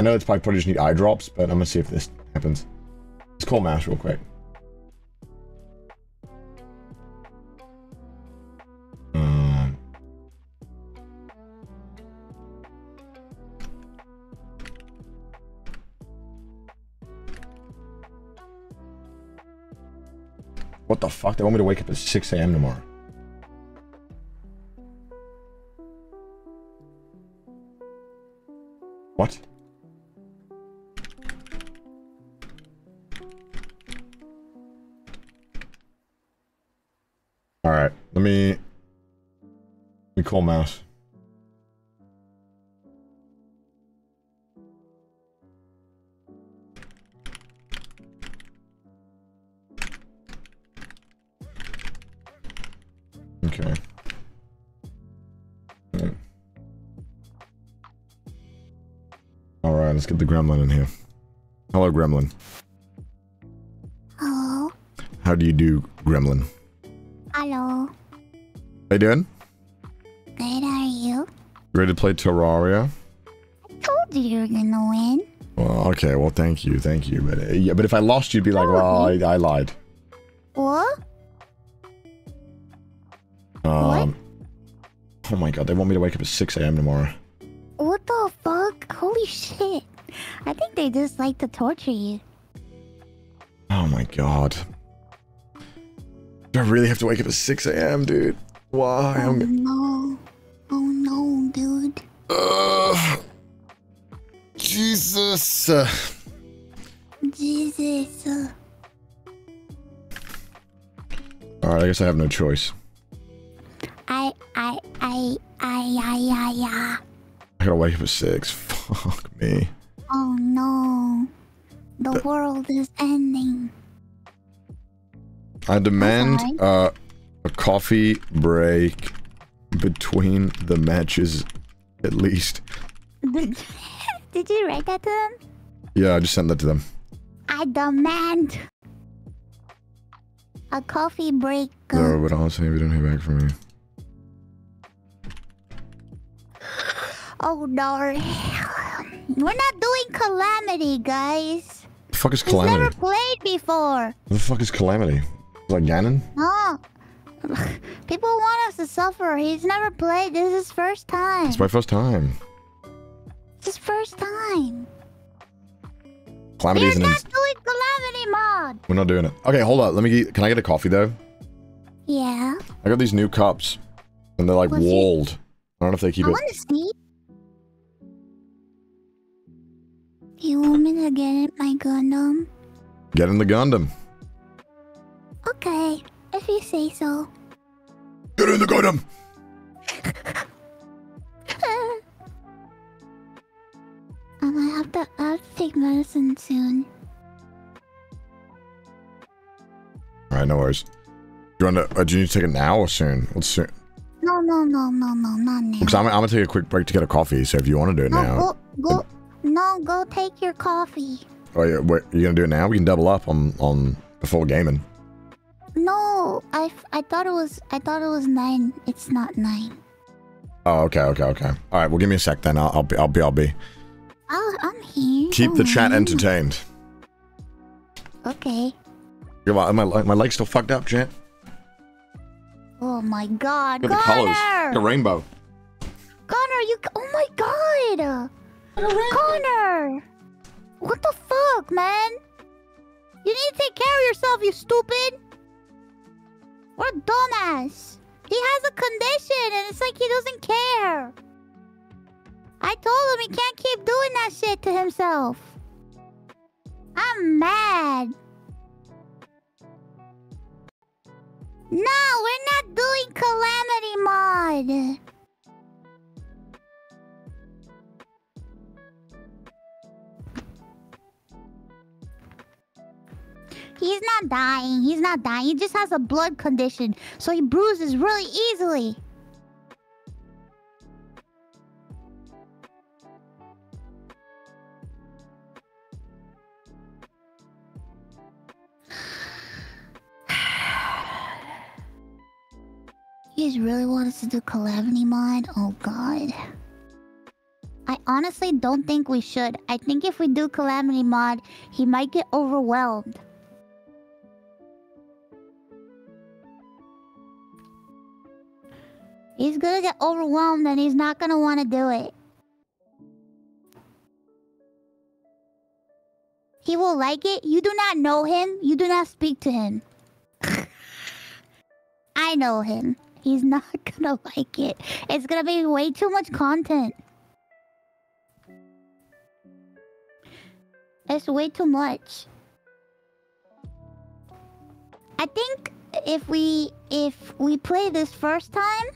I know it's probably, probably just need eye drops, but I'm gonna see if this happens. Let's call Mouse real quick. What the fuck? They want me to wake up at 6 a.m. tomorrow. Call Mouse. Okay. Alright. All right, let's get the gremlin in here. Hello, gremlin. Hello. How do you do, gremlin? Hello. How you doing? Good, are you? Ready to play Terraria? I told you you were gonna win. Well, okay. Well, thank you, thank you. But uh, yeah, but if I lost, you'd be like, well, I, I lied. What? Um. Oh my god, they want me to wake up at 6 a.m. tomorrow. What the fuck? Holy shit. I think they just like to torture you. Oh my god. Do I really have to wake up at 6 a.m., dude? Why? Oh Uh, Jesus. uh, all right, I guess I have no choice. I, I, I, I, I, I, I. I gotta wake up at 6. Fuck me. Oh no. The world is ending. I demand uh, a coffee break between the matches, at least. Did, did you write that to them? Yeah, I just sent that to them. I demand a coffee break. No, but honestly, we don't hear back from you. Oh no. We're not doing calamity, guys. The fuck is Calamity? He's never played before. What the fuck is Calamity? Is that Ganon? No. People want us to suffer. He's never played. This is his first time. It's my first time. It's his first time. Calamity We're isn't. not In, doing calamity mod. we're not doing it. Okay, hold up. Let me. Get, can I get a coffee though? Yeah. I got these new cups, and they're like What's it? walled. I don't know if they keep I it. want to see. You want me to get it, my Gundam? Get in the Gundam. Okay, if you say so. Get in the Gundam. Have to, I have to take medicine soon. All right, no worries. You want to? Uh, do you need to take it now or soon? What's soon? No, no, no, no, no, not now. Because I'm, I'm gonna take a quick break to get a coffee. So if you want to do it no, now, go, go, no, go take your coffee. oh yeah, wait, you gonna do it now? We can double up on on before gaming. No, I, I thought it was, I thought it was nine. It's not nine. Oh, okay, okay, okay. All right, well, give me a sec then. I'll, I'll be, I'll be, I'll be. Oh, I'm here. Keep the don't chat entertained. Okay. Yeah, my, my, my leg's still fucked up, chat. Oh my God, Look at the colors. Connor! Like a rainbow. Connor, you. Oh my God! Connor! What the fuck, man? You need to take care of yourself, you stupid! What a dumbass! He has a condition and it's like he doesn't care! I told him he can't keep doing that shit to himself! I'm mad! No, we're not doing Calamity Mod! He's not dying. He's not dying. He just has a blood condition, so he bruises really easily. You guys really want us to do Calamity mod? Oh god. I honestly don't think we should. I think if we do Calamity Mod, he might get overwhelmed. He's gonna get overwhelmed and he's not gonna want to do it. He will like it. You do not know him. You do not speak to him. I know him. He's not gonna like it. It's gonna be way too much content. It's way too much. I think if we if we play this first time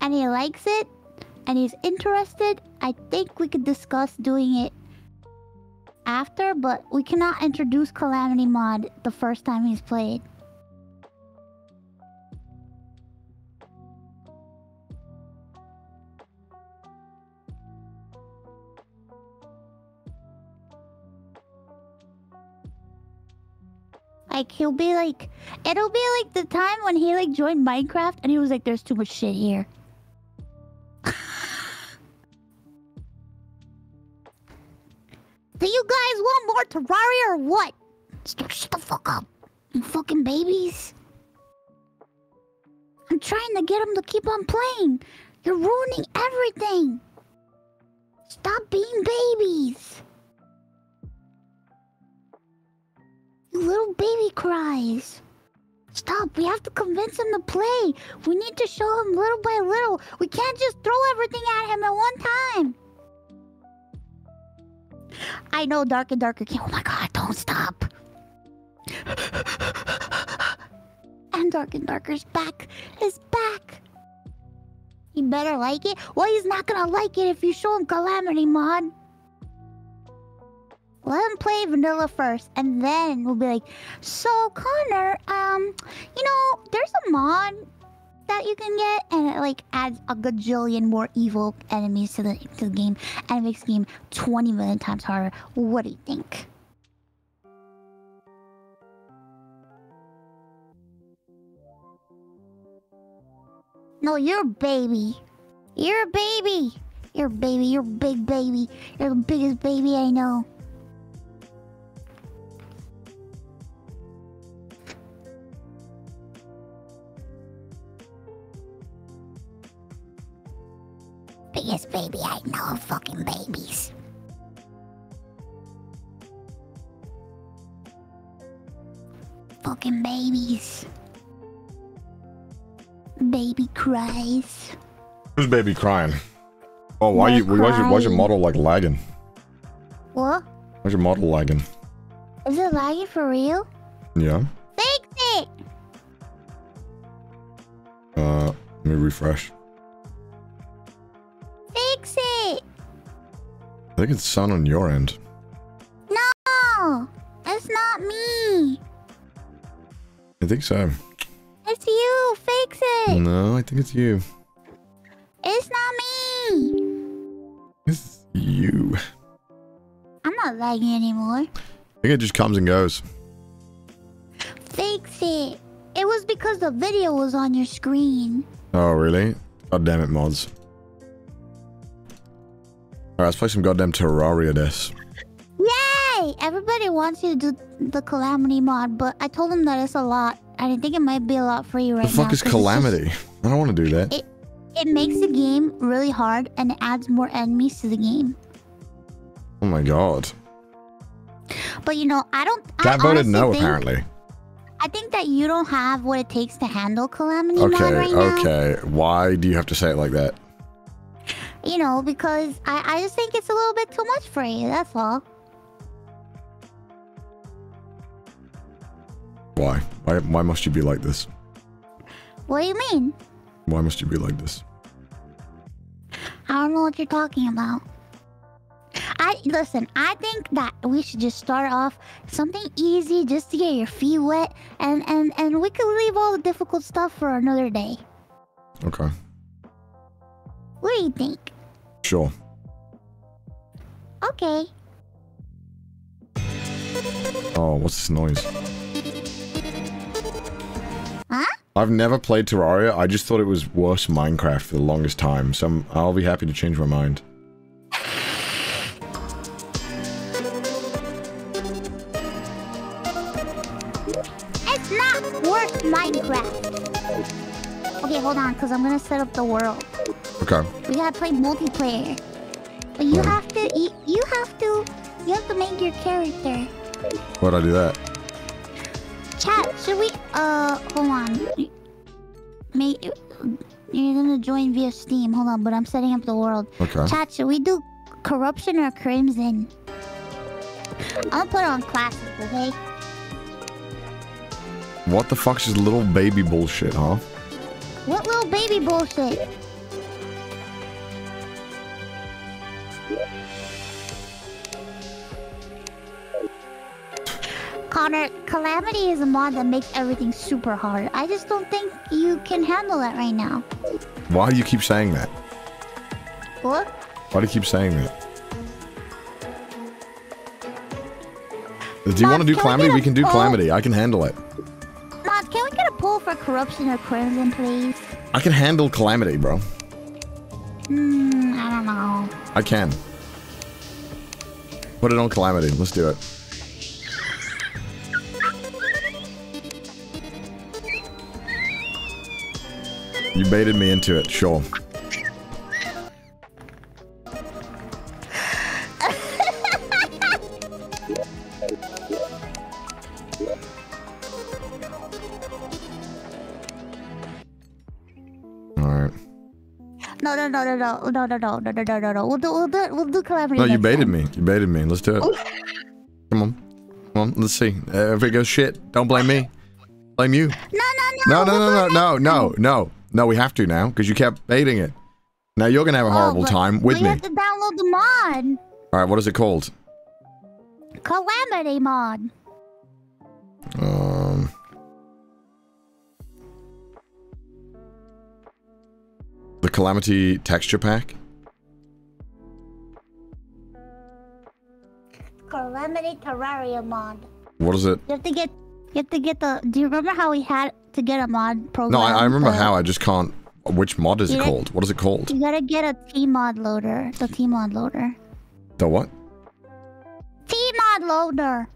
and he likes it and he's interested, I think we could discuss doing it after, but we cannot introduce Calamity Mod the first time he's played. Like he'll be like, it'll be like the time when he like joined Minecraft and he was like, "There's too much shit here." Do you guys want more Terraria or what? Shut shut the fuck up, you fucking babies. I'm trying to get them to keep on playing. You're ruining everything. Stop being babies. Little baby cries. Stop. We have to convince him to play. We need to show him little by little. We can't just throw everything at him at one time. I know Dark and Darker King. Oh my god, don't stop. and Dark and Darker's back. Is back. He better like it. Well, he's not gonna like it if you show him Calamity Mod. Let him play vanilla first, and then we'll be like, "So Connor, um, you know, there's a mod that you can get, and it like adds a gajillion more evil enemies to the to the game, and it makes the game 20 million times harder. What do you think?" No, you're a baby. You're a baby. You're a baby. You're a big baby. You're the biggest baby I know. Baby I know of fucking babies. Fucking babies. Baby cries. Who's baby crying? Oh, why They're you? Why's your, why's your model like lagging? What? Why's your model lagging? Is it lagging for real? Yeah. Fix it! Uh, let me refresh. Think it's sun on your end. No! It's not me! I think so. It's you! Fix it! No, I think it's you. It's not me! It's you. I'm not lagging anymore. I think it just comes and goes. Fix it! It was because the video was on your screen. Oh, really? God damn it, mods. Alright, let's play some goddamn Terraria this. Yay! Everybody wants you to do the Calamity mod, but I told them that it's a lot. I think it might be a lot for you right now. the now. fuck is 'cause it's just- Calamity? I don't want to do that. It- it makes the game really hard and it adds more enemies to the game. Oh my god. But you know, I don't. I voted no, think- apparently. I think that you don't have what it takes to handle Calamity mod Okay, right now. okay. Why do you have to say it like that? You know, because I, I just think it's a little bit too much for you. That's all. Why? Why, why must you be like this? What do you mean? Why must you be like this? I don't know what you're talking about. I listen. I think that we should just start off something easy, just to get your feet wet, and and and we could leave all the difficult stuff for another day. Okay. What do you think? Sure. Okay. Oh, what's this noise? Huh? I've never played Terraria. I just thought it was worse Minecraft for the longest time, so I'm, I'll be happy to change my mind. It's not worse Minecraft. Okay, hold on, because I'm going to set up the world. Okay. We gotta play multiplayer. But you have to, you, you have to, you have to make your character. Why'd I do that? Chat, should we, uh, hold on. May, you're gonna join via Steam. Hold on, but I'm setting up the world. Okay. Chat, should we do corruption or crimson? I'll put on classic, okay? What the fuck's this little baby bullshit, huh? What little baby bullshit? Connor, Calamity is a mod that makes everything super hard. I just don't think you can handle that right now. Why do you keep saying that? What? Why do you keep saying that? Do you want to do can we Calamity? get We can do? Calamity. I can handle it. Mod, can we get a poll for corruption or crimson, please? I can handle Calamity, bro. Hmm, I don't know. I can. Put it on Calamity. Let's do it. You baited me into it, sure. Alright. No, no, no, no, no, no, no, no, no, no, no, no, no. We'll do, we'll do, we'll do calamity. No, you baited time. me. You baited me. Let's do it. Come on. Come on, let's see. Uh, if it goes shit, don't blame me. Blame you. No, no, No, no. no, no, no, no, no, no. We have to now, because you kept baiting it. Now you're gonna have a. Oh, horrible but time with we me. have to download the mod. Alright, what is it called? Calamity mod. Um The Calamity texture pack? Calamity Terraria mod. What is it? You have to get, you have to get the. Do you remember how we had to get a mod program? No, I, I remember how, I just can't which mod is it called? What is it called? You gotta get a tModLoader. The tModLoader. The what? tModLoader.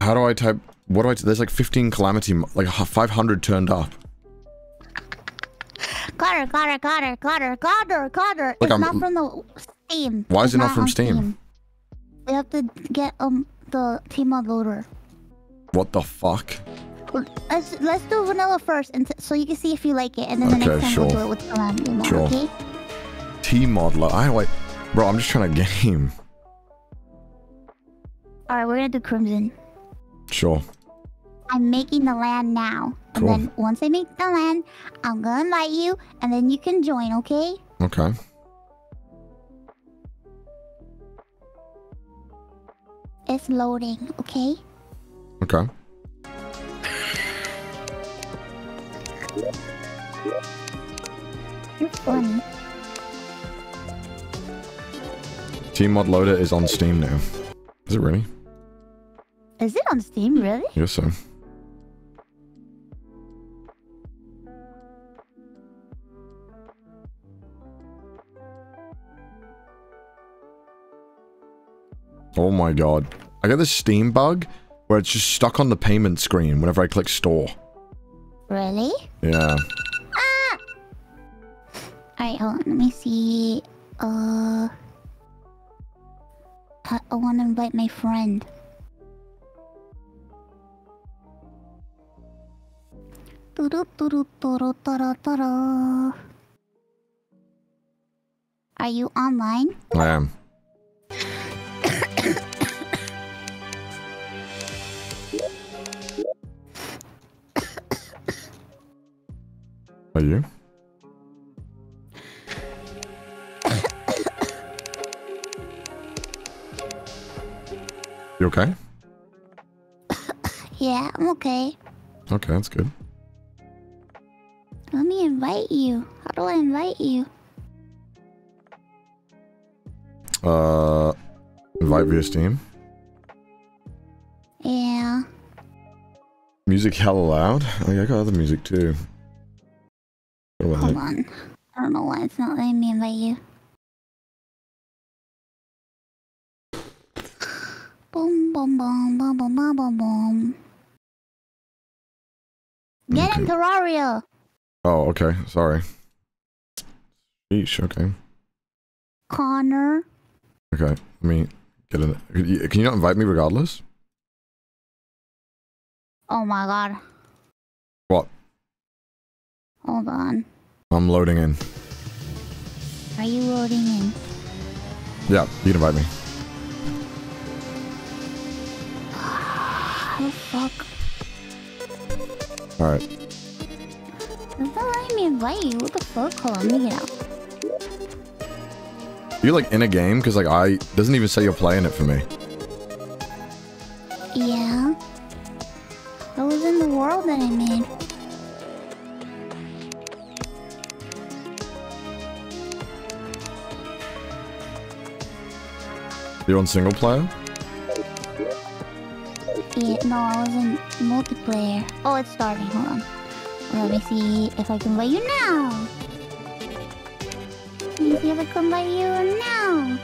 How do I type what do I there's like 15 calamity like 500 turned up. Clutter, clutter, clutter, clutter, clutter, clutter. Look, it's I'm- not from the Steam. Why is It's it not from on Steam? We have to get um the tModLoader. What the fuck? Let's let's do vanilla first, and so you can see if you like it, and then the next time we'll do it with calamity mod. Sure. Okay. tModLoader. I like Bro, I'm just trying to game. All right, we're gonna do crimson. Sure. I'm making the land now, Cool. and then once I make the land, I'm gonna invite you, and then you can join. Okay? Okay. It's loading. Okay. Okay. You're funny. Loader is on Steam now. Is it really? Is it on Steam? Really? Yes, so. Oh my god. I got this Steam bug where it's just stuck on the payment screen whenever I click store. Really? Yeah. Ah! Alright, hold on. Let me see. Uh. I, I want to invite my friend. Are you online? I am. Are you? You okay? Yeah, I'm okay. Okay, that's good. Let me invite you. How do I invite you? Uh, invite via Steam. Yeah. Music hella loud. I got other music too. What Hold on. I don't know why it's not letting me invite you. Boom, boom, boom, boom, boom, boom, boom, boom. Get in Terraria. Oh, okay. Sorry. Sheesh. Okay. Connor. Okay. Let me get in. Can you, can you not invite me regardless? Oh my god. What? Hold on. I'm loading in. Are you loading in? Yeah, you can invite me. The fuck? All right. It's not letting me invite you. What the fuck? Hold on, let me get out. You're like in a game because like I doesn't even say you're playing it for me. You're on single player. Yeah, no, I was in multiplayer. Oh, it's starting. Hold on. Let me see if I can invite you now. Let me see if I can invite you now.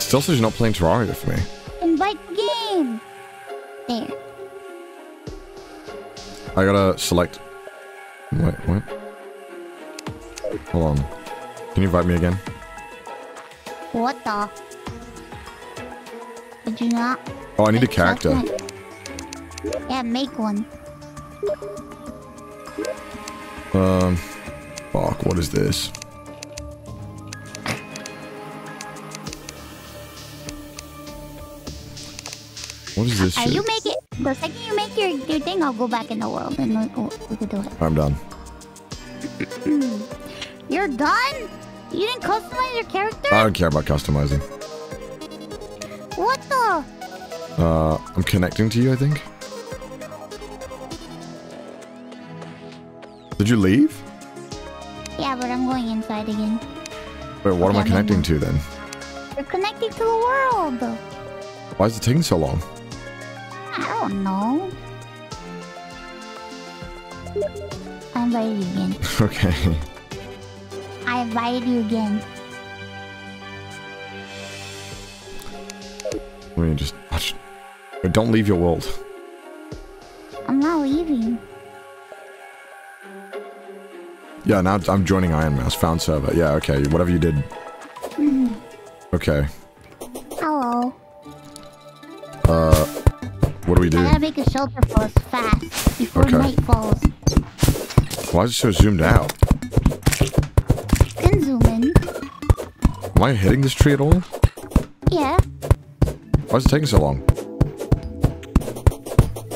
Still says you're not playing Terraria for me. Invite game. There. I gotta select. Wait, wait. Hold on. Can you invite me again? What the? Did you not? Oh, I need a character. Yeah, make one. Um, fuck. What is this? What is this Are shit? you making... The second you make your, your thing, I'll go back in the world and we can do it. I'm done. You're done? You didn't customize your character? I don't care about customizing. Uh, I'm connecting to you, I think. Did you leave? Yeah, but I'm going inside again. Wait, what am I connecting I'm to then? You're connecting to the world. Why is it taking so long? I don't know. I invited you again. okay. I invited you again. Let me just watch. Don't leave your world. I'm not leaving. Yeah, now I'm joining Ironmouse. Found server. Yeah, okay. Whatever you did. Mhm. Okay. Hello. Uh, what do we do? I gotta make a shelter for us fast before Okay. night falls. Why is it so zoomed out? Then zoom in. Am I hitting this tree at all? Yeah, Why is it taking so long?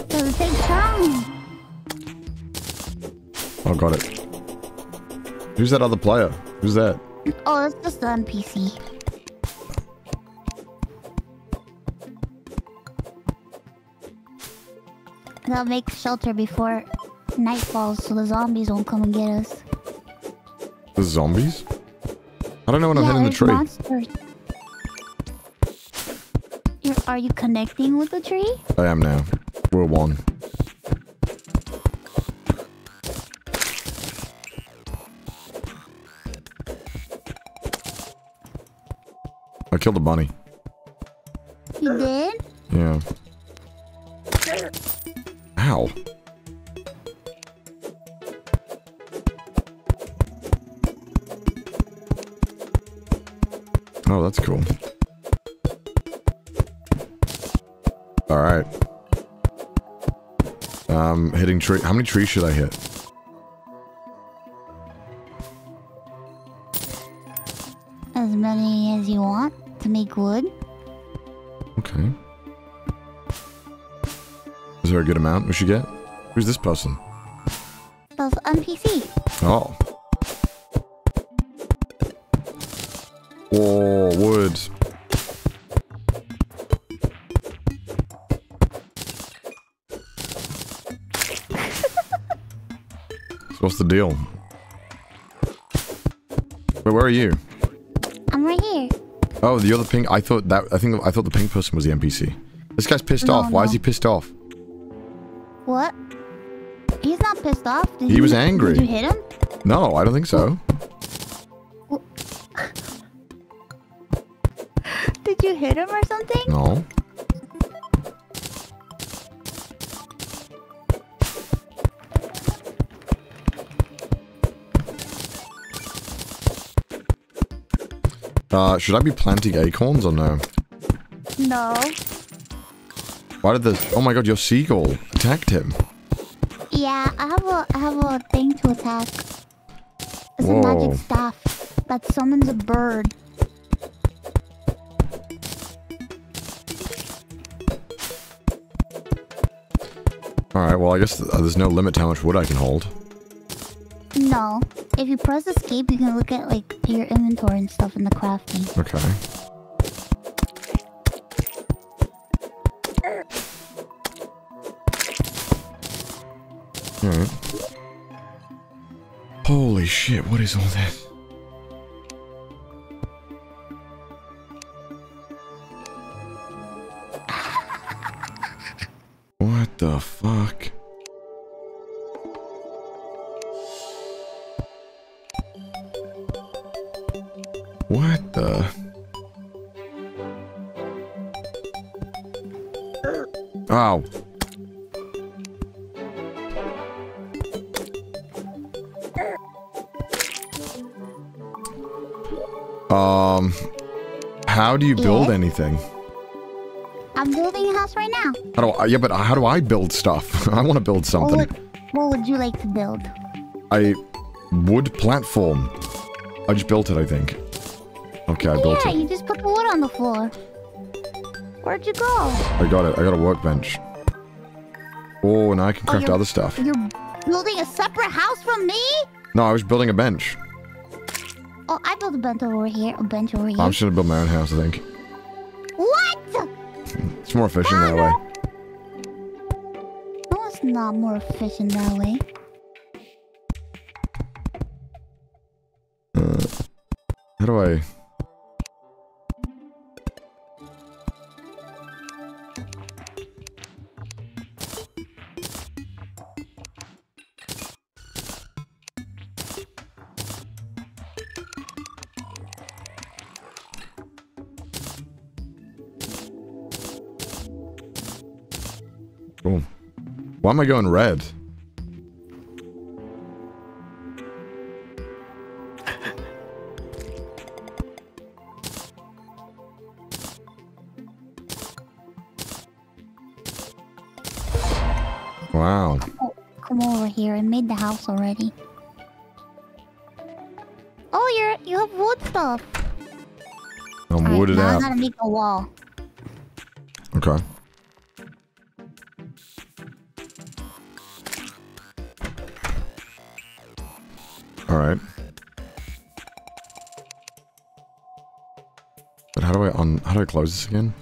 does it take time? Oh, got it. Who's that other player? Who's that? Oh, it's just the NPC. Gotta make shelter before night falls so the zombies won't come and get us. The zombies? I don't know when I'm hitting the tree. monsters. Are you connecting with the tree? I am now. We're one. I killed a bunny. You did? Yeah. Ow. Oh, that's cool. Alright. Um, hitting tree. How many trees should I hit? As many as you want to make wood. Okay. Is there a good amount we should get? Who's this person? Those NPC. Oh. The deal? Wait, where are you? I'm right here. Oh, the other pink. I thought that. I think I thought the pink person was the NPC. This guy's pissed No, off. Why is he pissed off? What? He's not pissed off. Did He you- was angry. Did you hit him? No, I don't think so. Uh, should I be planting acorns or no? No. Why did the... Oh my god, your seagull attacked him. Yeah, I have a I have a thing to attack. It's a magic staff that summons a bird. Alright, well I guess uh, there's no limit to how much wood I can hold. If you press escape, you can look at like your inventory and stuff in the crafting. Okay. Alright. Holy shit, what is all this? How do you build Yeah? anything? I'm building a house right now. How do I, yeah, but how do I build stuff? I want to build What something. would, what would you like to build? A wood platform. I just built it, I think. Okay, I built it. yeah, you just put the wood on the floor. Where'd you go? I got it. I got a workbench. Oh, now I can Oh, craft you're- other stuff. You're building a separate house from me? No, I was building a bench. I built a bench over here. A over here. I'm just gonna build my own house, I think. what? It's more efficient that way. No, it's not more efficient that way. Uh, how do I... Why am I going red? Wow. Come over here. I made the house already. Oh, you're you have wood stuff. I'm Alright, wooded now I out. gotta make a wall. Okay. Alright. But how do I un how do I close this again?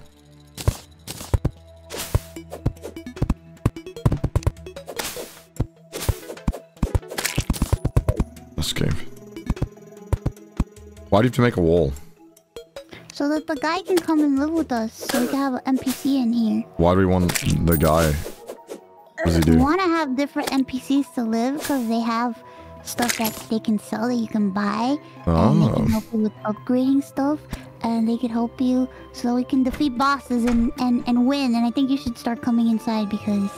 Escape. Why do you have to make a wall? So that the guy can come and live with us. So we can have an NPC in here. Why do we want the guy? What does he do? We want to have different NPCs to live because they have stuff that they can sell that you can buy. And they can Oh. help you with upgrading stuff. And they can help you so that we can defeat bosses and, and, and win. And I think you should start coming inside because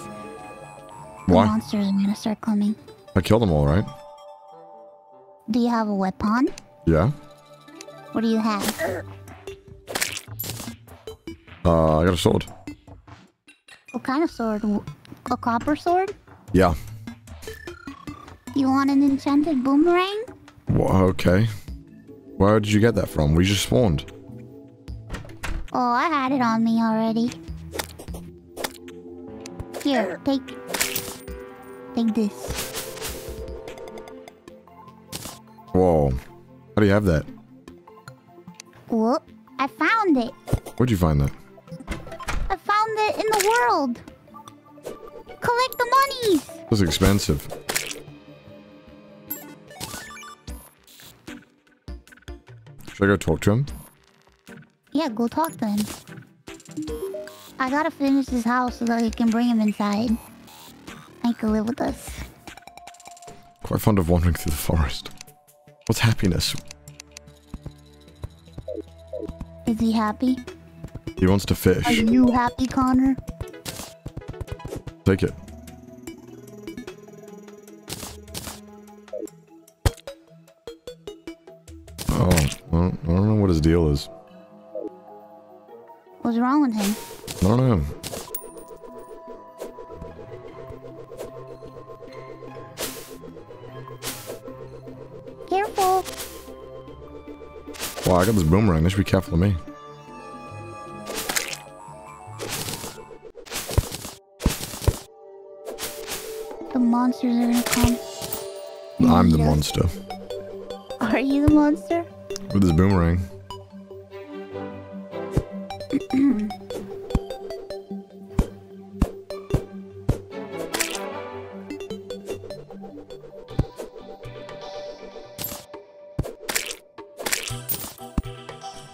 the monsters are to start coming. I killed them all, right? Do you have a weapon? Yeah. What do you have? Uh, I got a sword. What kind of sword? A copper sword? Yeah. You want an enchanted boomerang? Wha okay. Where did you get that from? We just spawned. Oh, I had it on me already. Here, take... Take this. Whoa. How do you have that? Whoop. I found it. Where'd you find that? I found it in the world. Collect the monies. That's expensive. Should I go talk to him? Yeah, go talk to him. I gotta finish this house so that we can bring him inside. He can live with us. Quite fond of wandering through the forest. What's happiness? Is he happy? He wants to fish. Are you happy, Connor? Take it. Oh, well, I don't know what his deal is. What's wrong with him? I don't know. Careful. Wow, I got this boomerang. They should be careful of me. The monsters are gonna come. I'm the monster. Are you the monster? With this boomerang.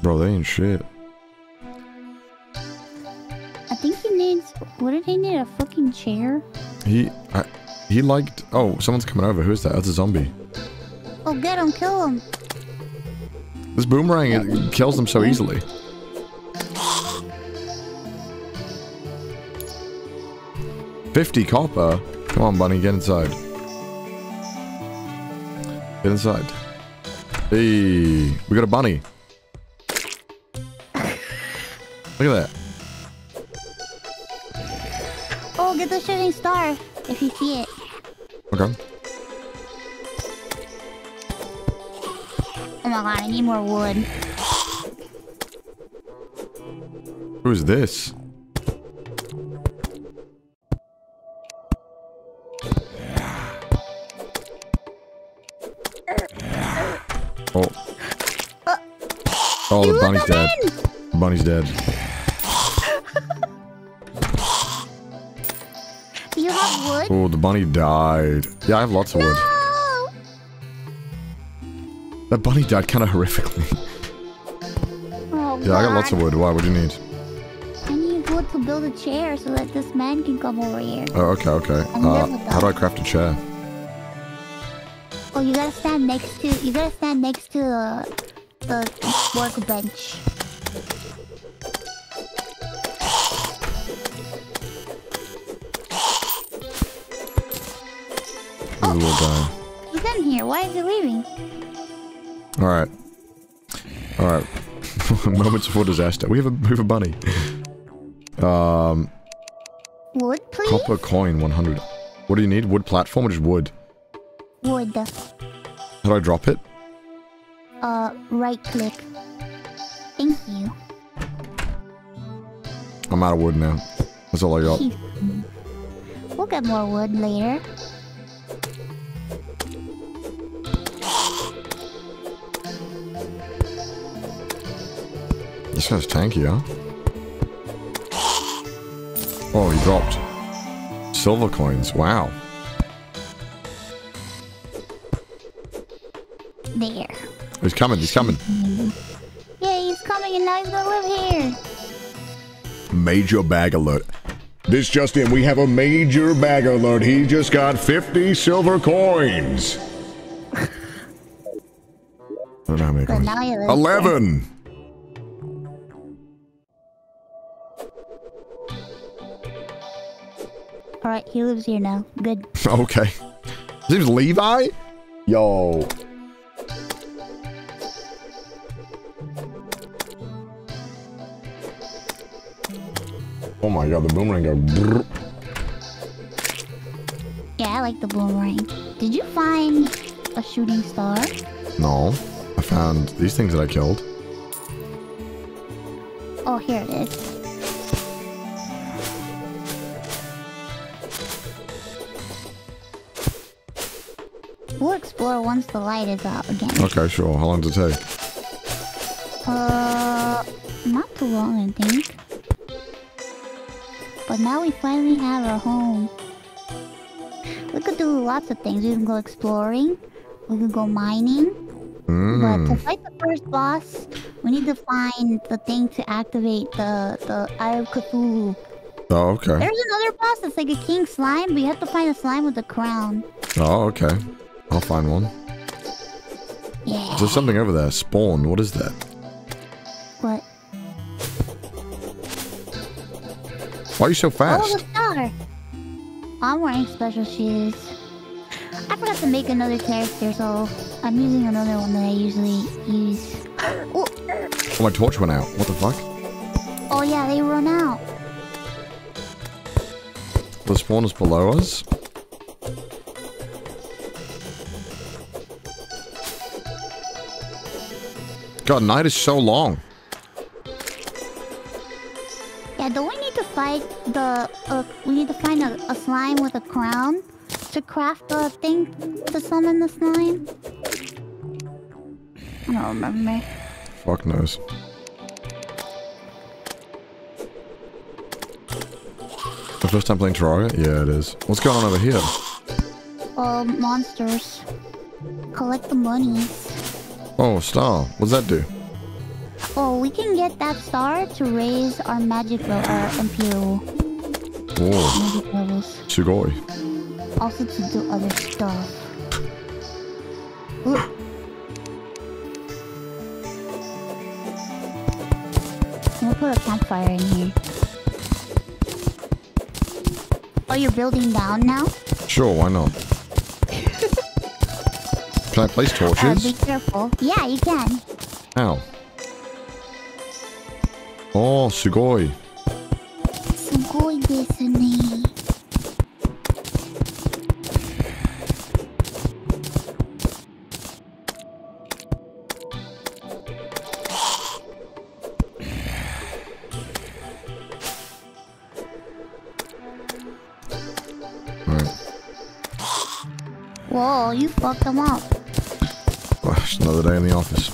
Bro, they ain't shit. I think he needs. What did he need? A fucking chair? He, I, he liked. Oh, someone's coming over. Who's that? That's a zombie. Oh, get him! Kill him! This boomerang it kills them so easily. Fifty copper. Come on, bunny, get inside. Get inside. Hey, we got a bunny. Look at that. Oh, get the shooting star if you see it. Okay. I need more wood. Who's this? Oh. Oh, the bunny's dead. The bunny's dead. Do you have wood? Oh, the bunny died. Yeah, I have lots of wood. That bunny died kind of horrifically. Oh, Yeah, I got lots of wood. Why? What do you need? I need wood to build a chair so that this man can come over here. Oh, okay, okay. Uh, how do I craft a chair? Oh, you gotta stand next to. You gotta stand next to the the workbench. A little. He's in here. Why is he leaving? All right. All right. Moments before disaster. We have a we have a bunny. Um, Wood, please. copper coin 100. What do you need? Wood platform or just wood? Wood. How do I drop it? Uh, right click. Thank you. I'm out of wood now. That's all I got. We'll get more wood later. This guy's tanky, huh? Oh, he dropped. Silver coins. Wow. There. He's coming. He's coming. Yeah, he's coming and now he's gonna live here. Major bag alert. This just in, we have a major bag alert. He just got 50 silver coins. I don't know how many coins. now he 11! Alright, he lives here now. Good. Okay. His name's Levi? Yo. Oh my god, the boomerang go brrr. Yeah, I like the boomerang. Did you find a shooting star? No. I found these things that I killed. Oh, here it is. Explore once the light is out again. Okay, sure. How long does it take? Uh, not too long, I think. But now we finally have our home. We could do lots of things. We can go exploring. We can go mining. But to Mmm. fight the first boss, we need to find the thing to activate the the Eye of Cthulhu. Oh, okay. There's another boss that's like a king slime, but you have to find a slime with a crown. Oh, okay. I'll find one. Yeah. There's something over there. Spawn. What is that? What? Why are you so oh, fast? Oh, the star! I'm wearing special shoes. I forgot to make another character, so I'm using another one that I usually use. Oh, Oh, my torch went out. What the fuck? Oh yeah, they run out. The spawn is below us? God, night is so long. Yeah, don't we need to fight the? Uh, we need to find a, a slime with a crown to craft the thing to summon the slime. I don't remember. Fuck knows. The first time playing Terraria? Yeah, it is. What's going on over here? Uh, monsters. Collect the monies. Oh, star. What's that do? Oh, we can get that star to raise our magic level, uh, our imperial Oh, magic levels. Sugoi. Also to do other stuff. Ooh. I'm gonna put a campfire in here. Oh, you're building down now? Sure, why not? Can I place torches? Uh, be careful. Yeah, you can. How? Oh, sugoi. Sugoi. Whoa, you fucked them up. It's another day in the office.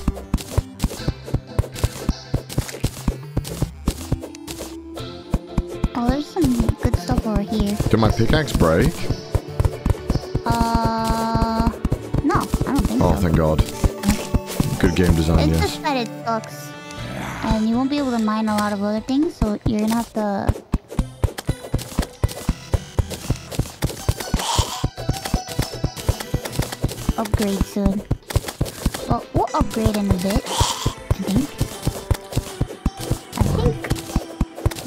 Oh, there's some good stuff over here. Did my pickaxe break? Uh, no, I don't think Oh, so. thank God. Good game design, It's yes. just that it sucks. And you won't be able to mine a lot of other things, so you're gonna have to... Upgrade soon. Upgrade in a bit, I think. I think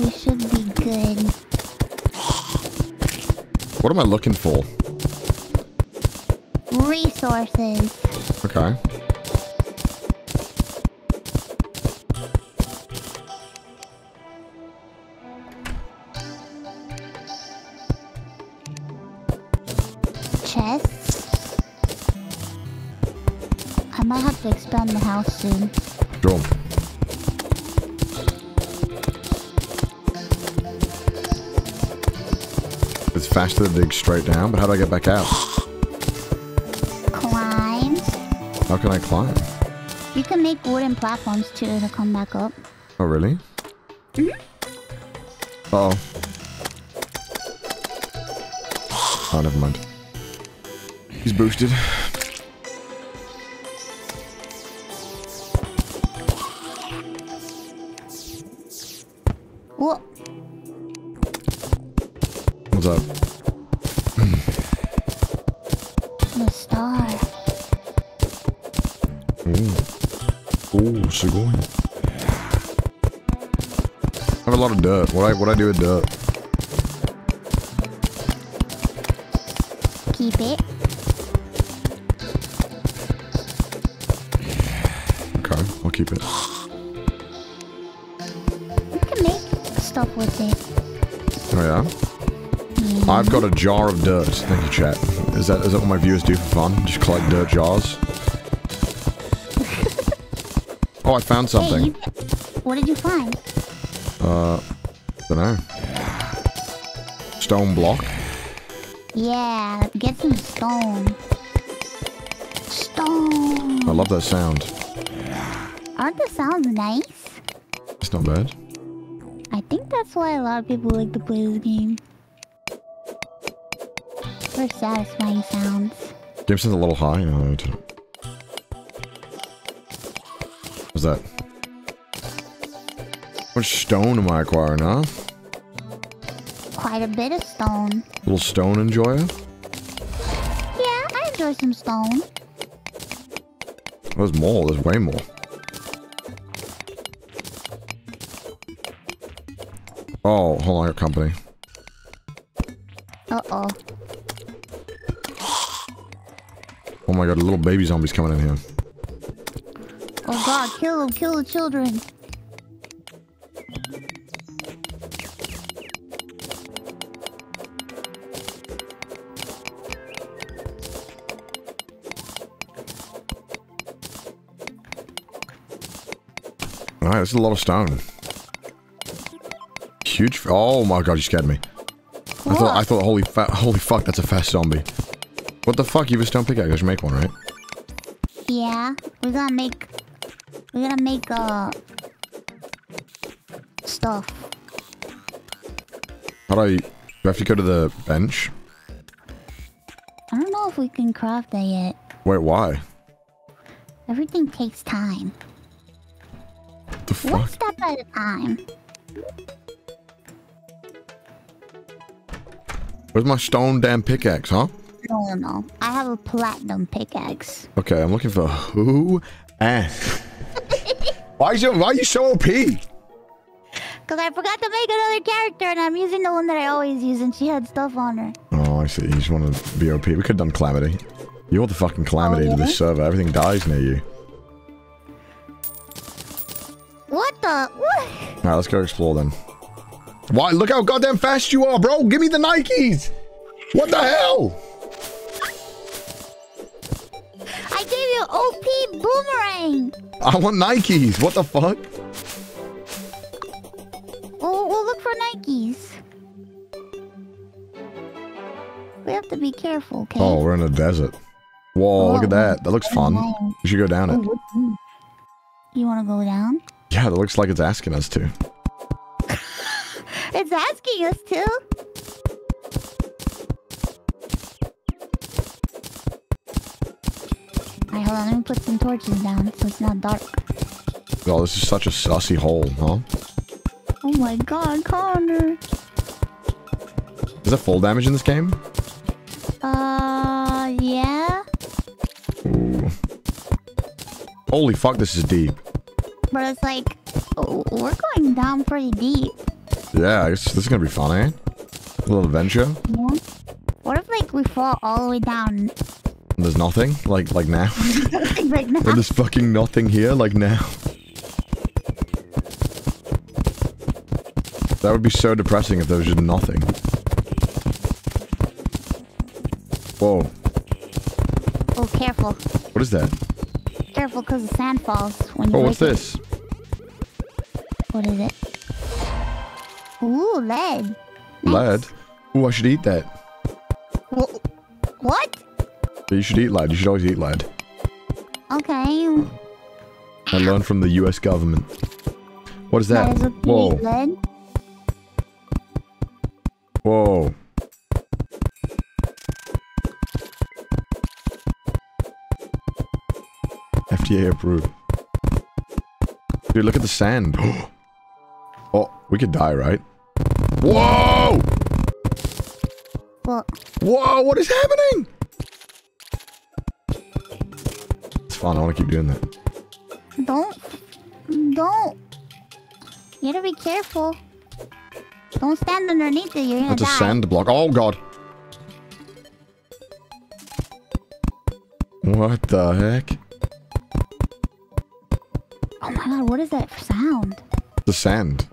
we should be good. What am I looking for? Resources. Okay. Might have to expand the house soon. It's faster to dig straight down, but how do I get back out? Climb. How can I climb? You can make wooden platforms too to come back up. Oh, really? Uh oh. Oh, never mind. He's boosted. Lot of dirt. What I what I do with dirt? Keep it. Okay, I'll keep it. You can make stuff with it. Oh yeah? Mm-hmm. I've got a jar of dirt. Thank you, chat. Is that is that what my viewers do for fun? Just collect dirt jars? oh, I found something. you, what did you find? Uh, don't know. Stone block. Yeah, get some stone. Stone. I love that sound. Aren't the sounds nice? It's not bad. I think that's why a lot of people like to play this game. For satisfying sounds. Game sounds a little high. No. What's that? How much stone am I acquiring, huh? Quite a bit of stone. A Little stone enjoyer? Yeah, I enjoy some stone. There's more. There's way more. Oh, hold on, I got company. Uh-oh. Oh my god, a little baby zombies coming in here. Oh god, kill them, kill the children. Is a lot of stone. Huge. f- Oh my god, you scared me. I thought, I thought, holy fa holy fuck, that's a fast zombie. What the fuck? You have a stone pickaxe? I should make one, right? Yeah, we're gonna make. We're gonna make uh stuff. How do I? Do I have to go to the bench? I don't know if we can craft that yet. Wait, why? Everything takes time. The One fuck? step at a time. Where's my stone damn pickaxe, huh? No, no, no. I have a platinum pickaxe. Okay, I'm looking for who and why is you why are you so OP? Cause I forgot to make another character, and I'm using the one that I always use, and she had stuff on her. Oh, I see. You just want to be OP. We could have done calamity. You're the fucking calamity Oh, to this server. Everything dies near you. What the? What? All right, let's go explore then. Why? Look how goddamn fast you are, bro. Give me the Nikes. What the hell? I gave you OP boomerang. I want Nikes. What the fuck? We'll, we'll look for Nikes. We have to be careful, okay? Oh, we're in a desert. Whoa, look at Oh, that. That looks fun. We should go down Oh, it. You want to go down? Yeah, that looks like it's asking us to. It's asking us to. Alright, hold on. Let me put some torches down so it's not dark. Oh, this is such a sussy hole, huh? Oh my god, Connor. Is there full damage in this game? Uh, yeah. Ooh. Holy fuck, this is deep. But it's like, we're going down pretty deep. Yeah, this is gonna be fun, eh? A little adventure. Yeah. What if like we fall all the way down? And there's nothing, like like now. like now? and there's fucking nothing here, like now. That would be so depressing if there was just nothing. Whoa, Oh, careful. what is that? Careful because the sand falls when you Oh, what's it. this? What is it? Ooh, lead. Nice. Lead? Ooh, I should eat that. Wh- What? You should eat lead. You should always eat lead. Okay. I learned from the U.S. government. What is That that? is Whoa, whoa. FDA approved. Dude, look at the sand. oh, we could die, right? Whoa! What? Whoa, what is happening? It's fun. I want to keep doing that. don't. Don't. You gotta be careful. Don't stand underneath it. You're gonna That's a sand block. Oh, God. What the heck? Oh my god, what is that sound? The sand.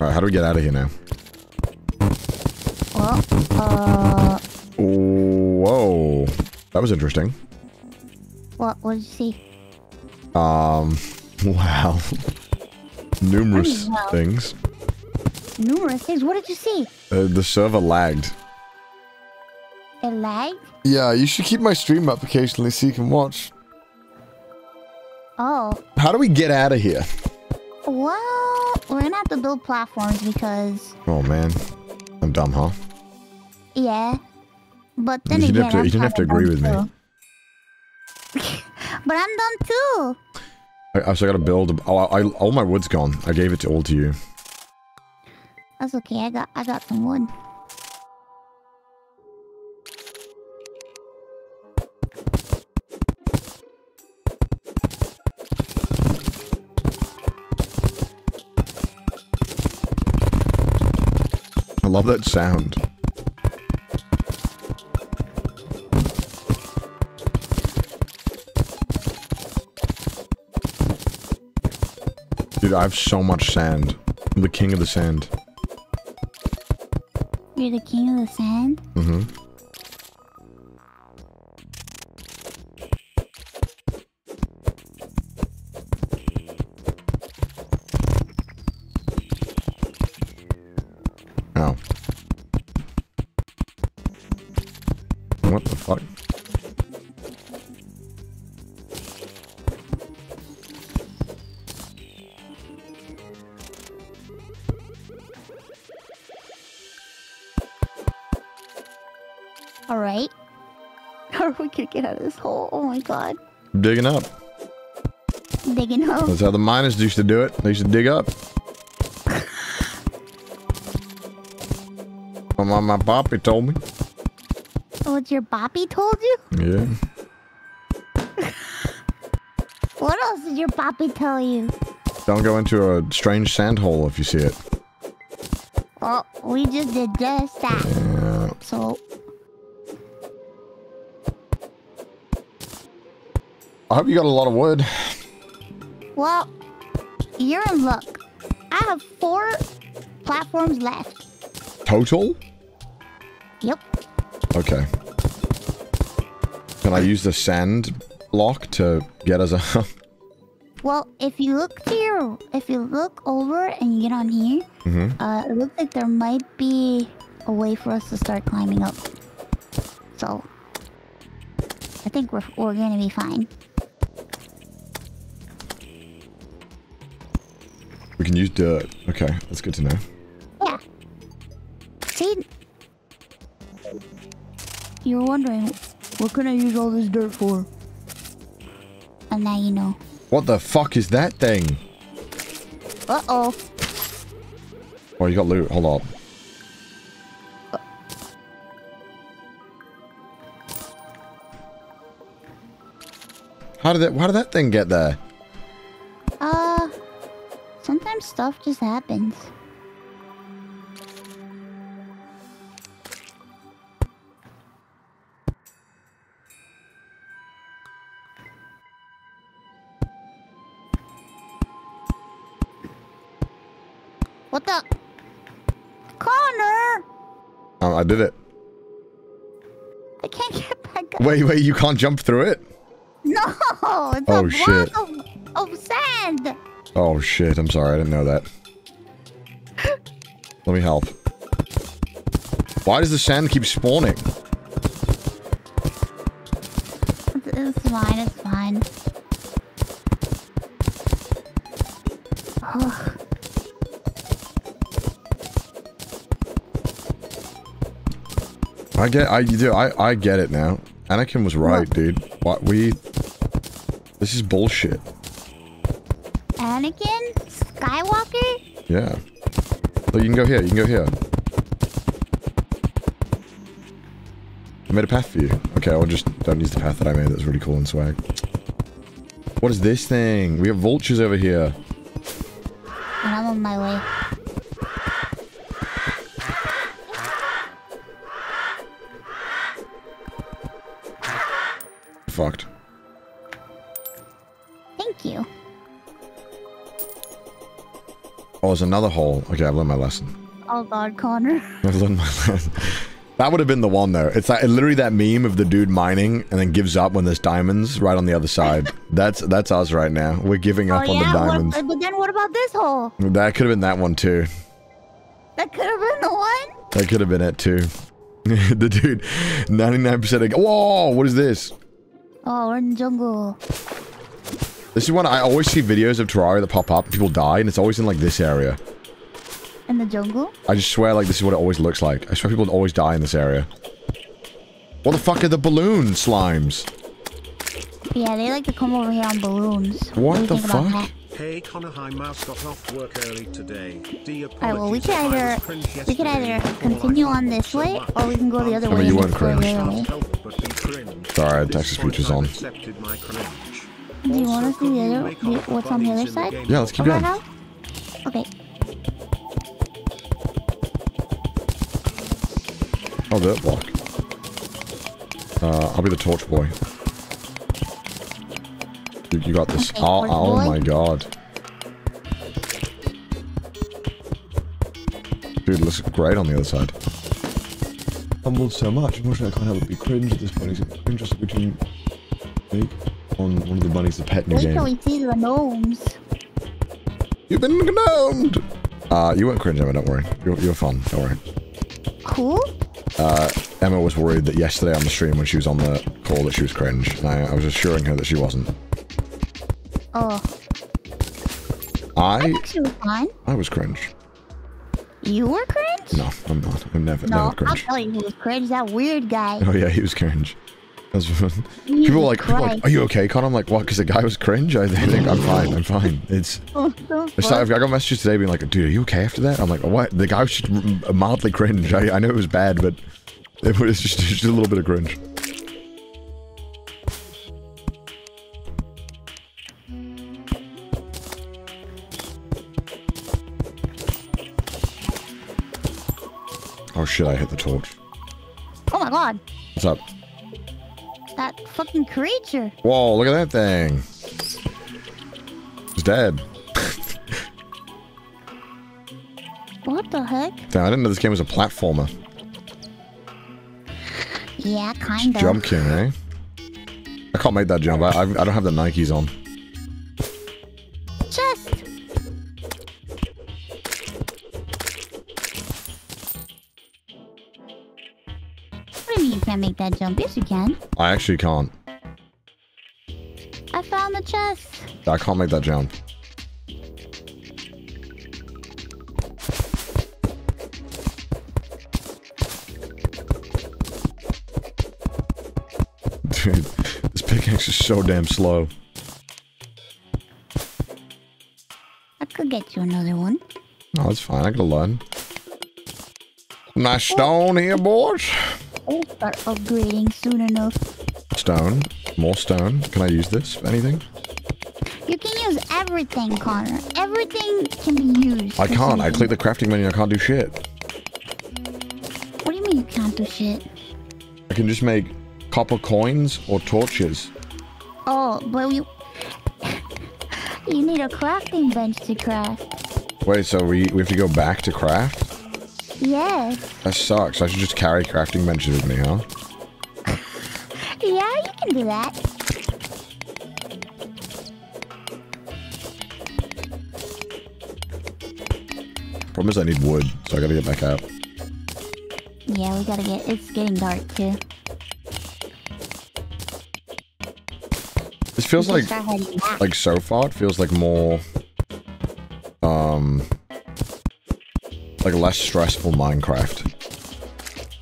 Alright, how do we get out of here now? Well, uh, Whoa. That was interesting. what? What did you see? Um, wow. Numerous Wow. things. Numerous things. What did you see? Uh, the server lagged. It lagged. Yeah, you should keep my stream up occasionally so you can watch. Oh, How do we get out of here? well, we're gonna have to build platforms because, Oh man, I'm dumb, huh? yeah. But then You again, have to- I'm you didn't have to agree with me. but I'm dumb too. I, I so I gotta build. Oh, I, all my wood's gone. I gave it to all to you. That's okay. I got I got some wood. I love that sound. Dude, I have so much sand. I'm the king of the sand. You're the king of the sand? Mm-hmm. This hole? Oh my god. Digging up. Digging up. That's how the miners used to do it. They used to dig up. my, my, my poppy told me. Oh, what your boppy told you? Yeah. What else did your boppy tell you? Don't go into a strange sand hole if you see it. Well, we just did just that. Yeah. So, I hope you got a lot of wood. well, you're in luck. I have four platforms left. Total? Yep. Okay. Can I use the sand block to get us a... Well, if you look to your, if you look over and you get on here, Mhm. uh, it looks like there might be a way for us to start climbing up. So, I think we're we're gonna be fine. Can use dirt. Okay, that's good to know. Yeah. See, you were wondering what can I use all this dirt for, and now you know. What the fuck is that thing? Uh oh. Oh, you got loot. Hold up. How did that? How did that thing get there? Stuff just happens. What the? Connor! Oh, I did it. I can't get back up. Wait, wait, you can't jump through it? No! It's Oh, a block shit. Of, of sand! Oh shit, I'm sorry, I didn't know that. Let me help. Why does the sand keep spawning? It's, fine, it's fine. Ugh. I get, I do, I, I get it now. Anakin was right, dude. What we? This is bullshit. Anakin? Skywalker? Yeah. Look, you can go here. You can go here. I made a path for you. Okay, I'll just don't use the path that I made. That's really cool and swag. What is this thing? We have vultures over here. And I'm on my way. There's another hole. Okay, I've learned my lesson. Oh god, Connor. I've learned my lesson. That would have been the one though. It's like literally that meme of the dude mining and then gives up when there's diamonds right on the other side. That's that's us right now. We're giving up oh on the diamonds. what, but then what about this hole? That could have been that one too. That could have been the one? That could have been it too. the dude, 99% of- Whoa, what is this? Oh, we're in the jungle. This is when I always see videos of Terraria that pop up and people die and it's always in like this area. In the jungle? I just swear like this is what it always looks like. I swear people always die in this area. What the fuck are the balloon slimes? Yeah, they like to come over here on balloons. What do you the fuck? Hey Connor, hi Mouse got off work early today. D Alright, well, we apologies could if I was either we could yesterday. either continue on this way, or we can go the other I mean, way. you weren't explore cringe. other way. Can't help but be cringe. Sorry, At this Texas point, Future's I've on. Accepted my cringe. Do you want to see the could you other, the, what's on the other bunnies in the side? Yeah, let's keep going. house? Okay. Oh, dirt block. Uh, I'll be the torch boy. You, you got this. Okay, oh, oh boy. my god. Dude, it looks great on the other side. humbled so much. Unfortunately, I can't help but be cringe at this point. He's cringe just between make on one of the bunnies the pet new Wait till game. we see the gnomes. You've been gnomed! Uh, you weren't cringe, Emma, don't worry. You're, you're fun, don't worry. Cool. Uh, Emma was worried that yesterday on the stream when she was on the call that she was cringe. And I, I was assuring her that she wasn't. Oh, I I, think she was fine. I was cringe. You were cringe? No, I'm not. I'm never, No, never I'll cringe. tell you who was cringe. That weird guy. Oh yeah, he was cringe. People like, people like, "Are you okay, Con?" I'm like, "What?" Because the guy was cringe. I think I'm fine. I'm fine. It's. Oh, the It's fuck? like, I got messages today being like, "Dude, are you okay after that?" I'm like, "What?" The guy was just mildly cringe. I, I know it was bad, but it was just, just a little bit of cringe. Oh shit! I hit the torch. Oh my god, What's up? That fucking creature. Whoa! Look at that thing. It's dead. What the heck? Damn, I didn't know this game was a platformer. Yeah, kind of. Jump king, eh? I can't make that jump. I, I, I don't have the Nikes on. Can't make that jump? Yes, you can. I actually can't. I found the chest. I can't make that jump. Dude, this pickaxe is so damn slow. I could get you another one. No, that's fine. I can learn. Nice stone here, boys. I'll start upgrading soon enough. Stone. More stone. Can I use this? for Anything? You can use everything, Connor. Everything can be used. I can't. I click the crafting menu. I can't do shit. What do you mean you can't do shit? I can just make copper coins or torches. Oh, but you... you need a crafting bench to craft. Wait, so we, we have to go back to craft? Yes. That sucks. I should just carry crafting benches with me, huh? Yeah, you can do that. Problem is I need wood, so I gotta get back out. Yeah, we gotta get... It's getting dark, too. This feels like, can start heading back. like so far, it feels like more, like less stressful Minecraft.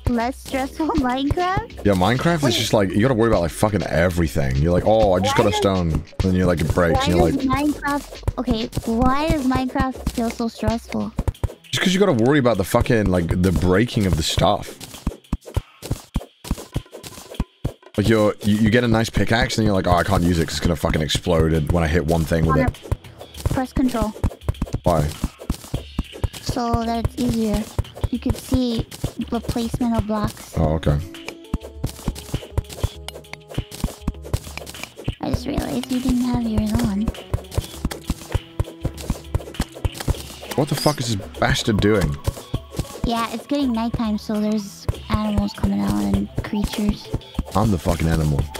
Less stressful Minecraft? Yeah, Minecraft is just like, you gotta worry about like fucking everything. You're like, oh, I just got a stone. And then you're like, it breaks. Why And you're does like, Minecraft... Okay, why does Minecraft feel so stressful? just because you gotta worry about the fucking, like, the breaking of the stuff. Like you're, you, you get a nice pickaxe and you're like, oh, I can't use it 'cause it's gonna fucking explode when I hit one thing with it. press control Why? So that it's easier. You could see the placement of blocks. Oh, okay. I just realized you didn't have yours on. What the fuck is this bastard doing? Yeah, it's getting nighttime, so there's animals coming out and creatures. I'm the fucking animal.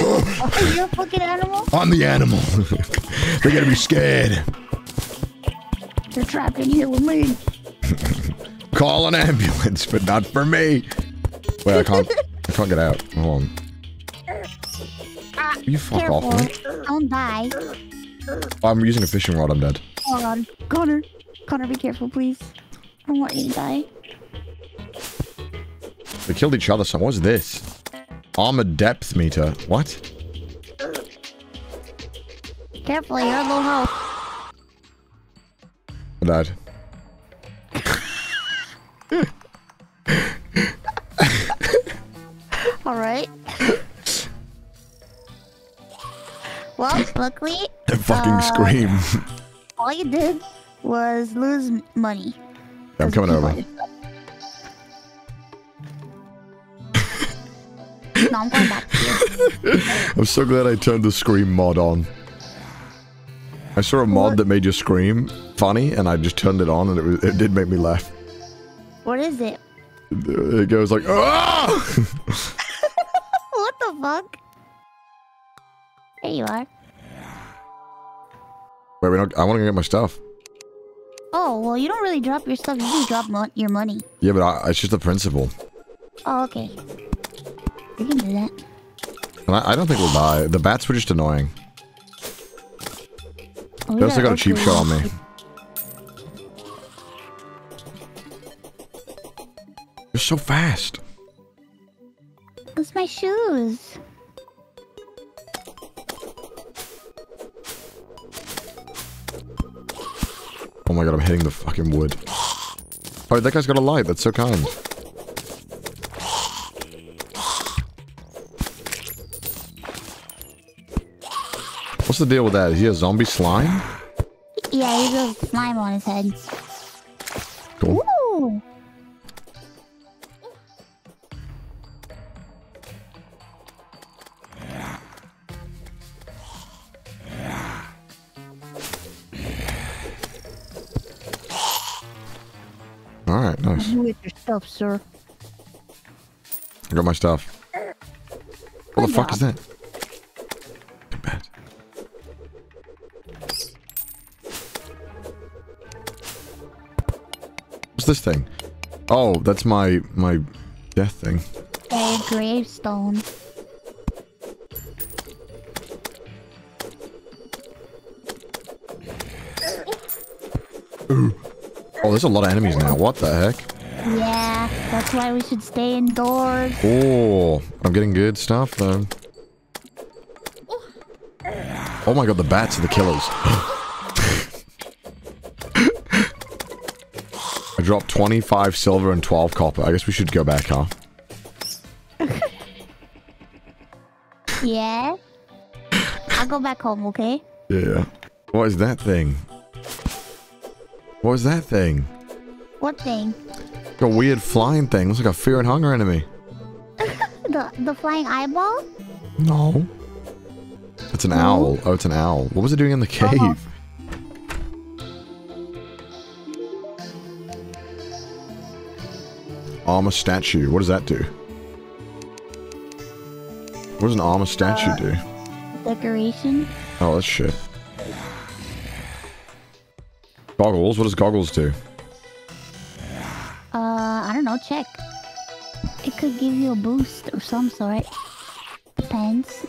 Oh, you're a fucking animal? I'm the animal. They're gonna be scared. You're trapped in here with me. Call an ambulance, but not for me. Wait, I can't. I can't get out. Hold on. Ah, you fuck Careful. off, man. Don't die. I'm using a fishing rod. I'm dead. Hold on. Connor. Connor, be careful, please. I don't want you to die. They killed each other. So what's this? Armor depth meter. What? Careful, you're low health. I died. Alright. well, luckily, The fucking Uh, scream. all you did was lose money. I'm coming over. no, I'm going back to you. I'm so glad I turned the scream mod on. I saw a mod What? that made you scream funny, and I just turned it on, and it, was, it did make me laugh. What is it? It goes like, ah! what the fuck? There you are. Wait, we don't, I want to get my stuff. Oh, well, you don't really drop your stuff. You just drop mo your money. Yeah, but I, it's just a principle. Oh, okay. You can do that. And I, I don't think we'll die. The bats were just annoying. Oh, They also got a cheap shot on me. You're so fast. It's my shoes. Oh my god, I'm hitting the fucking wood. Oh, that guy's got a light. That's so kind. What's the deal with that? Is he a zombie slime? Yeah, he has a slime on his head. Cool. Ooh. Alright, nice. You with your stuff, sir. I got my stuff. What the Good fuck is that? Too bad. What's this thing? Oh, that's my my death thing. A gravestone. Oh, there's a lot of enemies now. What the heck? Yeah, that's why we should stay indoors. Oh, I'm getting good stuff though. Oh my god, the bats are the killers. I dropped 25 silver and 12 copper. I guess we should go back, huh? Yeah. I'll go back home, okay? Yeah. What is that thing? What is that thing? What thing? A weird flying thing. Looks like a fear and hunger enemy. The the flying eyeball? No. It's an No? owl. Oh, it's an owl. What was it doing in the cave? Uh-huh. Armor statue. What does that do? What does an armor statue do? Decoration? Oh, that's shit. Goggles. What does goggles do? Uh, I don't know. Check. It could give you a boost of some sort. Depends.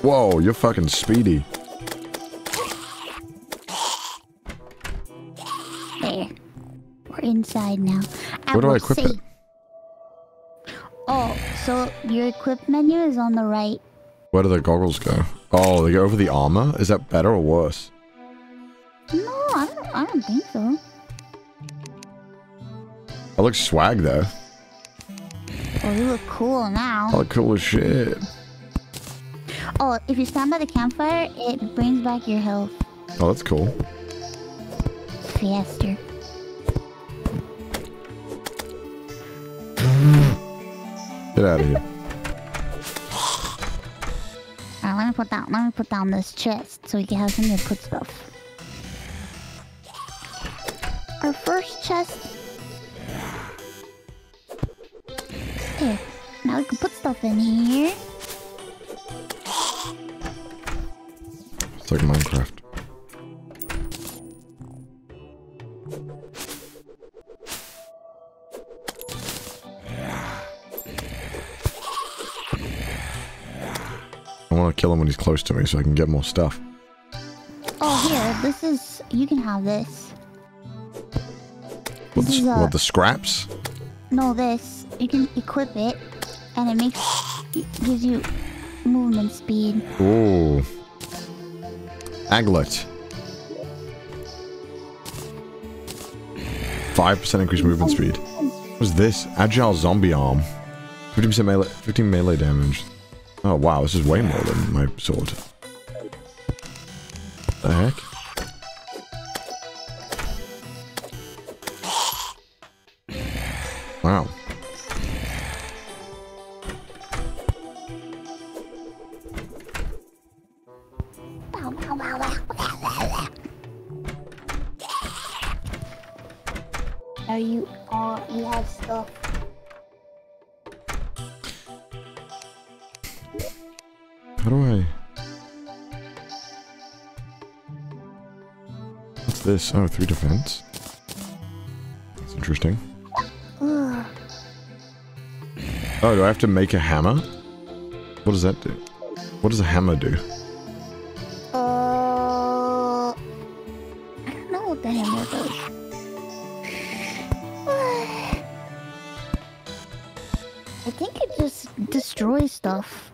Whoa, you're fucking speedy. There. We're inside now. And Where do I equip it? Oh, so your equip menu is on the right. Where do the goggles go? Oh, they go over the armor? Is that better or worse? No, I don't. I don't think so. I look swag though. Oh, you look cool now. I look cool as shit. Oh, if you stand by the campfire, it brings back your health Oh, that's cool. faster. Get out of here. Alright, let me put down. Let me put down this chest so we can have somewhere to put stuff. Close to me so I can get more stuff. Oh, here. This is. You can have this. What, This the, a- what, the scraps? No, this. You can equip it, and it makes. It gives you movement speed. Ooh. Aglet. 5% increased movement speed. What's this? Agile zombie arm. 15% melee, 15 melee damage. Oh wow, this is way more than my sword. Oh, three defense. That's interesting. Oh, do I have to make a hammer? What does that do? What does a hammer do? Uh, I don't know what the hammer does. I think it just destroys stuff,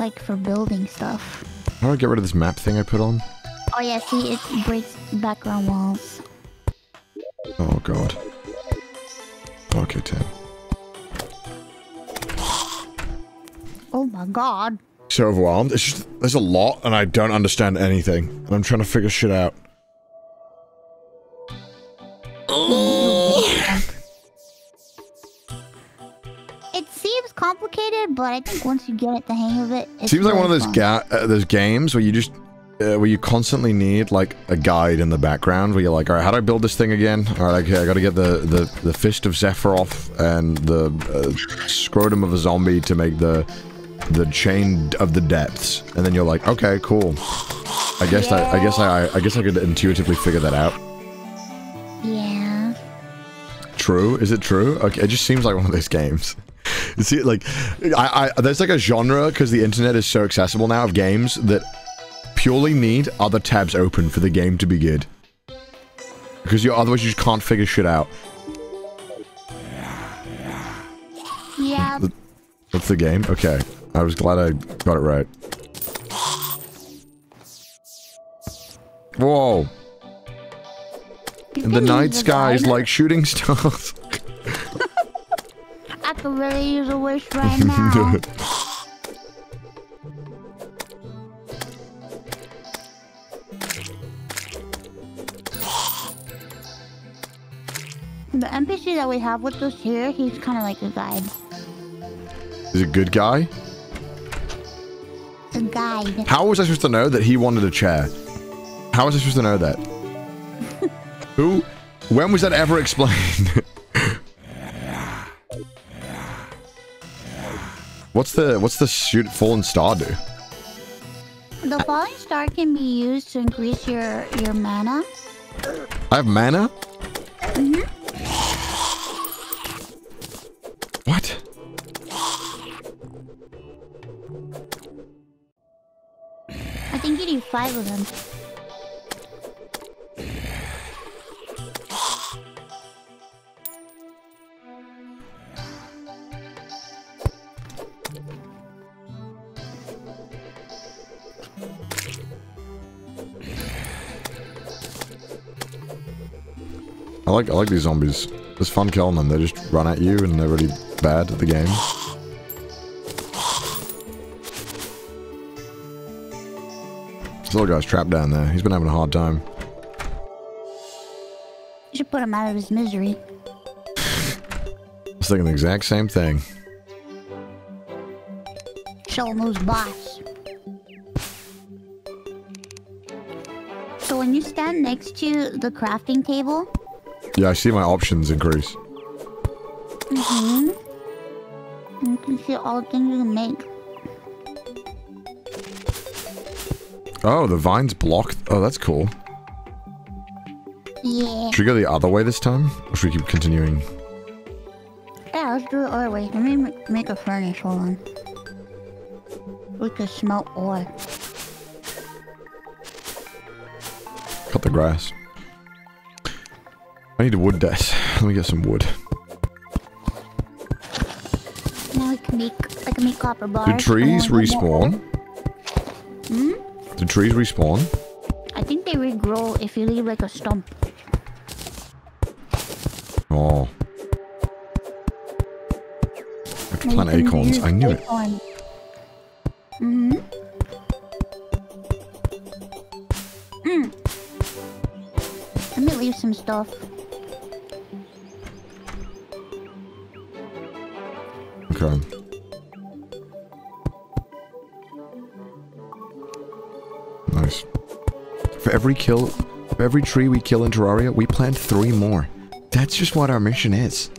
like for building stuff. How do I get rid of this map thing I put on? Oh yeah, see, it breaks background walls. Oh god. Okay, Tim. Oh my god. So overwhelmed. It's just there's a lot and I don't understand anything. And I'm trying to figure shit out. It seems complicated, but I think once you get the hang of it, it Seems like one of those ga- uh, those games where you just uh, where you constantly need like a guide in the background where you're like, all right, how do I build this thing again? All right, okay, I got to get the, the the fist of Sephiroth and the uh, scrotum of a zombie to make the the chain of the depths, and then you're like, okay, cool. I guess I, I guess I I guess I could intuitively figure that out. Yeah. True? Is it true? Okay, it just seems like one of those games. You see, like, I, I there's like a genre because the internet is so accessible now of games that purely need other tabs open for the game to be good. Because you otherwise you just can't figure shit out. Yeah. That's the game. Okay, I was glad I got it right. Whoa! The night sky is like shooting stars. I could really use a wish right now. the NPC that we have with us here, he's kind of like a guide. is a good guy? A guide. How was I supposed to know that he wanted a chair? How was I supposed to know that? Who? When was that ever explained? what's the what's the shoot fallen star do? The falling star can be used to increase your your mana. I have mana. Mm-hmm. What? I think you need five of them. I like I like these zombies. It's fun killing them. They just run at you and they're really bad at the game. This little guy's trapped down there. He's been having a hard time. You should put him out of his misery. I was thinking the exact same thing. Show him who's boss. So when you stand next to the crafting table, Yeah, I see my options increase. mm-hmm, you can see all the things you can make. Oh, the vines block. Oh, that's cool. Yeah. Should we go the other way this time? Or should we keep continuing? Yeah, let's do it other way. Let me make a furnace. Hold on. We can smelt ore. Cut the grass. I need a wood desk. Let me get some wood. Now we can make, I can make copper bars. Do trees and then more ore. respawn? Hmm? Do trees respawn? I think they regrow if you leave like a stump. Oh. I have to plant acorns. I knew it. Mm-hmm. Mm. Let me leave some stuff. Okay. Nice. For every kill, for every tree we kill in Terraria, we plant three more. That's just what our mission is.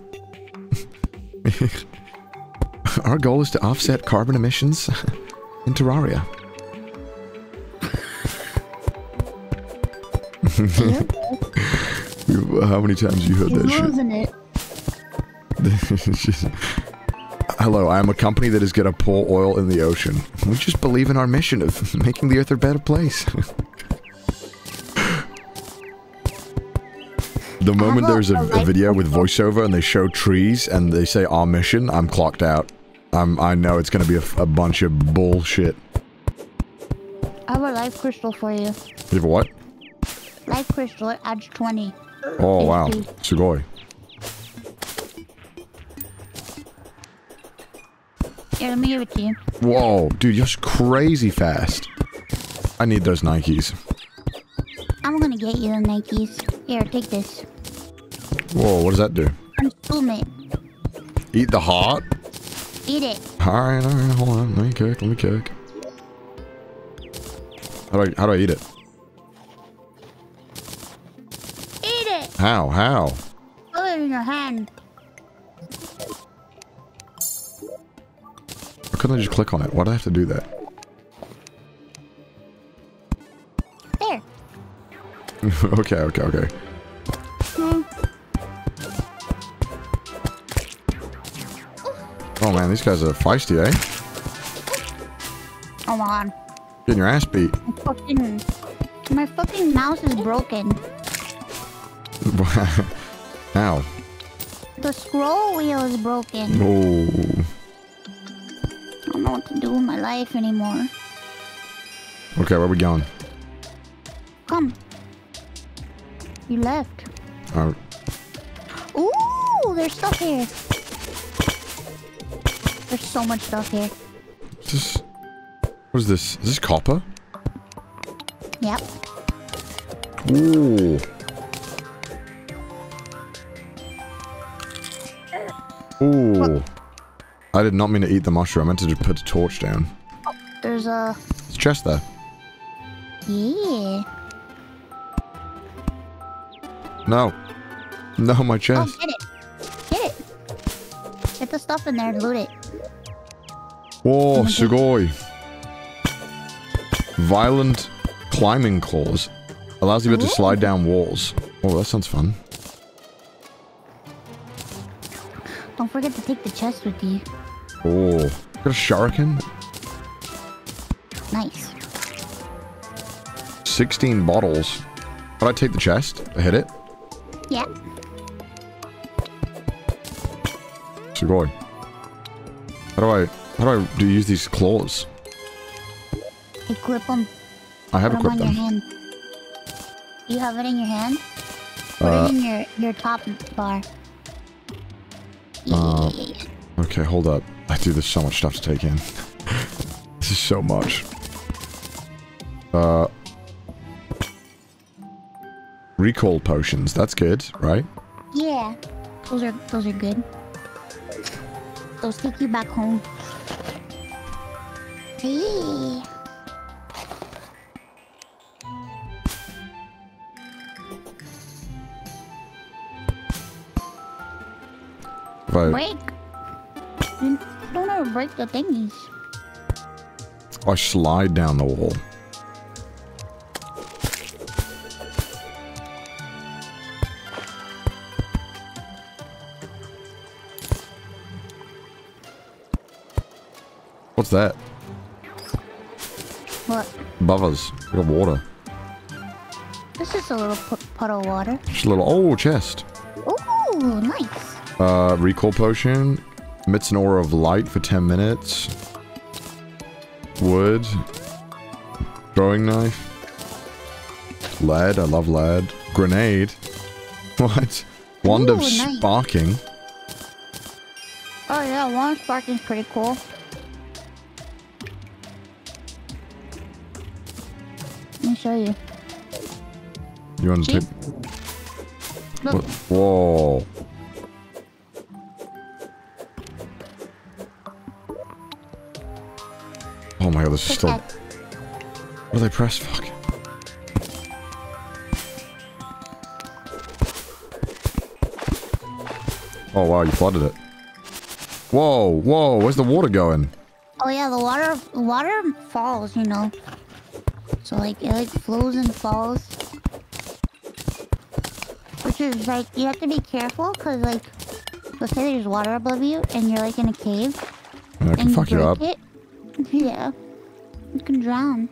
our goal is to offset carbon emissions in Terraria. How many times you heard that shit? It. Hello, I am a company that is going to pull oil in the ocean. We just believe in our mission of making the earth a better place. the moment there's a, a a video with voiceover and they show trees and they say our mission, I'm clocked out. I'm, I know it's going to be a bunch of bullshit. I have a life crystal for you. You have a what? Life crystal it adds 20. Oh, wow. Sugoi. Here, let me give it to you. Whoa, dude, you're crazy fast. I need those Nikes. I'm gonna get you the Nikes. Here, take this. Whoa, what does that do? Consume it. Eat the heart? Eat it. Alright, alright, hold on. Let me cook, let me cook. How do I, how do I eat it? Eat it. How, how? Put it in your hand. Couldn't I just click on it? Why do I have to do that? There. okay, okay, okay. Oh man, these guys are feisty, eh? Come on. Getting your ass beat. My fucking, my fucking mouse is broken. How? The scroll wheel is broken. Oh. What to do with my life anymore. Okay, where are we going? Come. You left. Uh, Ooh, there's stuff here. There's so much stuff here. is this, what is this? Is this copper? Yep. Ooh. I did not mean to eat the mushroom. I meant to just put the torch down. There's a. There's a chest there. Yeah. No. No, my chest. Oh, chest. get it. Get it. Get the stuff in there and loot it. Whoa, oh my Sugoi. Violent climbing claws. Allows you to slide down walls. Oh, that sounds fun. Don't forget to take the chest with you. Oh. Got a shuriken? Nice. 16 bottles. How I take the chest? I hit it? Yeah. Sugoi. How do I... How do I do use these claws? Equip them. I have Put them equipped on them. your hand. You have it in your hand? Put Uh, it in your, your top bar. Uh. Okay, hold up. Do there's so much stuff to take in. this is so much. Uh Recall potions, that's good, right? Yeah. Those are those are good. Those take you back home. Hey. If break the thingies. I slide down the wall. What's that? What? Above us. Bit of water. This is a little puddle of water. Just a little oh chest. Ooh, nice. Uh recall potion. Emits an aura of light for 10 minutes. Wood. Throwing knife. Lead. I love lead. Grenade. What? Wand of nice. sparking. Oh yeah, one sparking's pretty cool. Let me show you. You want to take... Look, Whoa. This is still... What do they press? Fuck. Oh wow, you flooded it. Whoa, whoa, where's the water going? Oh yeah, the water, water falls, you know. So like it like flows and falls. Which is, like you have to be careful, cause like let's say there's water above you and you're like in a cave And I can fuck you break up. it. Yeah, can drown.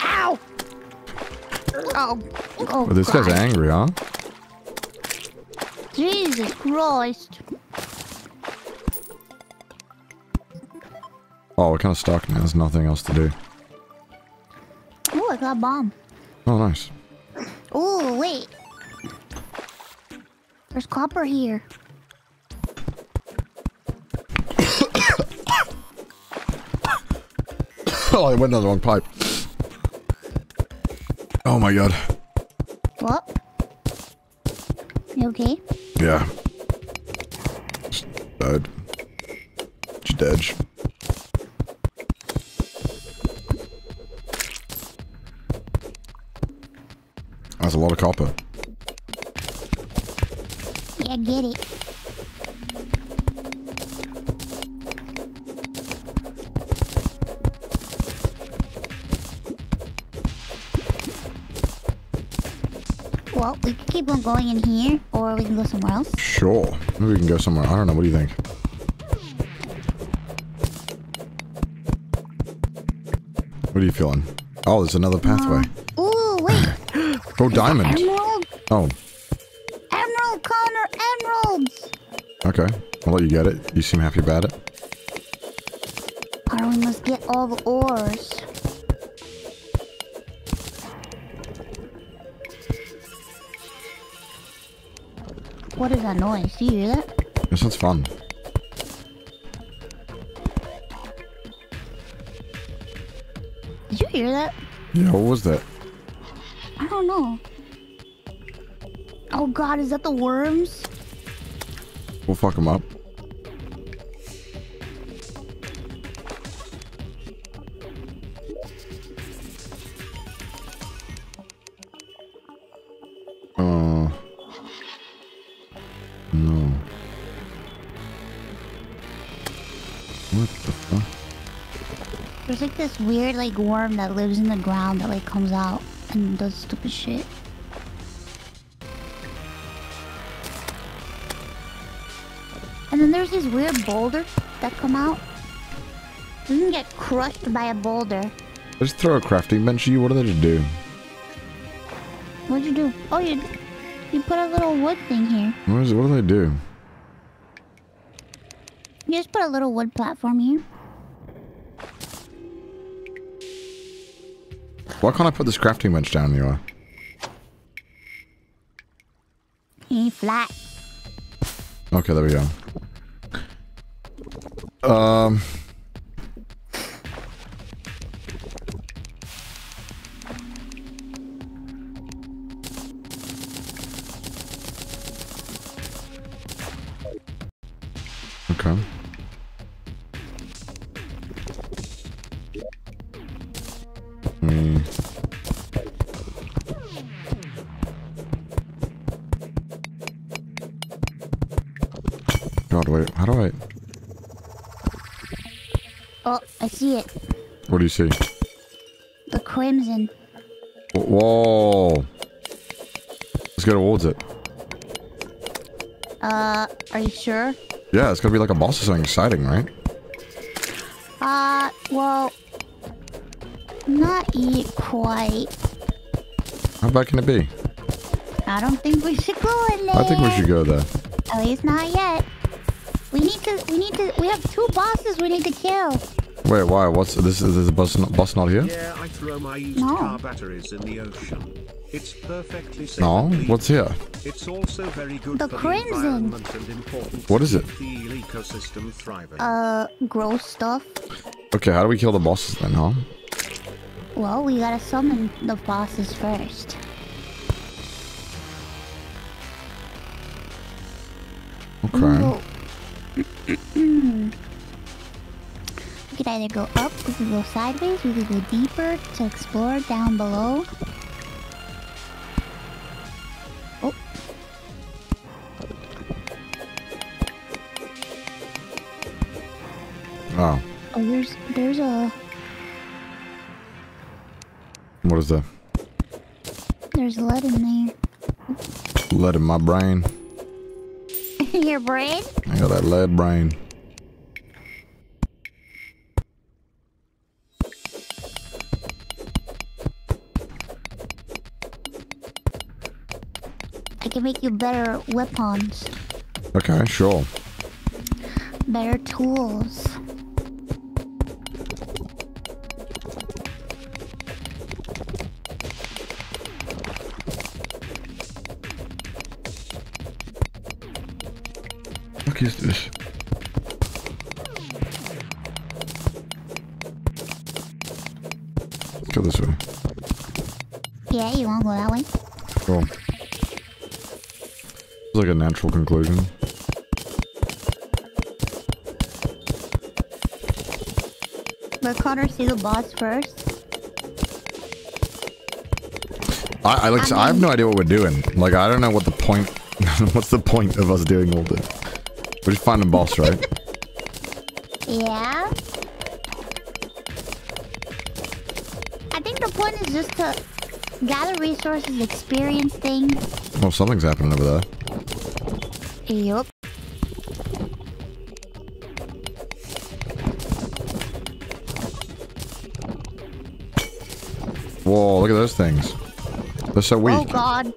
Ow! Oh, oh Well, this guy's angry, huh? Jesus Christ! Oh, we're kind of stuck now. There's nothing else to do. Oh, I got a bomb. Oh, nice. Oh, wait. There's copper here. Oh, I went down the wrong pipe. Oh my god. What? You okay? Yeah. Just died. Just dead. That's a lot of copper. Yeah, get it. We can keep on going in here, or we can go somewhere else. Sure. Maybe we can go somewhere. I don't know. What do you think? What are you feeling? Oh, there's another uh, pathway. Ooh, wait! Oh, diamond. Emerald! Oh, Emerald, Connor! Emeralds! okay. I'll let you get it. You seem happy about it. Do you hear that? This sounds fun. Did you hear that? Yeah, what was that? I don't know. Oh god, is that the worms? We'll fuck them up. There's like this weird like worm that lives in the ground that like comes out and does stupid shit. And then there's these weird boulders that come out. You can get crushed by a boulder. Just throw a crafting bench at you. What do they to do? What'd you do? Oh, you you put a little wood thing here. What, is, what do they do? You just put a little wood platform here. Why can't I put this crafting bench down anywhere? He flat. Okay, there we go. Um. Oh, I see it. What do you see? The crimson. Whoa! Let's go towards it. Uh, are you sure? Yeah, it's gonna be like a boss or something exciting, right? Uh, well, not yet quite. How bad can it be? I don't think we should go in there. I think we should go there. At least not yet. We need to. We need to. We have two bosses. We need to kill. Wait, why? What's this? Is the boss not, boss not here? Yeah, I throw my used No. car batteries in the ocean. It's perfectly safe. No, what's here? It's also very good The for crimson. the environment and important What it? the ecosystem thriving. Uh, gross stuff. Okay, how do we kill the bosses then, huh? Well, we gotta summon the bosses first. Okay. Ooh. We could either go up, we could go sideways, we could go deeper to explore down below. Oh. Oh, Oh, there's there's a What is that? There's lead in there. Lead in my brain. Your brain? I got that lead brain. I can make you better weapons, Okay, sure. better tools. This? Let's go this way. Yeah, you wanna go that way? Cool. It's like a natural conclusion. Let Connor see the boss first. I, I like. I, I I have no idea what we're doing. Like, I don't know what the point. what's the point of us doing all this? We're just finding boss, right? Yeah. I think the point is just to gather resources, experience things. Well, something's happening over there. Yup. Whoa! Look at those things. They're so weak. Oh god.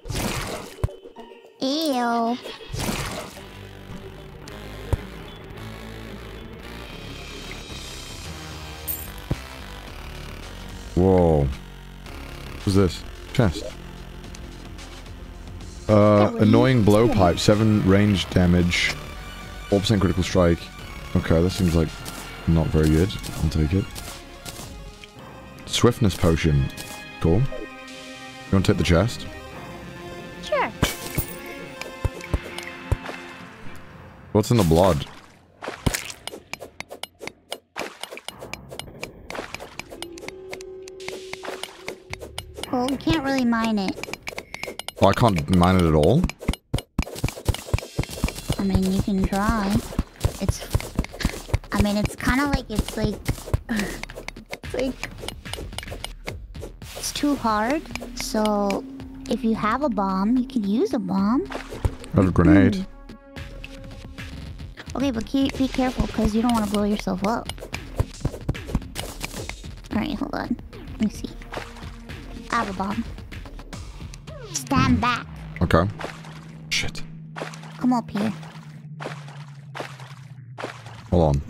Ew. Chest. Uh, annoying blowpipe, 7 range damage, 4% critical strike. Okay, that seems like not very good. I'll take it. Swiftness potion. Cool. You want to take the chest? Sure. What's in the blood? Oh, I can't mine it at all? I mean, you can try. It's. I mean, it's kind of like it's like. it's like. It's too hard. So, if you have a bomb, you can use a bomb. I have a grenade. Mm. Okay, but keep, be careful because you don't want to blow yourself up. Alright, hold on. Let me see. I have a bomb. Stand back. Okay. Shit. Come up here. Hold on.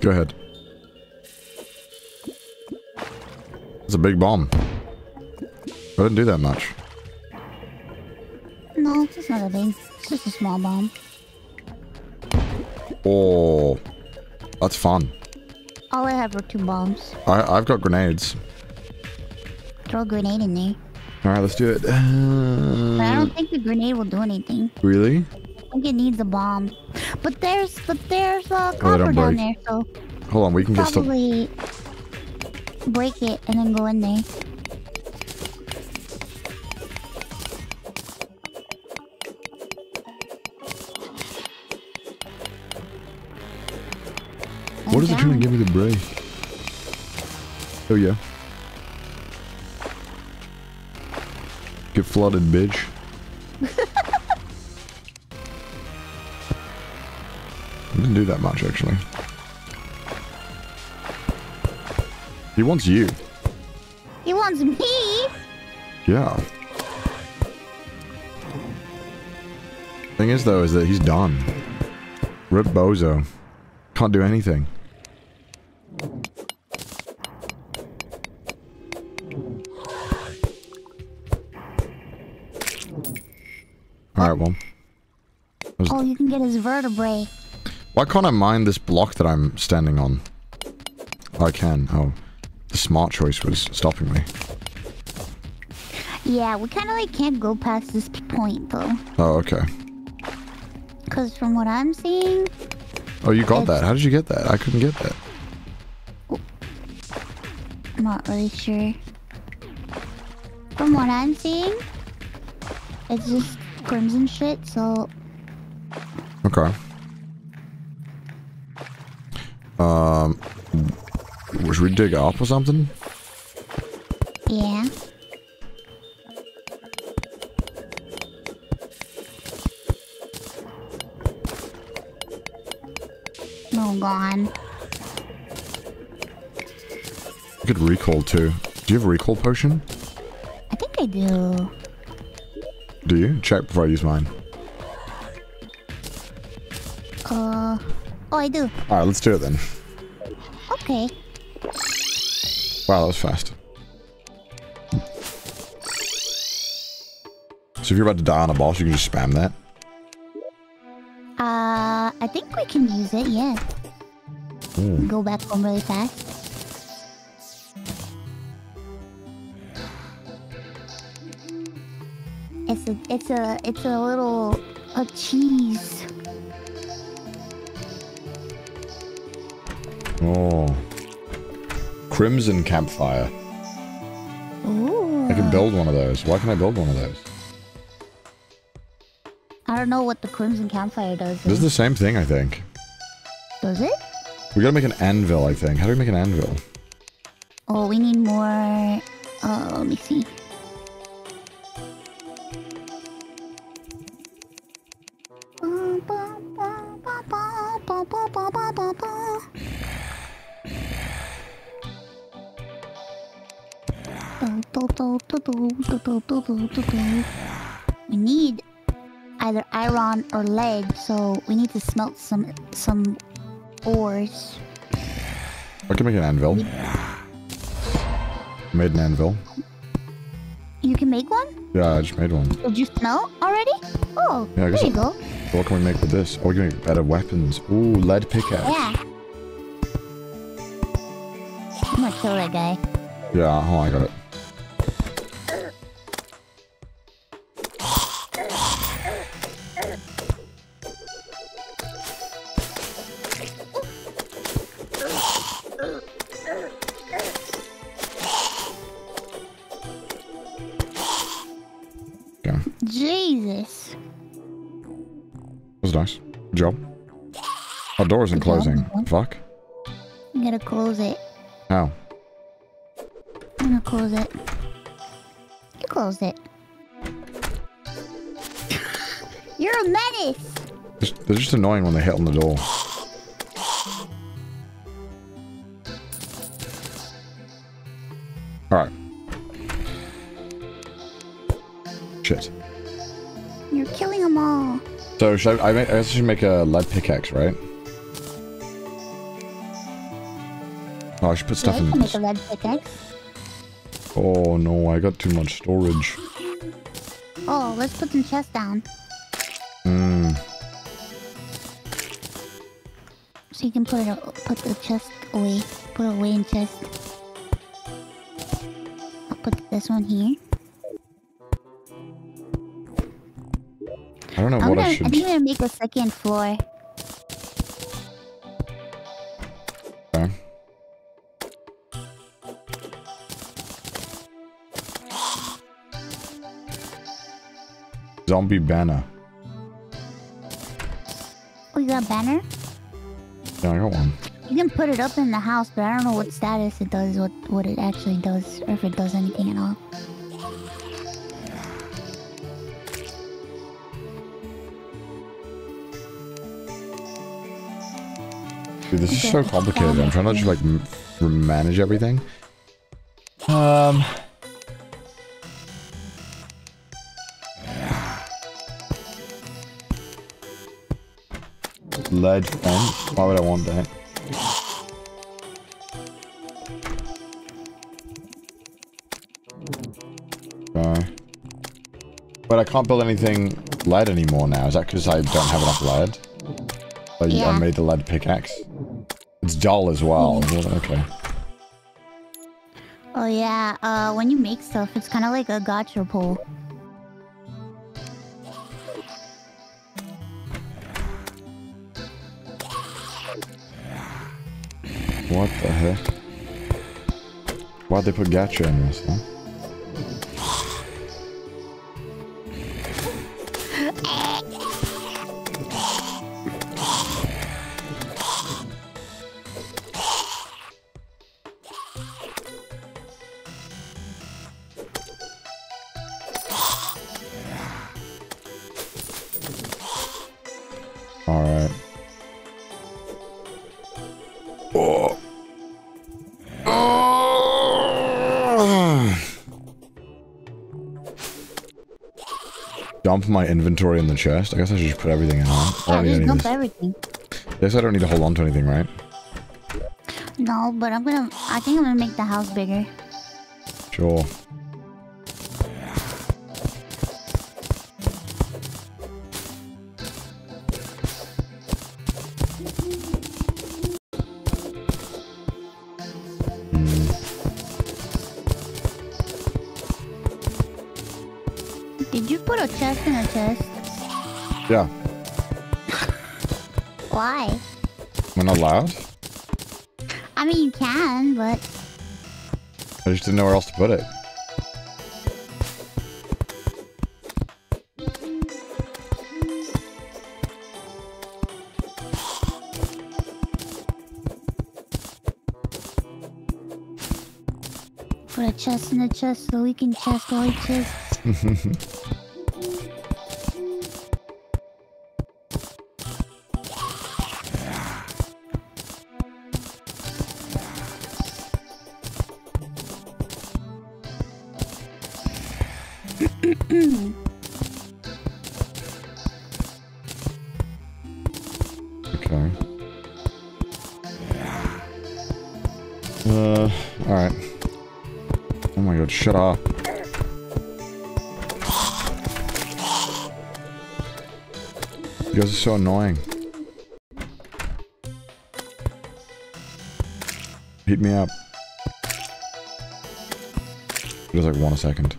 Go ahead. It's a big bomb. I didn't do that much. No, it's just not a big. It's just a small bomb. Oh, that's fun. Have two bombs. I, I've got grenades. Throw a grenade in there. All right, let's do it. But I Uh, don't think the grenade will do anything. really? I think it needs a bomb. But there's, but there's uh, Oh, copper don't down there, so Hold on, we can get probably break it and then go in there. What is it trying to give me Oh yeah. Get flooded, bitch. I didn't do that much actually. He wants you. He wants me. Yeah. Thing is though, is that he's done. Rip Bozo. Can't do anything. Vertebrae. Why can't I mine this block that I'm standing on? I can. Oh. The smart choice was stopping me. Yeah, we kind of like can't go past this point though, Oh, okay. because from what I'm seeing, Oh, you got that. How did you get that? I couldn't get that. I'm not really sure. From what I'm seeing, it's just crimson shit. So Okay. Um, should we dig up or something? Yeah. Oh, gone. We could recall too. Do you have a recall potion? I think I do. Do you? Check before I use mine. I do. Alright, let's do it then. Okay. Wow, that was fast. So if you're about to die on a boss, you can just spam that. Uh, I think we can use it, yeah. Ooh. Go back home really fast. It's a, it's a, it's a little, a cheese. Crimson Campfire. Ooh. I can build one of those. Why can I build one of those? I don't know what the Crimson Campfire does. This is the same thing, I think. Does it? We gotta make an anvil, I think. How do we make an anvil? Oh, we need more. Uh, let me see. We need either iron or lead, so we need to smelt some some ores. I can make an anvil. Made an anvil. You can make one? Yeah, I just made one. Did you smelt already? Oh, Yeah, there you go. So what can we make with this? Oh, we can make better weapons. Ooh, lead pickaxe. Yeah. I'm gonna kill that guy. Yeah, oh, I got it. Annoying when they hit on the door. Alright. Shit. You're killing them all. So should I, I, make, I guess I should make a lead pickaxe, right? Oh, I should put stuff I in can make a red pickaxe. Oh no, I got too much storage. Oh, let's put some chests down. So you can put it put the chest away. Put it away in chest. I'll put this one here. I don't know I'm what gonna, I I should. think I'm gonna make a second floor. Okay. Zombie banner. Oh, you got banner? Yeah, I got one. You can put it up in the house, but I don't know what status it does, what what it actually does, or if it does anything at all. Dude, this is so complicated. I'm trying to just like manage everything. Um. Lead fence. Why would I want that? Okay. But I can't build anything lead anymore now. Is that because I don't have enough lead? But I made the lead pickaxe. It's dull as well. Okay. Oh yeah, uh, when you make stuff, it's kind of like a gacha pull. What the heck? Why'd they put gacha in this, huh? Dump my inventory in the chest? I guess I should just put everything in. Huh? I Yeah, don't need just dump everything. Guess I don't need to hold on to anything, right? No, but I'm gonna. I think I'm gonna make the house bigger. Sure. Didn't know where else to put it. put a chest in a chest so we can chest all chests. Okay. Shut up. You guys are so annoying. Hit me up. Just like one second.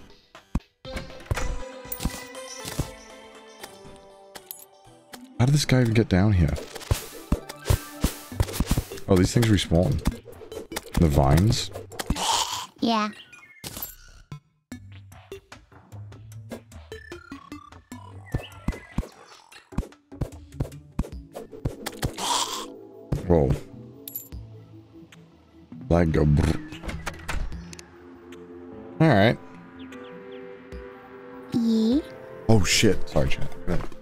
How did this guy even get down here? Oh, these things respawn. The vines? Yeah. Go. brr. Alright. Yeah. Oh shit. Sorry, chat.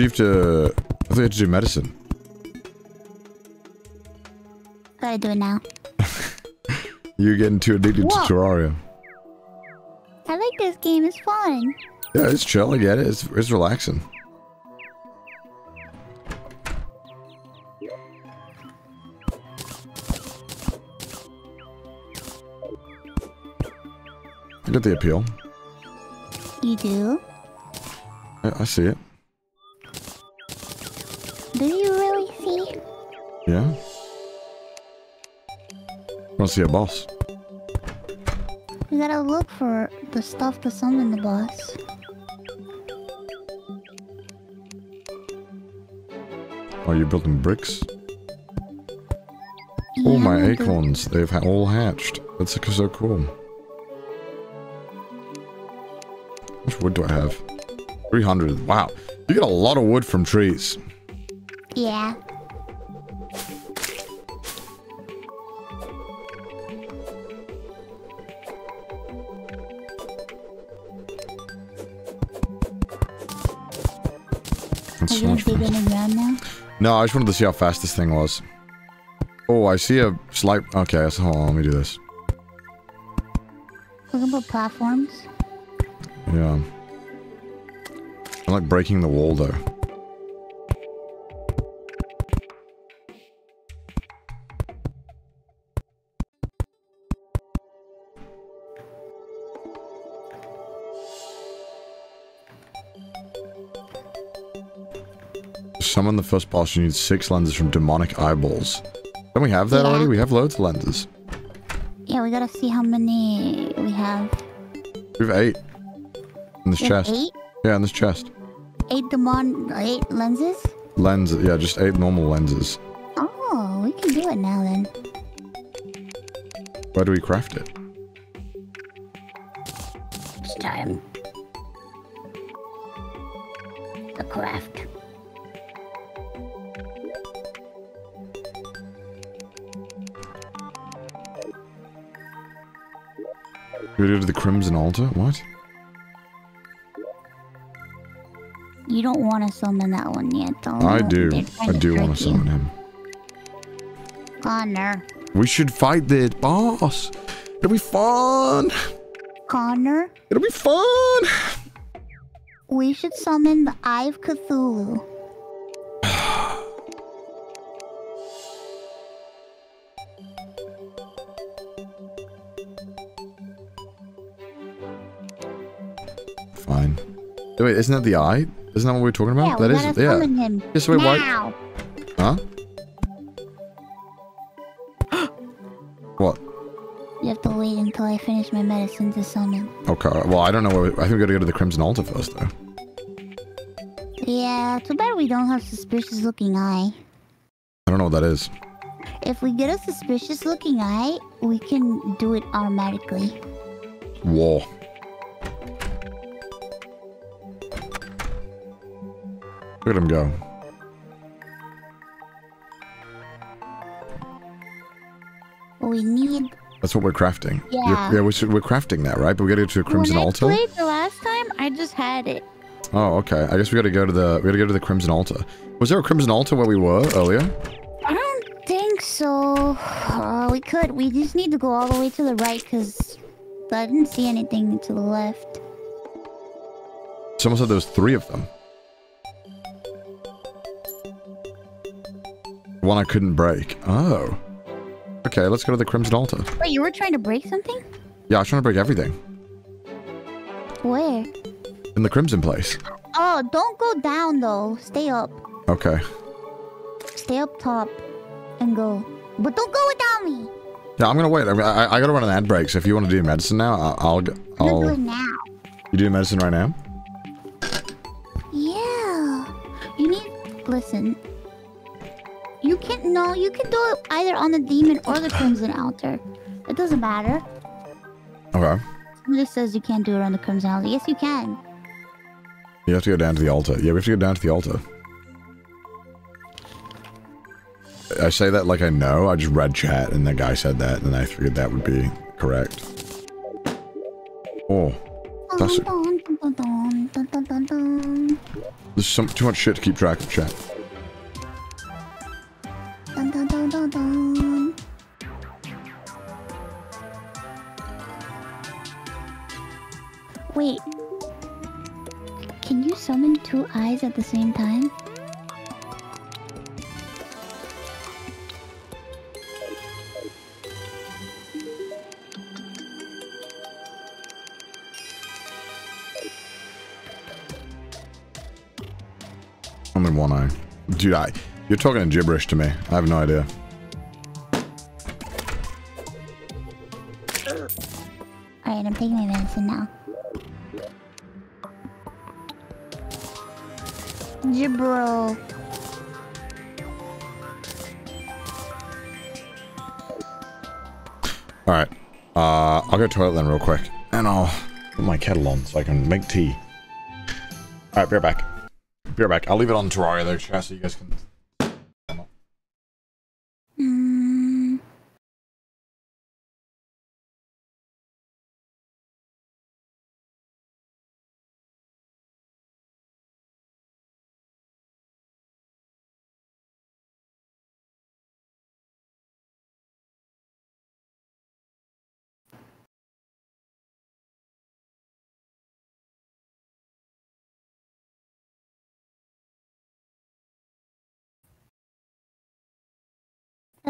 Eh, do you have to... I think you have to do medicine. Gotta do it now. You're getting too addicted Whoa. to Terraria. I like this game. It's fun. Yeah, it's chill. I get it. It's, it's relaxing. I get the appeal. You do? I, I see it. See a boss? You gotta look for the stuff to summon the boss. Are you building bricks? All my Yeah, the- acorns. They've ha all hatched. That's so- so cool. How much wood do I have? 300. Wow. You get a lot of wood from trees. No, I just wanted to see how fast this thing was. Oh, I see a slight... Okay, so hold on, let me do this. Can put platforms. Yeah. I like breaking the wall, though. Summon the first boss, you need six lenses from demonic eyeballs. Don't we have that Yeah. already? We have loads of lenses. Yeah, we gotta see how many we have. We have eight. In this We chest. eight? Yeah, in this chest. Eight demon eight lenses? Lens, yeah, just eight normal lenses. Oh, we we can do it now then. Where do we craft it? Crimson Altar? What? You don't want to summon that one yet, though. I do. I do want to summon him. Connor. We should fight the boss. It'll be fun. Connor, It'll be fun. we should summon the Eye of Cthulhu. Wait, isn't that the eye? Isn't that what we were talking about? Yeah, that we is, yeah. him. Yeah, so wait, why- Huh? what? You have to wait until I finish my medicine to summon. Okay. Well, I don't know. Where, I think we gotta go to the Crimson Altar first, though. Yeah, too bad we don't have suspicious looking eye. I don't know what that is. If we get a suspicious looking eye, we can do it automatically. War. Look at him go. We need. That's what we're crafting. You're- Yeah. yeah, we should, we're crafting that, right? But we gotta go to a Crimson when Altar. I played the last time, I just had it. Oh, okay. I guess we gotta go to the we gotta go to the Crimson Altar. Was there a Crimson Altar where we were earlier? I don't think so. Uh, we could. We just need to go all the way to the right because I didn't see anything to the left. Someone said there was three of them. One I couldn't break. Oh. Okay, let's go to the Crimson Altar. Wait, you were trying to break something? Yeah, I was trying to break everything. Where? In the Crimson place. Oh, don't go down though. Stay up. Okay. Stay up top and go. But don't go without me. Yeah, I'm gonna wait. I, I, I gotta run an ad break, so if you want to do medicine now, I- I'll... gonna do I'll it now. you do medicine right now? Yeah. You need. Listen. You can no. You can do it either on the demon or the crimson altar. It doesn't matter. Okay. Somebody says you can't do it on the crimson altar. Yes, you can. You have to go down to the altar. Yeah, we have to go down to the altar. I say that like I know. I just read chat and the guy said that, and I figured that would be correct. Oh, That's it. There's some too much shit to keep track of chat. Wait. Can you summon two eyes at the same time? Only one eye. Dude, I, you're talking gibberish to me. I have no idea. Alright, I'm taking my medicine now. Gibro. All right. Uh, I'll go to the toilet then real quick, and I'll put my kettle on so I can make tea. All right, be right back. Be right back. I'll leave it on Terraria though, chat, so you guys can.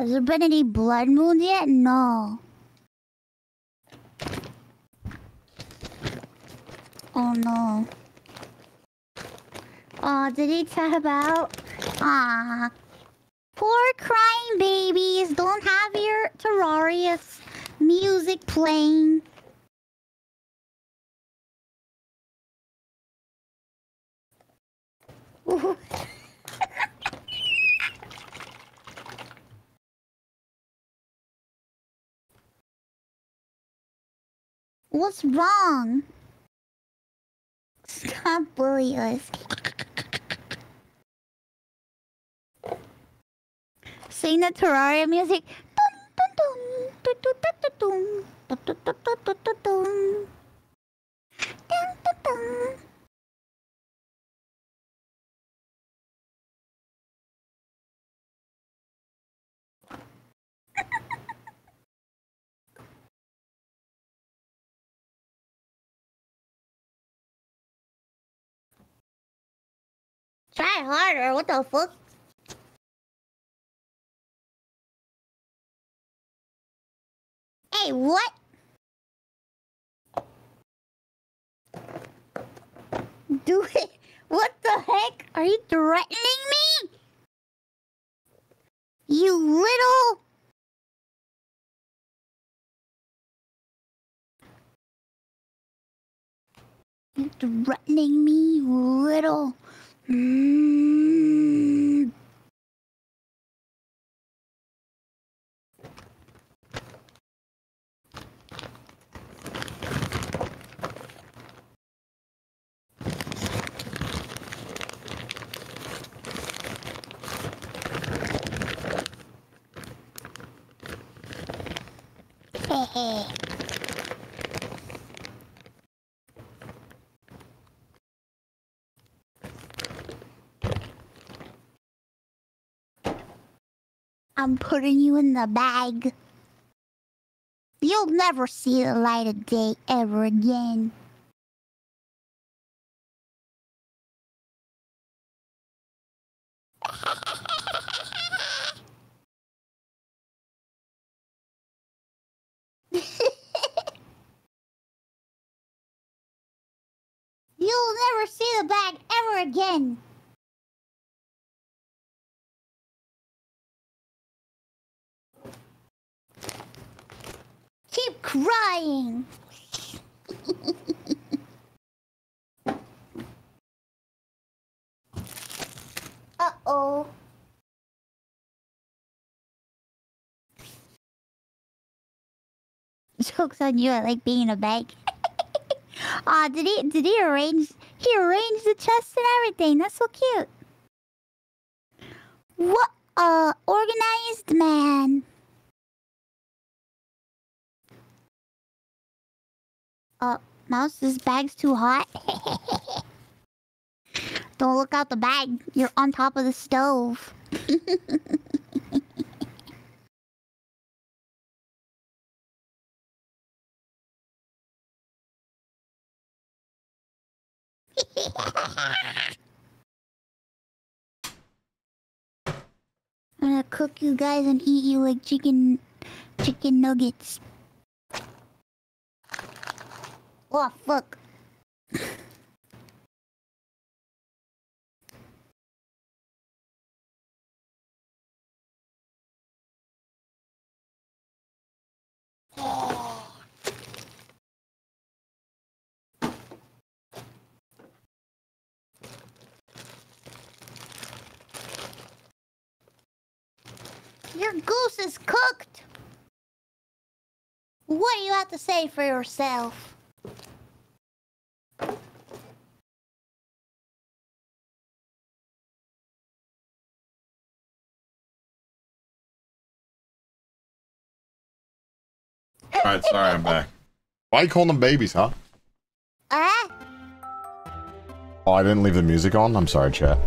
Has there been any blood moons yet? No. Oh no. Oh, did he tab out? Ah. Poor crying babies don't have your Terraria's music playing. Ooh. What's wrong? Stop bullying us. Sing the Terraria music. Try harder. What the fuck? Hey, what? Do it. What the heck? Are you threatening me? You little. You threatening me, little. Mm. I'm putting you in the bag. You'll never see the light of day ever again. You'll never see the bag ever again. Keep crying. uh oh. Jokes on you, I like being in a bag. Aw, did he did he arrange he arranged the chest and everything. That's so cute. What a organized man. Uh, mouse, this bag's too hot. Don't look out the bag. You're on top of the stove. I'm gonna cook you guys and eat you like chicken chicken nuggets. Oh fuck. Your goose is cooked. What do you have to say for yourself? Alright, sorry, I'm back. Why are you calling them babies, huh? Ah, Oh, I didn't leave the music on? I'm sorry, chat.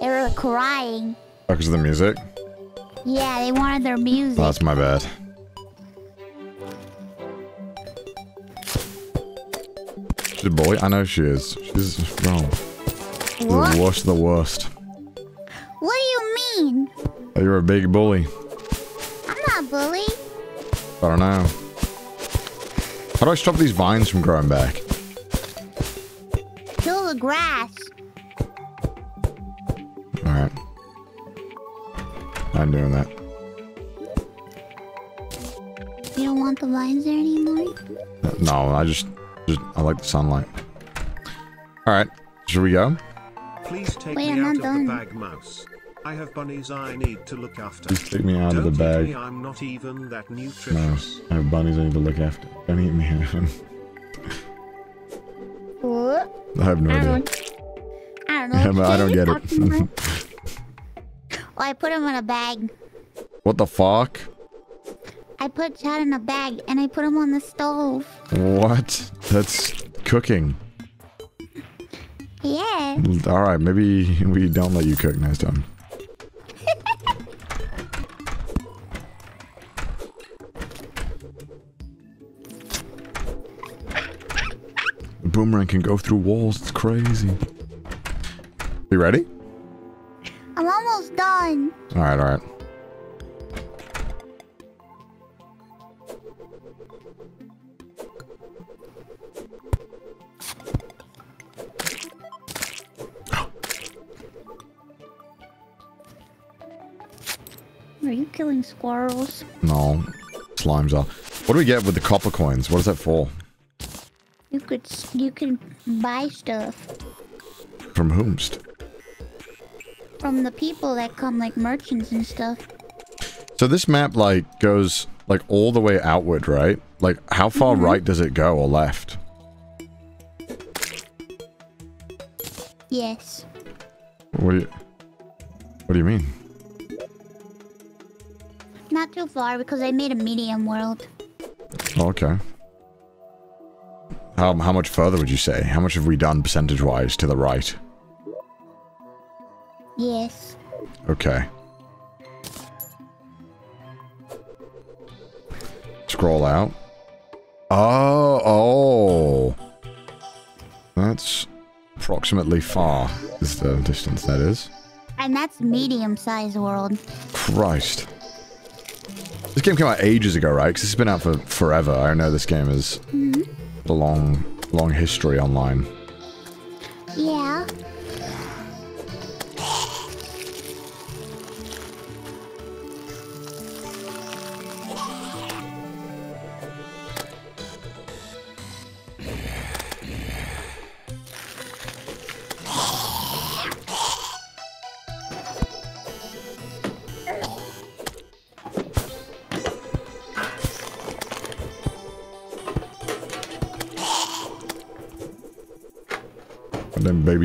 they were crying. Because of the music? Yeah, they wanted their music. Oh, that's my bad. She's a bully? I know she is. She's wrong. She's what? the worst of the worst. What do you mean? Oh, you're a big bully. I'm not a bully. I don't know. How do I stop these vines from growing back? Kill the grass. Alright. I'm doing that. You don't want the vines there anymore? No, I just, just I like the sunlight. Alright, should we go? Please take Wait, me I'm out not of done. the bag, mouse. I have bunnies I need to look after. Please take me out of Don't the bag. me, I'm not even that nutritious. No. I have bunnies I need to look after. Don't eat me. What? I have no I idea. don't, I don't know. Yeah, but I don't get Talk to me. it. well, I put him in a bag. what the fuck? I put Chad in a bag and I put him on the stove. What? That's cooking. Yeah. Alright, maybe we don't let you cook next time. Boomerang can go through walls, it's crazy. You ready? I'm almost done. Alright, alright. Are you killing squirrels? No. Slimes are. What do we get with the copper coins? What is that for? You could you can buy stuff From whomst? from the people that come like merchants and stuff. So this map, like, goes, like, all the way outward, right? Like, how far mm-hmm. right does it go or left? Yes. What do you... What do you mean? Not too far because I made a medium world. Oh, okay. How, how much further would you say? How much have we done percentage-wise to the right? Yes. Okay. Scroll out. Oh, oh. That's approximately far is the distance that is. And that's medium sized world. Christ. This game came out ages ago, right? Because it's been out for forever. I know this game is mm-hmm. A long, long history online. Yeah.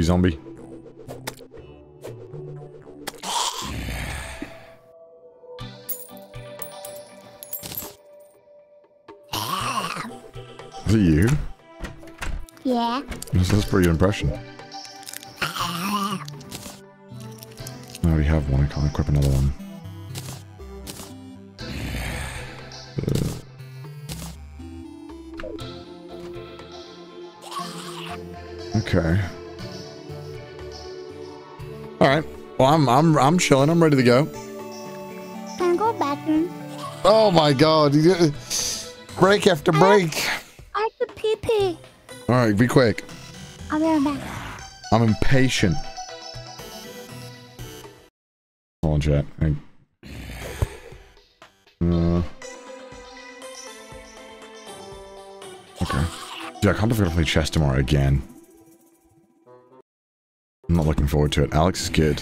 Zombie. Is it you? Yeah. That's, a pretty good impression. I already have one, I can't equip another one. Uh. Okay. Alright. Well I'm I'm I'm chilling, I'm ready to go. Can I go bathroom? Oh my god. Break after break. I have to pee pee. Alright, be quick. I'll be right back. I'm impatient. Hold on, chat. I... Uh... Okay. Dude, I can't believe I gotta play chess tomorrow again. I'm not looking forward to it. Alex is good.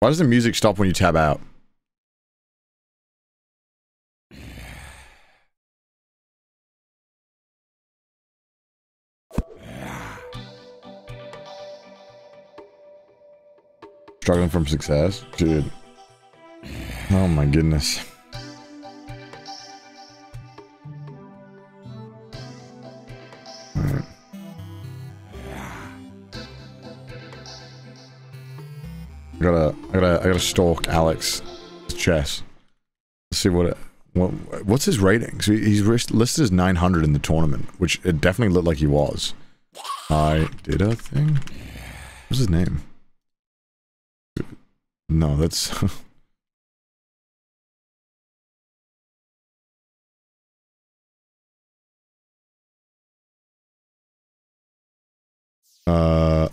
Why does the music stop when you tab out? Struggling from success? Dude. Oh my goodness. Gotta, I gotta, I gotta stalk Alex chess. Let's see what, it, what, what's his rating? So he's listed as 900 in the tournament, which it definitely looked like he was. I did a thing. What's his name? No, that's. uh.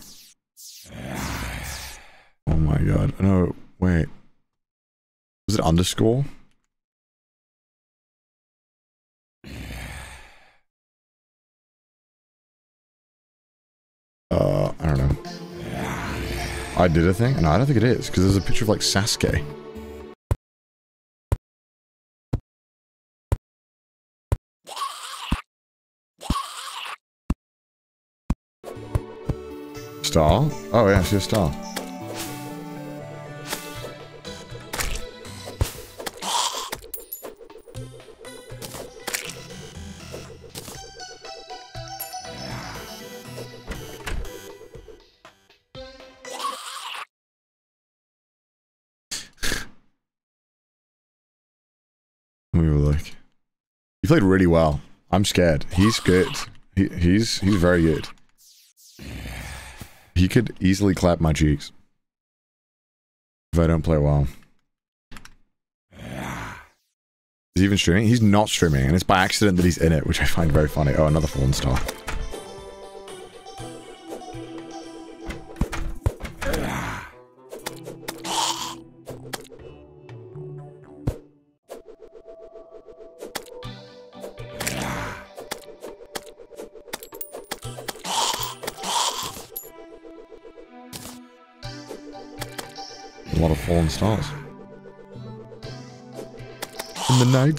Oh my god. No, wait. Was it underscore? Uh, I don't know. I did a thing? No, I don't think it is, because there's a picture of like Sasuke. Star? Oh yeah, she's a star. Played really well. I'm scared. He's good. He, he's he's very good. He could easily clap my cheeks if I don't play well. Is he even streaming? He's not streaming, and it's by accident that he's in it, which I find very funny. Oh, another fallen star.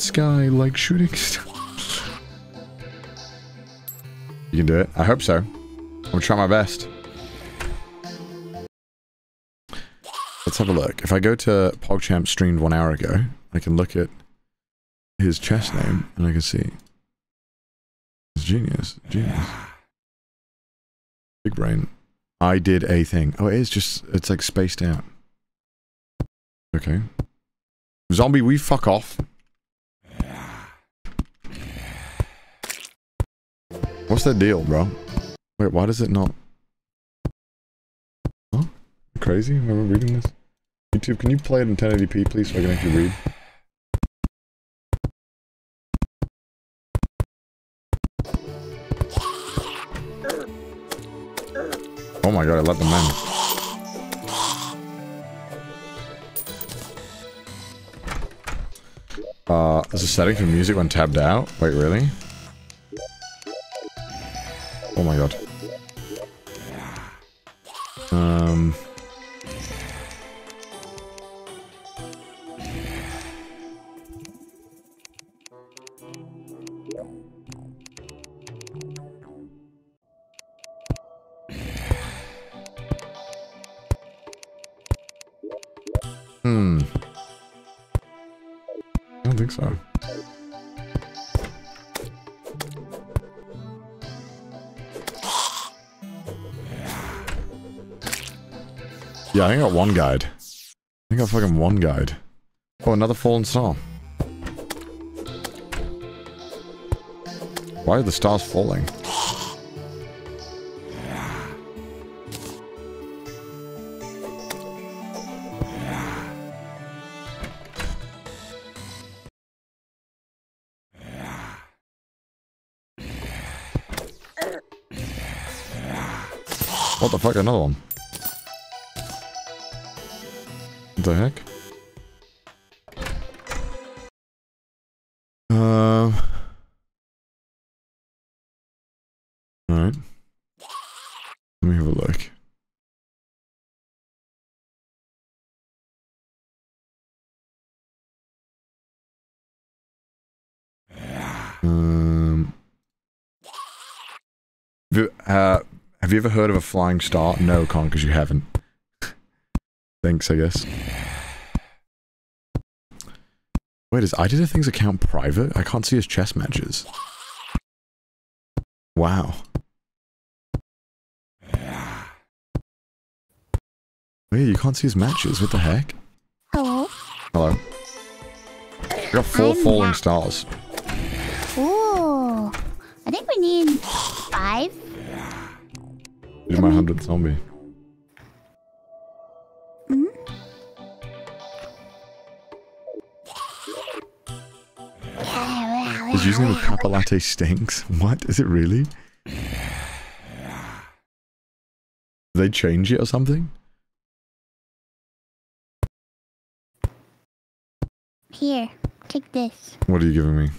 Sky, like shooting stars. You can do it. I hope so. I'm gonna try my best. Let's have a look. If I go to PogChamp streamed one hour ago, I can look at his chest name and I can see. It's genius. Genius. Big brain. I did a thing. Oh, it is just, it's like spaced out. Okay. Zombie, we fuck off. What's the deal, bro? Wait, why does it not? Huh? Crazy? Am I reading this? YouTube, can you play it in 1080p, please, so I can actually read? Oh my god, I let them in. Uh, there's a setting for music when tabbed out? Wait, really? Oh my god. Um... one guide. I think I fucking one guide. Oh, another fallen star. Why are the stars falling? What the fuck? Another one. The heck? Um. Alright. Let me have a look. Um. Uh, have you ever heard of a flying star? No, Con, because you haven't. Thanks, I guess. Wait, is I thing's account private? I can't see his chess matches. Wow. Wait, you can't see his matches. What the heck? Hello? Hello. I got 4 I'm falling stars. Ooh. I think we need five. Did my 100th zombie. Using the Papa Latte stinks? What? Is it really? They change it or something? Here, take this. What are you giving me?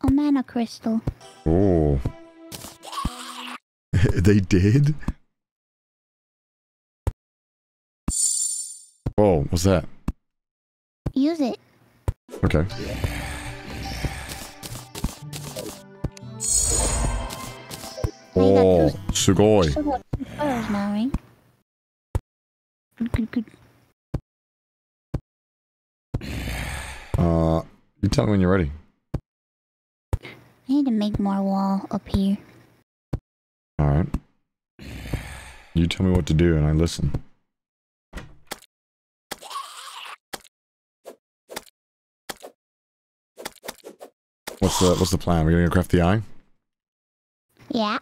A mana crystal. Oh. they did? Whoa, what's that? Use it. Okay. Now you got Oh, sugoi. Uh, you tell me when you're ready. I need to make more wall up here. Alright. You tell me what to do and I listen. What's the what's the plan? We're gonna go craft the eye? Yeah.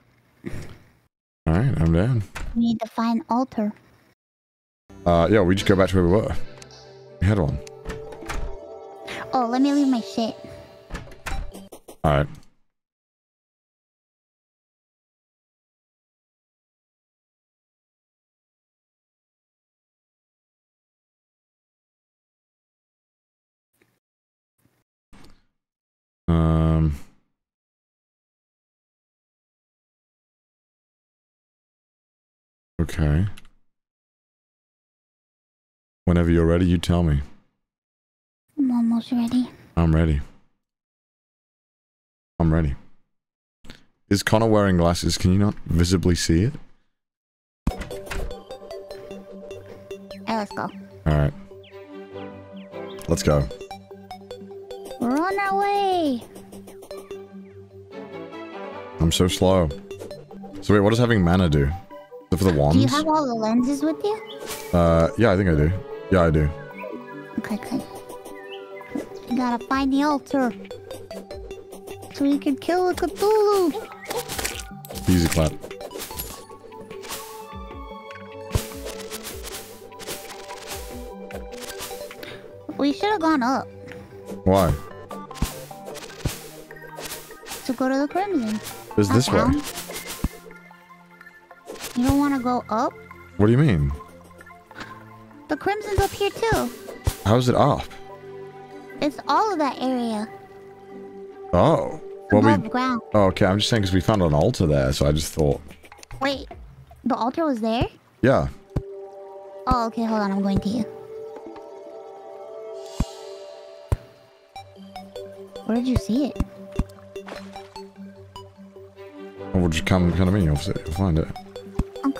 Alright, I'm down. We need to find altar. Uh yeah, we just go back to where we were. We had one. Oh, let me leave my shit. Alright. Um Okay. Whenever you're ready, you tell me. I'm almost ready. I'm ready. I'm ready. Is Connor wearing glasses? Can you not visibly see it? Alright, let's go. Alright. Let's go. We're on our way. I'm so slow. So wait, what does having mana do? For the wands? Do you have all the lenses with you? Uh, yeah, I think I do. Yeah, I do. Okay, good. We gotta find the altar. So we can kill the Cthulhu. Easy clap. We should have gone up Why? to go to the Crimson. Is this way? You don't want to go up? What do you mean? The Crimson's up here too. How's it up? It's all of that area. Oh. Well, above we. ground. Oh, okay, I'm just saying because we found an altar there, so I just thought. Wait, the altar was there? Yeah. Oh, okay, hold on, I'm going to you. Where did you see it? Or we'll just come, come to me. You'll, see- you'll find it. I'm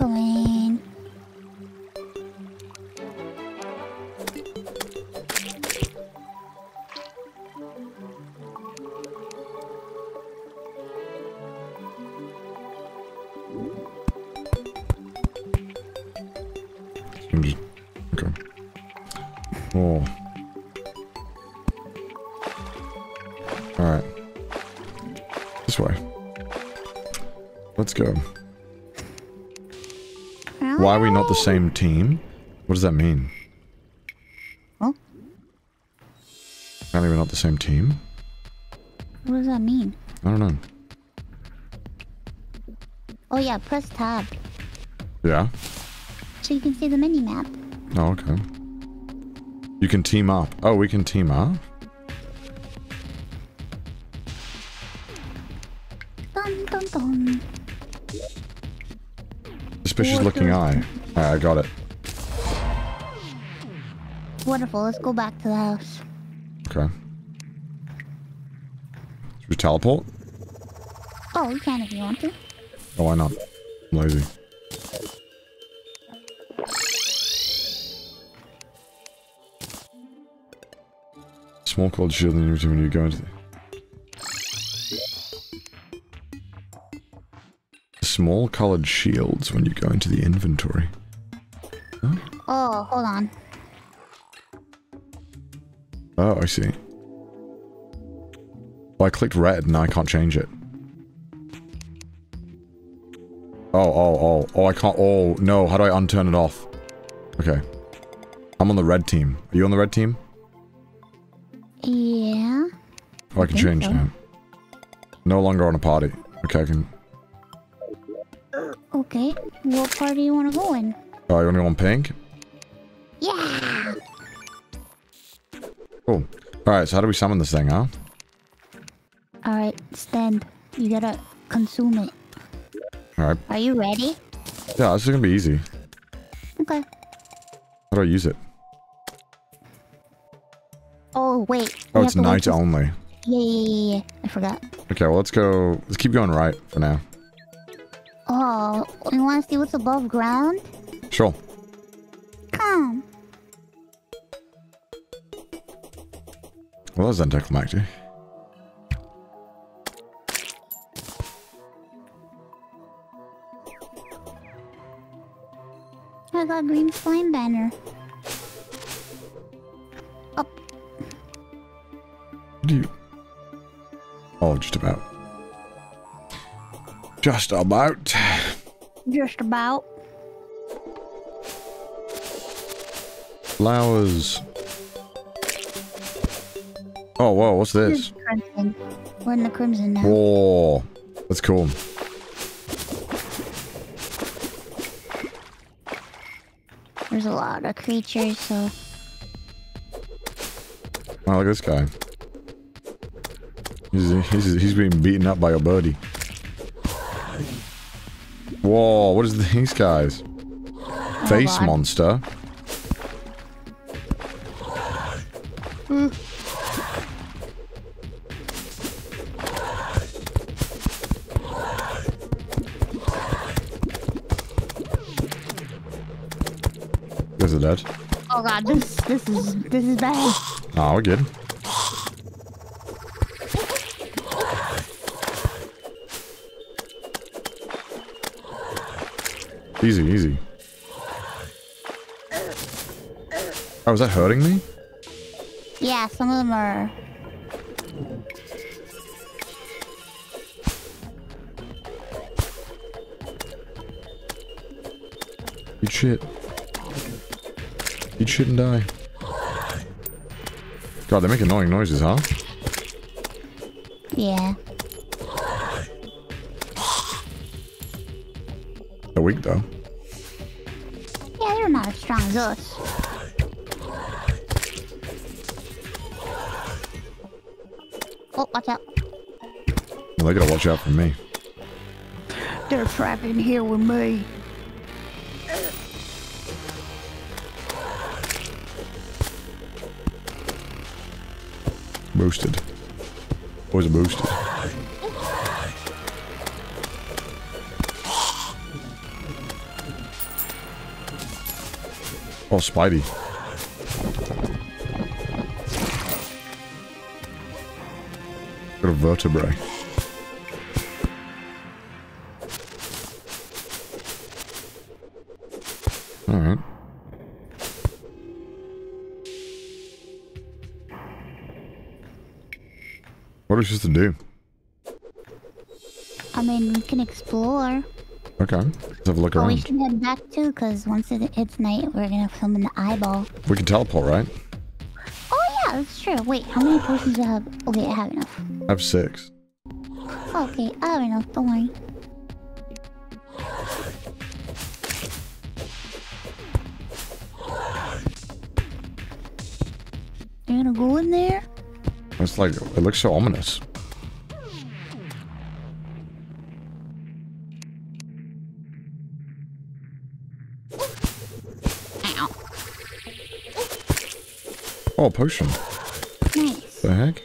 same team? What does that mean? Huh? Apparently we're not the same team? What does that mean? I don't know. Oh yeah, press tab Yeah? so you can see the mini map. Oh, okay. You can team up. Oh, we can team up? Dun dun dun. Suspicious looking eye. Alright, I got it. Wonderful. Let's go back to the house. Okay. Should we teleport? Oh, you can if you want to. Oh, why not? I'm lazy. Small cold shield in your when you go into the... Small colored shields when you go into the inventory. Oh, I see. Well, I clicked red and now I can't change it. Oh, oh, oh. Oh, I can't. Oh, no. How do I unturn it off? Okay. I'm on the red team. Are you on the red team? Yeah. Oh, I can think change so. now. No longer on a party. Okay, I can... Okay. What part do you want to go in? Oh, you want to go on pink? Alright, so how do we summon this thing, huh? Alright, stand. You gotta consume it. Alright. Are you ready? Yeah, this is gonna be easy. Okay. How do I use it? Oh, wait. Oh, we it's have to night only. Yeah, yeah, yeah, yeah. I forgot. Okay, well, let's go. Let's keep going right for now. Oh, you wanna see what's above ground? Sure. Well, that was anticlimactic. I got green flame banner. Up. What do you? Oh, just about. Just about. Just about. Flowers. Oh, whoa, what's this? Crimson. We're in the crimson now. Whoa. That's cool. There's a lot of creatures, so Oh, look at this guy. He's, he's, he's being beaten up by a buddy. Whoa, what is these guys? Oh, Face God. monster. This is this is bad. Oh, we're good. Easy, easy. Oh, is that hurting me? Yeah, some of them are. Eat shit. Eat shit and die. God, they make annoying noises, huh? Yeah. They're weak, though. Yeah, they're not as strong as us. Oh, watch out. Well, they gotta watch out for me. They're trapped in here with me. Boosted. Boys are boosted. Oh, Spidey. Got a vertebrae. What are we supposed to do? I mean, we can explore. Okay. Let's have a look But we around. should head back too, because once it hits night, we're gonna film in the eyeball. We can teleport, right? Oh yeah, that's true. Wait, how many potions do I have? Okay, I have enough. I have six. Okay, I have enough. Don't worry. It's like, it looks so ominous. Ow. Oh, a potion. Nice. The heck?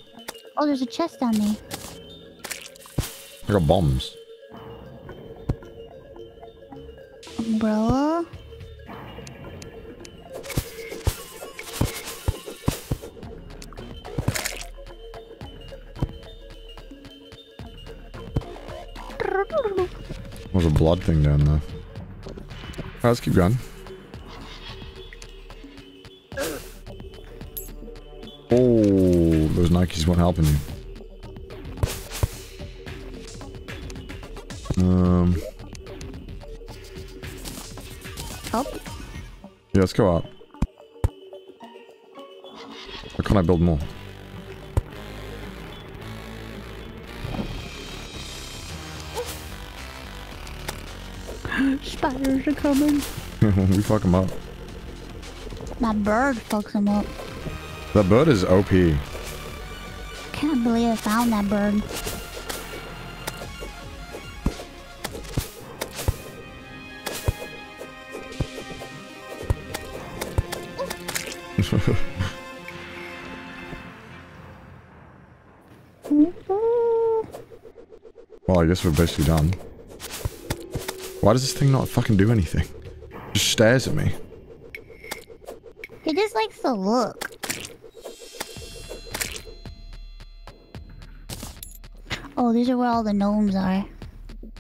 Oh, there's a chest down there. I got bombs. Thing down there. Alright, let's keep going. Oh, those Nikes weren't helping you. Um, Oh, yeah, let's go up. Or can I build more? spiders are coming. we fuck them up. My bird fucks them up. That bird is OP. Can't believe I found that bird. well, I guess we're basically done. Why does this thing not fucking do anything? Just stares at me. He just likes to look. Oh, these are where all the gnomes are.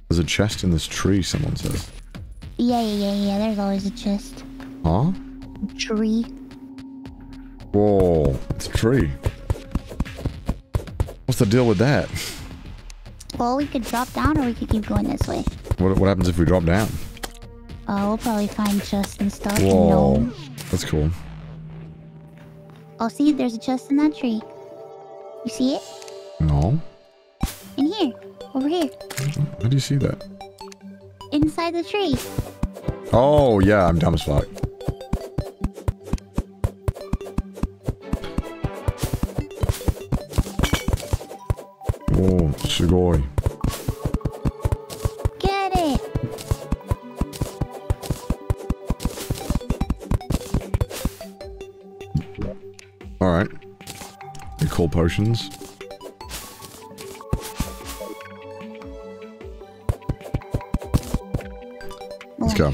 There's a chest in this tree, someone says. Yeah, yeah, yeah, yeah. There's always a chest. Huh? Tree. Whoa, it's a tree. What's the deal with that? Well, we could drop down or we could keep going this way. What, what happens if we drop down? Uh, we'll probably find chests and stuff. and Whoa, gnomes. that's cool. Oh, see, there's a chest in that tree. You see it? No? In here. Over here. How do you see that? Inside the tree. Oh, yeah, I'm dumb as fuck. Oh, sugoi. Potions. Let's go.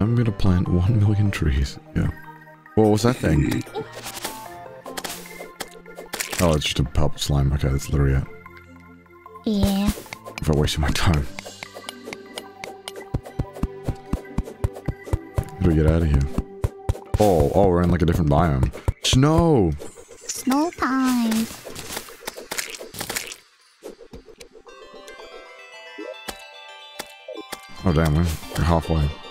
I'm gonna plant one million trees. Yeah. What was that thing? Oh, it's just a purple slime. Okay, that's literally it. Yeah. If I wasted my time. How do we get out of here? Oh, oh, we're in like a different biome. Snow! Snow damn, we're halfway.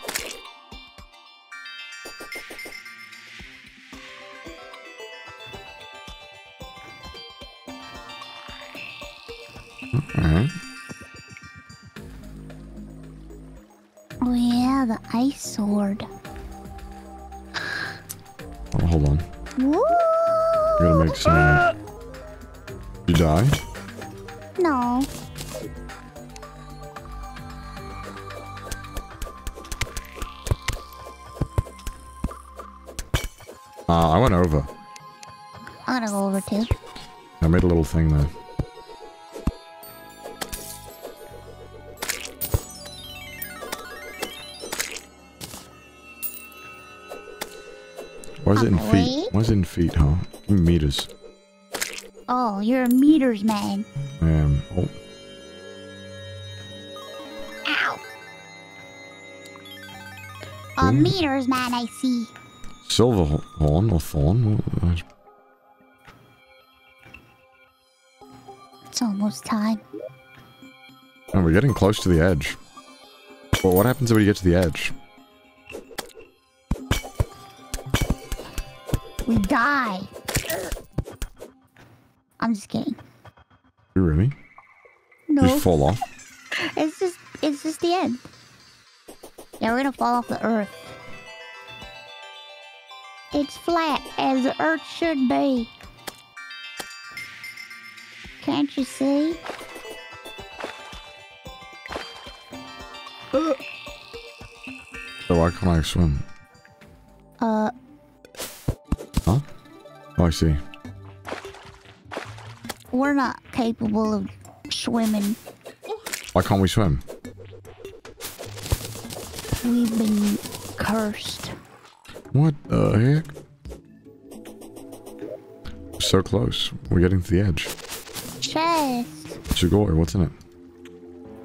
A meters man, I see. silver horn or thorn? It's almost time. Oh, we're getting close to the edge. Well, what happens when you get to the edge? We die. I'm just kidding. You really? You No, just fall off? it's just it's just the end. Yeah, we're gonna fall off the earth. It's flat as the earth should be. Can't you see? So why can't I swim? Uh, Huh? Oh, I see. we're not capable of swimming. Why can't we swim? We've been cursed. What the heck? So close. We're getting to the edge. Chest. Sugoi, what's in it?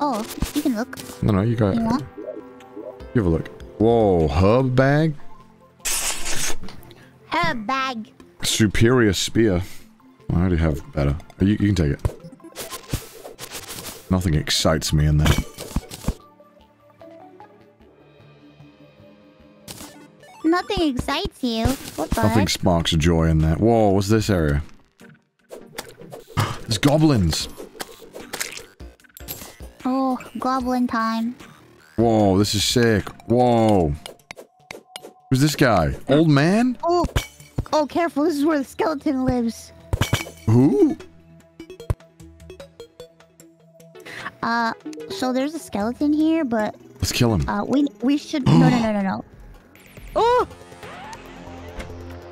Oh, you can look. No, no, you got You want? Give a look. Whoa, herb bag? Her bag. Superior spear. I already have better. You, you can take it. Nothing excites me in that. Nothing excites you. What the Nothing sparks joy in that. Whoa, what's this area? There's goblins. Oh, goblin time. Whoa, this is sick. Whoa. Who's this guy? Old man? Oh, oh, careful. This is where the skeleton lives. Who? Uh, so there's a skeleton here, but Let's kill him. uh, we we should no no no no no. Oh,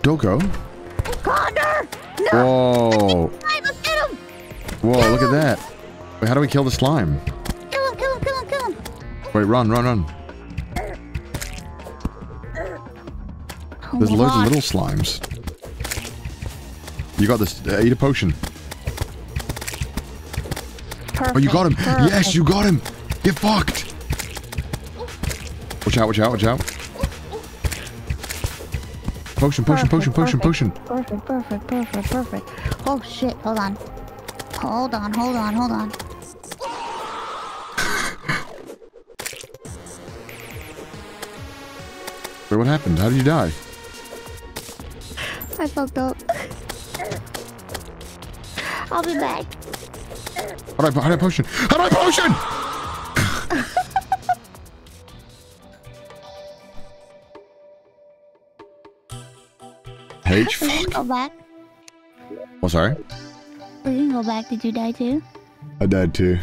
Doko? Connor! No! Whoa. Slime, let's get him! Whoa, look at that. Wait, how do we kill the slime? Kill him, kill him, kill him, kill him! Wait, run, run, run. Oh There's my loads of little slimes. You got this. Uh, eat a potion. Oh, you got him. Perfect, Yes, you got him. Get fucked. Watch out, watch out, watch out. Potion, potion, potion, potion, potion. Perfect, perfect, perfect, perfect. Oh shit, hold on. Hold on, hold on, hold on. Wait, what happened? How did you die? I fucked up. I'll be back. How do I, how do I potion? How do I potion? H, We can fuck. go back. Oh, sorry. We can go back. Did you die too? I died too.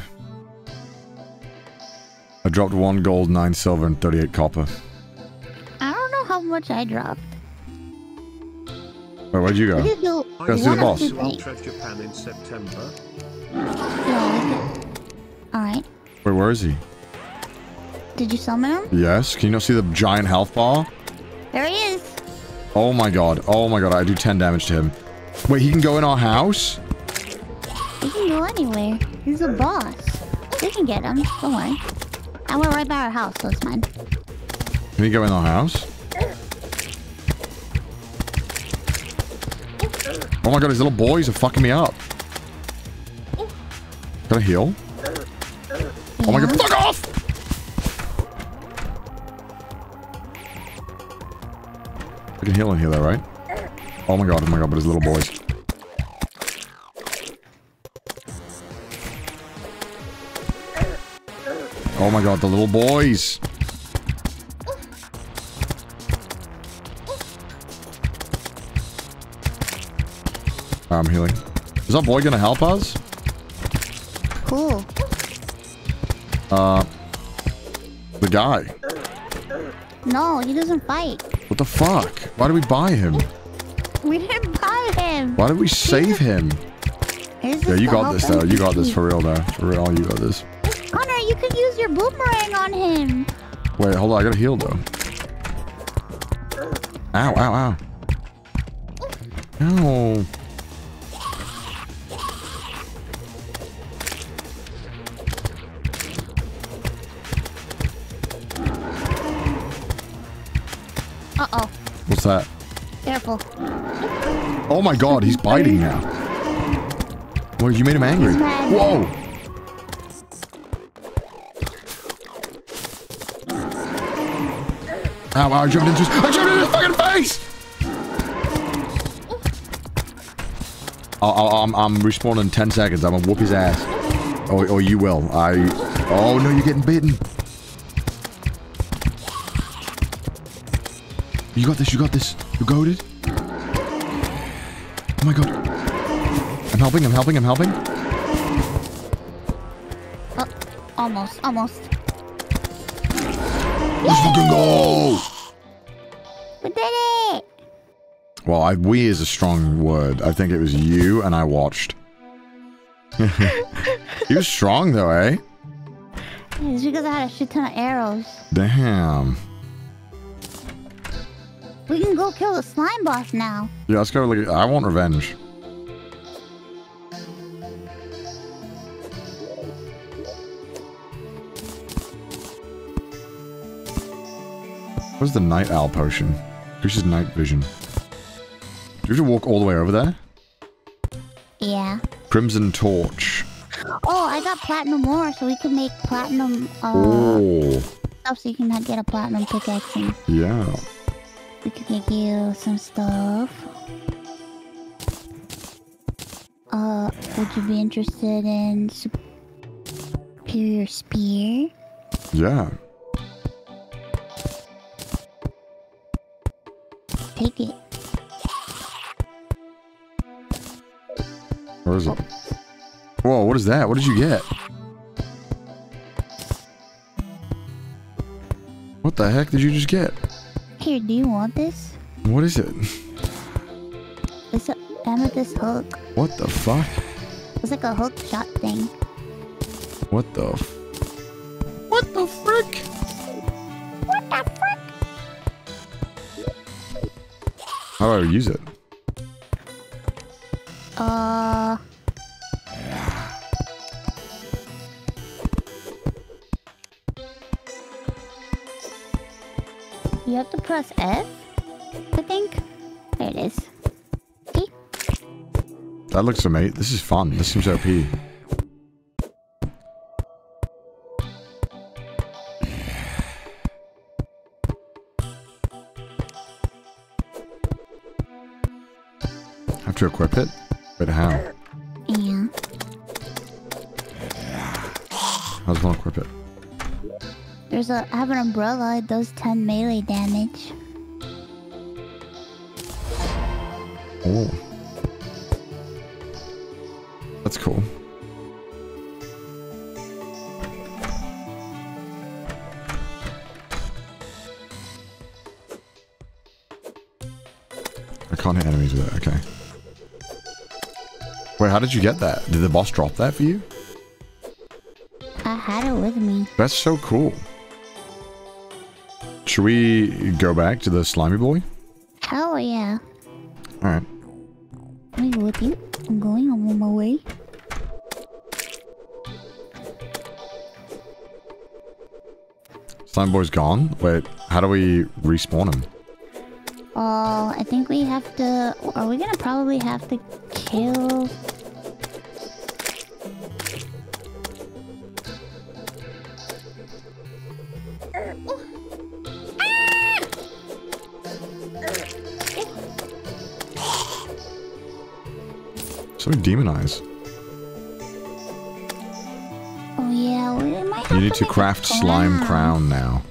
I dropped one gold, nine silver, and 38 copper. I don't know how much I dropped. Wait, where'd you We go? could do I Let's do the boss. two to things. Ultra Japan in September. Yeah. Alright. Wait, where is he? Did you summon him? Yes. Can you not see the giant health bar? There he is. Oh my god. Oh my god. I do 10 damage to him. Wait, he can go in our house? He can go anywhere. He's a boss. We can get him. Don't worry. And we're right by our house, so it's fine. Can he go in our house? Oh my god, his little boys are fucking me up. I heal? Oh my god, fuck heal in here though, right? Oh my god, oh my god, but his little boys. Oh my god, the little boys! I'm healing. Is that boy gonna help us? Cool. Uh, the guy. No, he doesn't fight. What the fuck? Why did we buy him? We didn't buy him. Why did we save him? Yeah, you got this though. You got this for real though. For real, you got this. Connor, you could use your boomerang on him. Wait, hold on. I gotta heal though. Ow, ow, ow. Ow. My god, he's biting now. Well, you made him angry. Whoa! Ow, ow, I jumped into his, I jumped into his fucking face! I'll, I'll, I'm, I'm respawning in 10 seconds. I'm gonna whoop his ass. Or, or you will. I... Oh no, you're getting bitten. You got this, you got this. You goaded. Oh my god. I'm helping, I'm helping, I'm helping. Oh, almost, almost. Let's fucking go! We did it! Well, I, we is a strong word. I think it was you and I watched. he was strong though, eh? It's because I had a shit ton of arrows. Damn. We can go kill the slime boss now. Yeah, let's go. Look, I want revenge. Where's the night owl potion? Increases night vision. Do you have to walk all the way over there? Yeah. Crimson torch. Oh, I got platinum ore, so we can make platinum uh, Oh, stuff so you can get a platinum pickaxe yeah. We could give you some stuff. Uh, would you be interested in superior spear? Yeah. Take it. Where is it? Whoa, what is that? What did you get? What the heck did you just get? Here, do you want this? What is it? It's a amethyst hook. What the fuck? It's like a hook shot thing. What the f- What the frick? What the frick? How do I use it? Uh. Have to press F, I think. There it is. See? That looks amazing. This is fun. This seems OP. Have to equip it? But how? Yeah. How does one equip it? There's a. I have an umbrella. It does 10 melee damage. Oh. That's cool. I can't hit enemies with it, okay. Wait, how did you get that? Did the boss drop that for you? I had it with me. That's so cool. Should we go back to the slimy boy? Hell yeah. Alright. Let me go with you. I'm going. I'm on my way. Slime boy's gone? Wait, how do we respawn him? Oh, I think we have to. Are we gonna probably have to kill? So demonized. Oh yeah, we might have You need to a craft slime crown. now.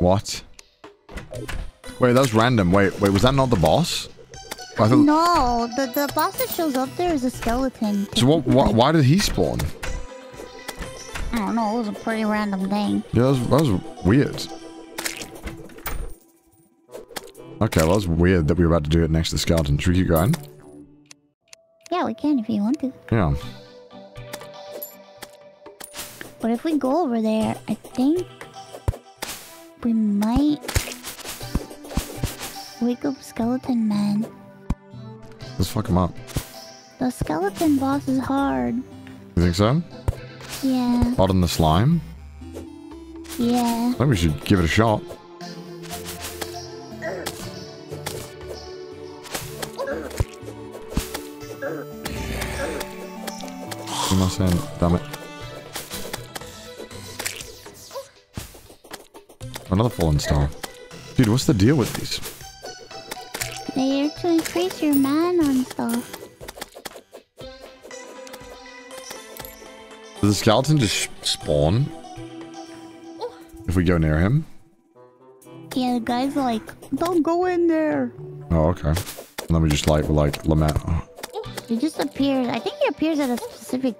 What? Wait, that was random. Wait, wait, was that not the boss? I thought, No, the the boss that shows up there is a skeleton. so what, why, why did he spawn? I don't know. It was a pretty random thing. Yeah, that was, that was weird. Okay, well, that was weird that we were about to do it next to the skeleton. Should we keep going? Yeah, we can if you want to. Yeah. But if we go over there, I think we might wake up Skeleton Man. Let's fuck him up. The skeleton boss is hard. You think so? Yeah, Harder than the slime? yeah. I think we should give it a shot. You must end. Damn it. Another fallen star. Dude, what's the deal with these? They're to increase your mana and stuff. Does the skeleton just spawn? If we go near him? Yeah, the guy's like, don't go in there. Oh, okay. And then we just like, like, lament. He just appears. I think he appears at a specific,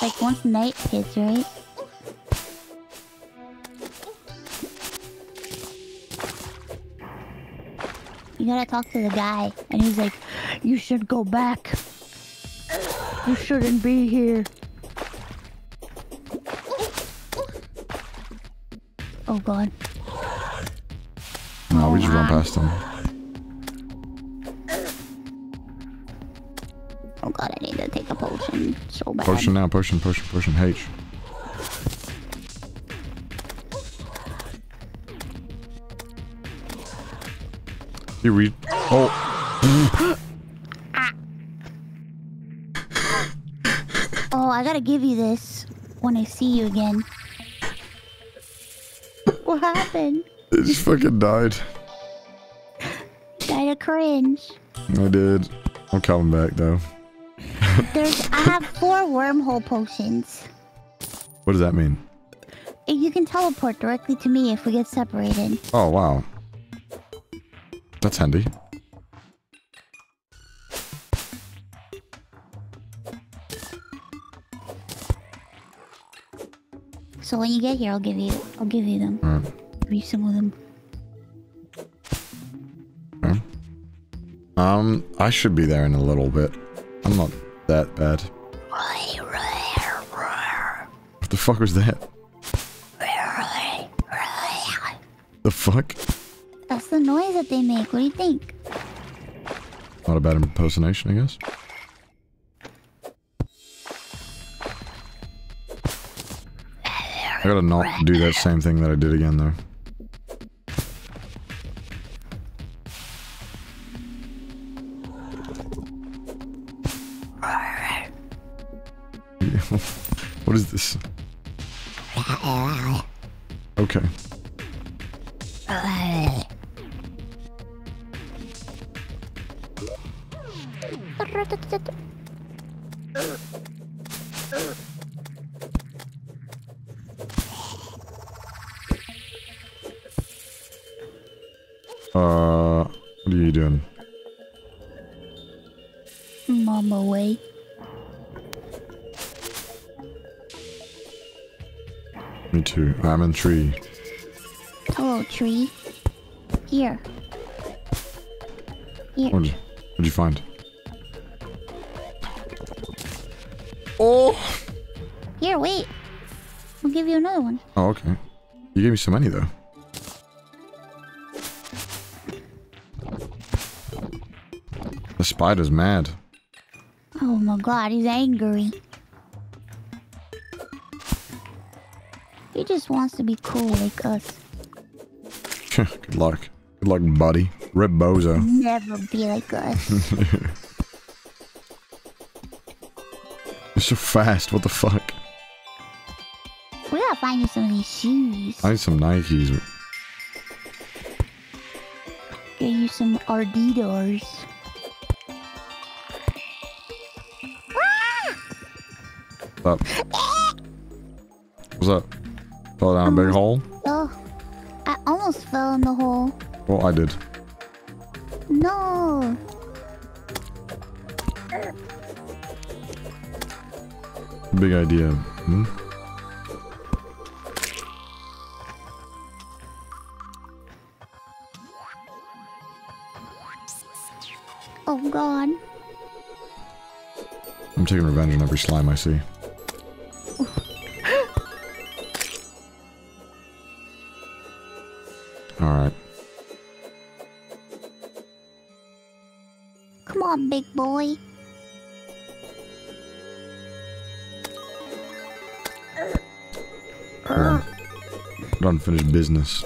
like once night hits, right? You gotta talk to the guy, and he's like, "You should go back. You shouldn't be here." Oh God. No, we just run past him. Oh God, I need to a so bad. Potion now, pushing, pushing, pushing. H. You read. Oh, Oh, I gotta give you this when I see you again. What happened? it just fucking died. Died of cringe. I did. I'm coming back though. There's, I have four wormhole potions. What does that mean? You can teleport directly to me if we get separated. Oh, wow. That's handy. So when you get here, I'll give you, I'll give you them. Alright. Give you some of them. Okay. Um, I should be there in a little bit. I'm not that bad. What the fuck was that? The fuck? That's the noise that they make. What do you think? Not a bad impersonation, I guess. I gotta not do that same thing that I did again, though. This? Tree. Hello, tree. Here. Here. What'd you, you find? Oh! Here, wait. I'll give you another one. Oh, okay. You gave me so many, though. The spider's mad. Oh my god, he's angry. Just wants to be cool like us. Good luck. Good luck, buddy. Rip Bozo. Never be like us. You're so fast. What the fuck? we gotta find you some of these shoes. I need some Nikes. Get you some Ardidos. What's up? Fell down a big hole? Oh, I almost fell in the hole. Well, I did. No. Big idea. Hmm? Oh god. I'm taking revenge on every slime I see. Boy. Got unfinished business.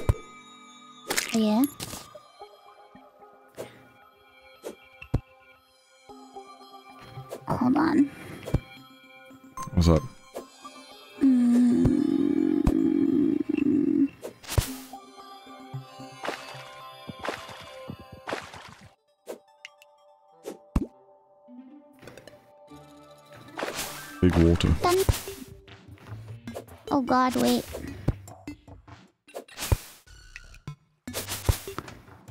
Water. Oh god, wait.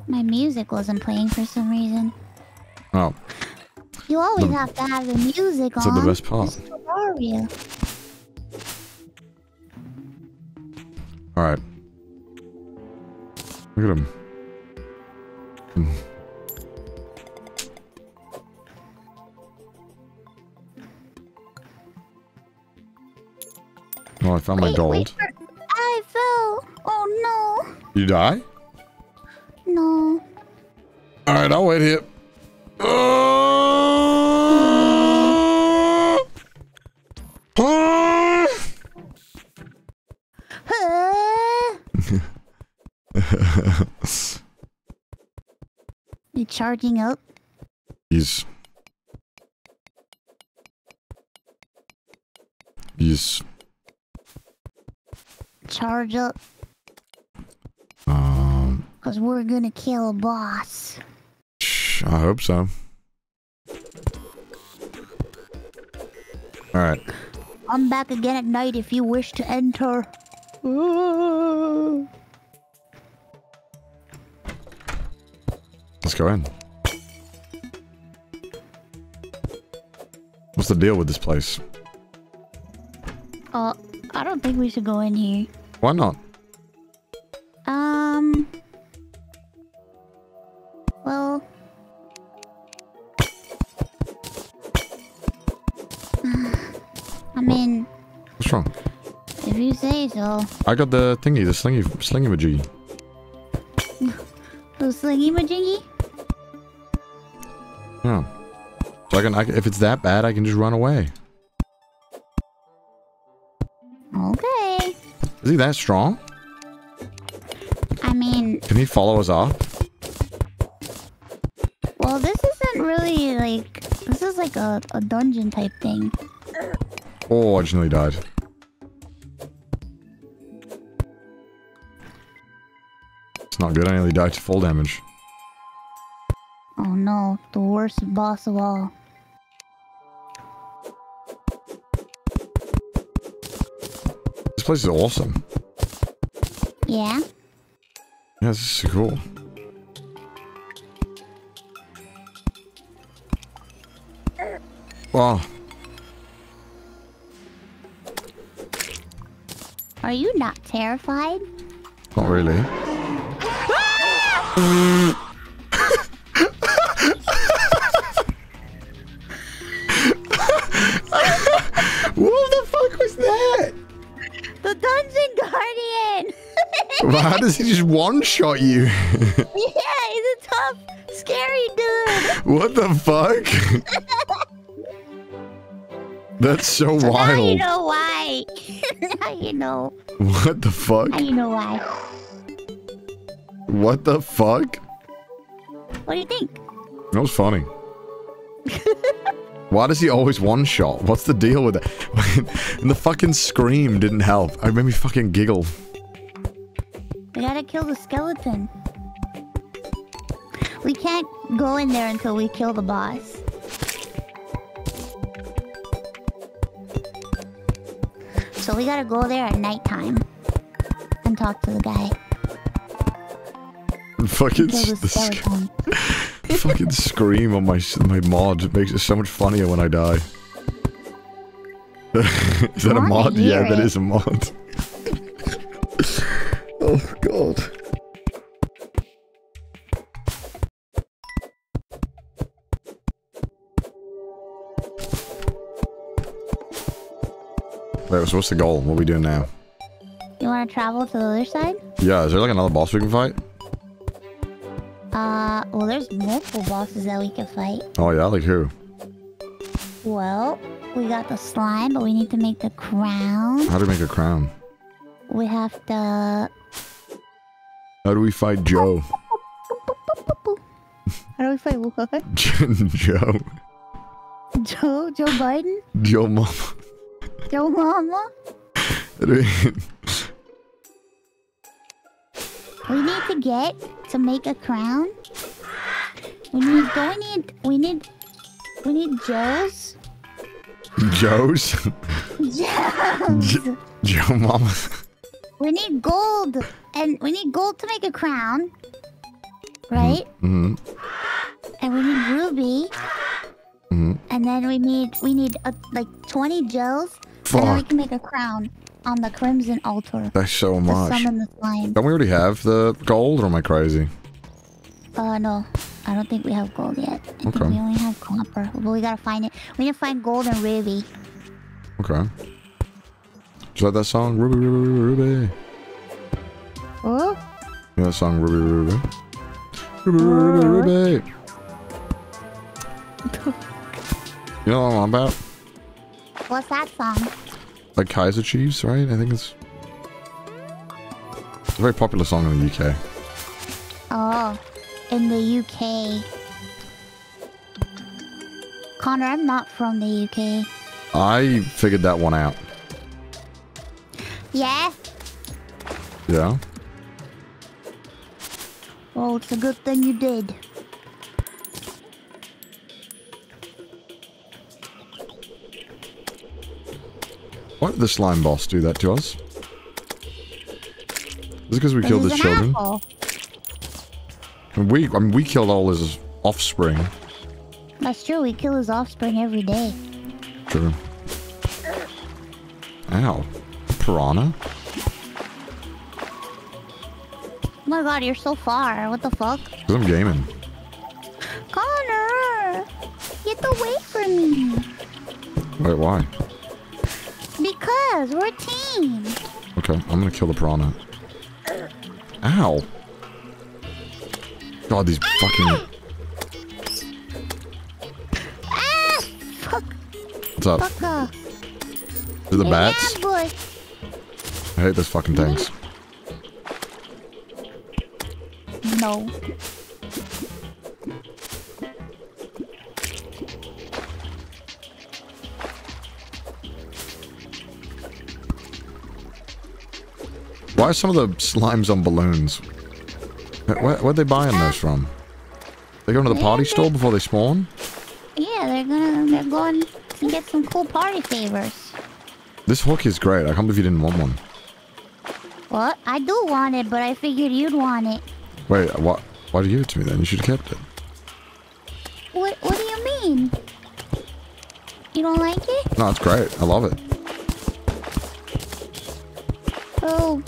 My music wasn't playing for some reason. Oh, You always The- have to have the music on. That's the best part. It's Terraria. alright. Look at him. Oh, I found my gold. wait, I fell. Oh no. You die? no. No. Alright, I'll wait here. you charging up? He's... He's... Charge up. Um... Because we're gonna kill a boss. Shh, I hope so. Alright. I'm back again at night if you wish to enter. Let's go in. What's the deal with this place? Uh, I don't think we should go in here. Why not? Um. Well. I mean. What's wrong? If you say so. I got the thingy, the slingy, slingy majiggy. the slingy majiggy? Yeah. So I can, I, if it's that bad, I can just run away. Is he that strong? I mean, Can he follow us off? well, this isn't really like. This is like a, a dungeon type thing. Oh, I just nearly died. It's not good. I nearly died to full damage. Oh no, the worst boss of all. Place is awesome. Yeah? Yeah, this is so cool. Wow. Are you not terrified? Not really. Ah! does he just one-shot you? yeah, he's a tough, scary dude. what the fuck? That's so wild. Now you know why. now you know. What the fuck? Now you know why. What the fuck? What do you think? That was funny. Why does he always one shot? What's the deal with it? and the fucking scream didn't help. It made me fucking giggle. In there until we kill the boss. So we gotta go there at nighttime and talk to the guy. Fucking, the sc- fucking scream on my my mod it makes it so much funnier when I die. is that a mod? Yeah, hear that it. is a mod. Wait, so what's the goal? What are we doing now? You wanna travel to the other side? Yeah, is there like another boss we can fight? Uh, well, there's multiple bosses that we can fight. Oh yeah, like who? Well, we got the slime, but we need to make the crown. How do we make a crown? We have to. How do we fight Joe? How do we fight what? Joe. Joe? Joe Biden? Joe mom. Joe Mama? We- need to get to make a crown. We need. We need? We need. We need Joe's. Joe's? Joe's. Joe mama. We need gold, and we need gold to make a crown, right? Mm-hmm. And we need ruby, hmm and then we need we need uh, like twenty Joes, and we can make a crown on the crimson altar That's so much. summon the slime. Don't we already have the gold, or am I crazy? Uh, no, I don't think we have gold yet. I think Okay. we only have copper, but we gotta find it. We need to find gold and ruby. Okay. Is that that song? Ruby, Ruby, Ruby. Oh, Yeah, that song, Ruby, Ruby, Ruby. Ruby, Ruby, Ruby. You know what I'm about? What's that song? Like Kaiser Chiefs, right? I think it's... It's a very popular song in the UK. Oh, in the UK. Connor, I'm not from the UK. I figured that one out. Yeah? Yeah? Well, it's a good thing you did. Why did the slime boss do that to us? Is it because we killed his children? apple. And we, I mean, we killed all his offspring. That's true. We kill his offspring every day. True. Ow. Piranha? Oh my god, you're so far. What the fuck? Because I'm gaming. Connor! Get away from me! Wait, why? Yes, we're a team. Okay, I'm gonna kill the piranha. Ow. God, these fucking... Ah, fuck, What's up? fucker. Is the bats? I hate those fucking things. No. Why are some of the slimes on balloons? Where, where'd they buying those from? They go to the party store before they spawn? Yeah, they're gonna they're going to get some cool party favors. This hook is great. I can't believe you didn't want one. What? I do want it, but I figured you'd want it. Wait, what? Why'd you give it to me then? You should have kept it. What What do you mean? You don't like it? No, it's great. I love it. Oh.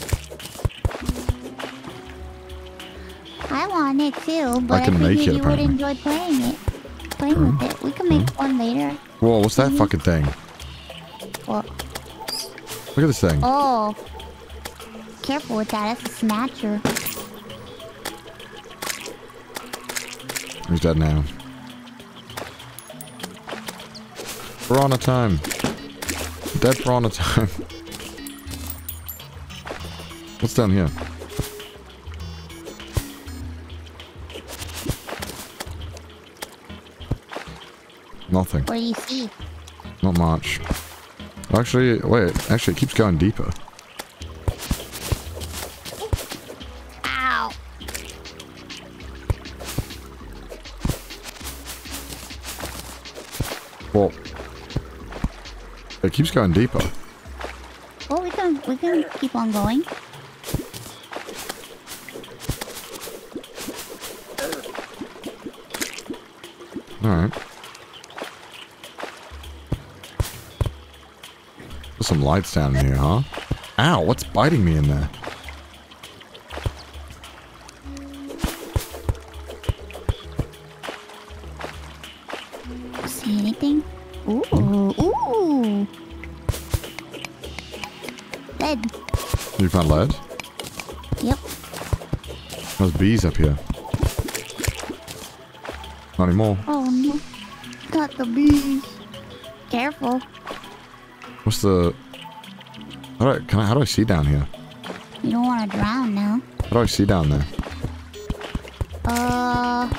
I want it too, but I, can make figured it, you would enjoy playing it. Playing with it. We can make one later. Whoa, what's that mm-hmm. fucking thing? What? Look at this thing. Oh. Careful with that. That's a snatcher. He's dead now. Piranha time. Dead piranha time. What's down here? Nothing. What do you see? Not much. Actually, wait. Actually, it keeps going deeper. Ow. Well, it keeps going deeper. Well, we can we can keep on going. Alright. Put some lights down in here, huh? Ow, what's biting me in there? See anything? Ooh, ooh. Lead. You found lead? Yep. There's bees up here. Not anymore. Oh no. Not the bees. Careful. What's the... How do I, can I, how do I see down here? You don't want to drown now. How do I see down there? Uh.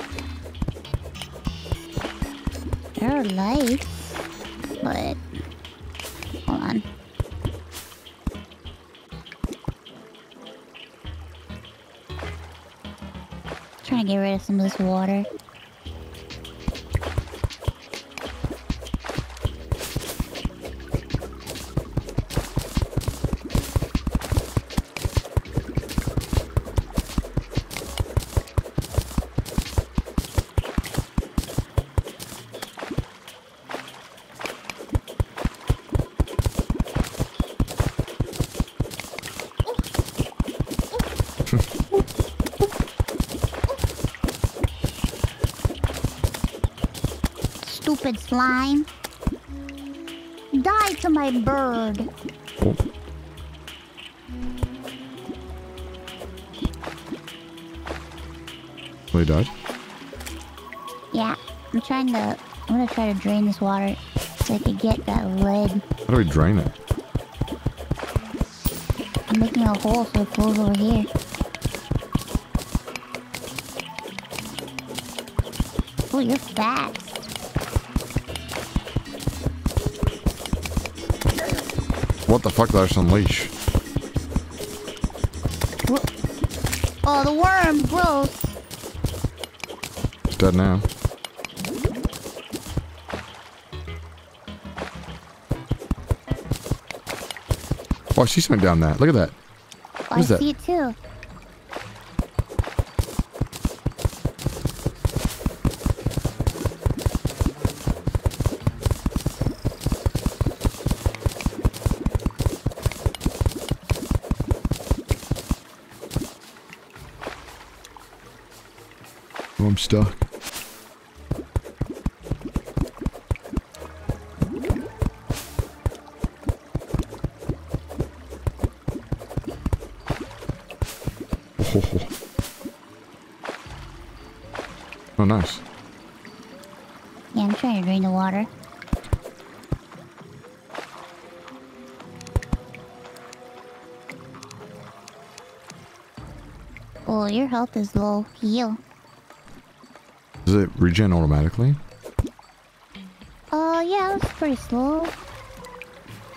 There are lights. But. Hold on. Trying to get rid of some of this water. Stupid slime. Die to my bird. Oh. He died? Yeah, I'm trying to. I'm gonna try to drain this water so I can get that lead. How do we drain it? I'm making a hole so it flows over here. Oh, you're fast. What the fuck I just unleash? Oh, the worm, gross. It's dead now. Oh, I see something down there. Look at that. I is that? see it too. stuck. Oh, oh nice. Yeah, I'm trying to drain the water. Oh, your health is low. Heal. Does it regen automatically? Oh, yeah, it's pretty slow.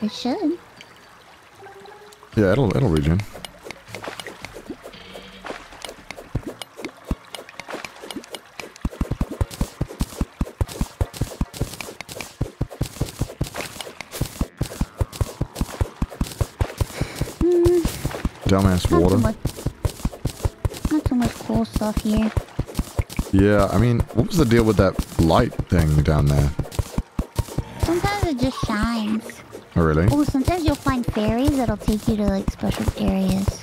It should. Yeah, it'll it'll regen. Hmm. Dumbass Not too water. much. Not too much cool stuff here. Yeah, I mean, what was the deal with that light thing down there? Sometimes it just shines. Oh, really? Oh, sometimes you'll find fairies that'll take you to like special areas.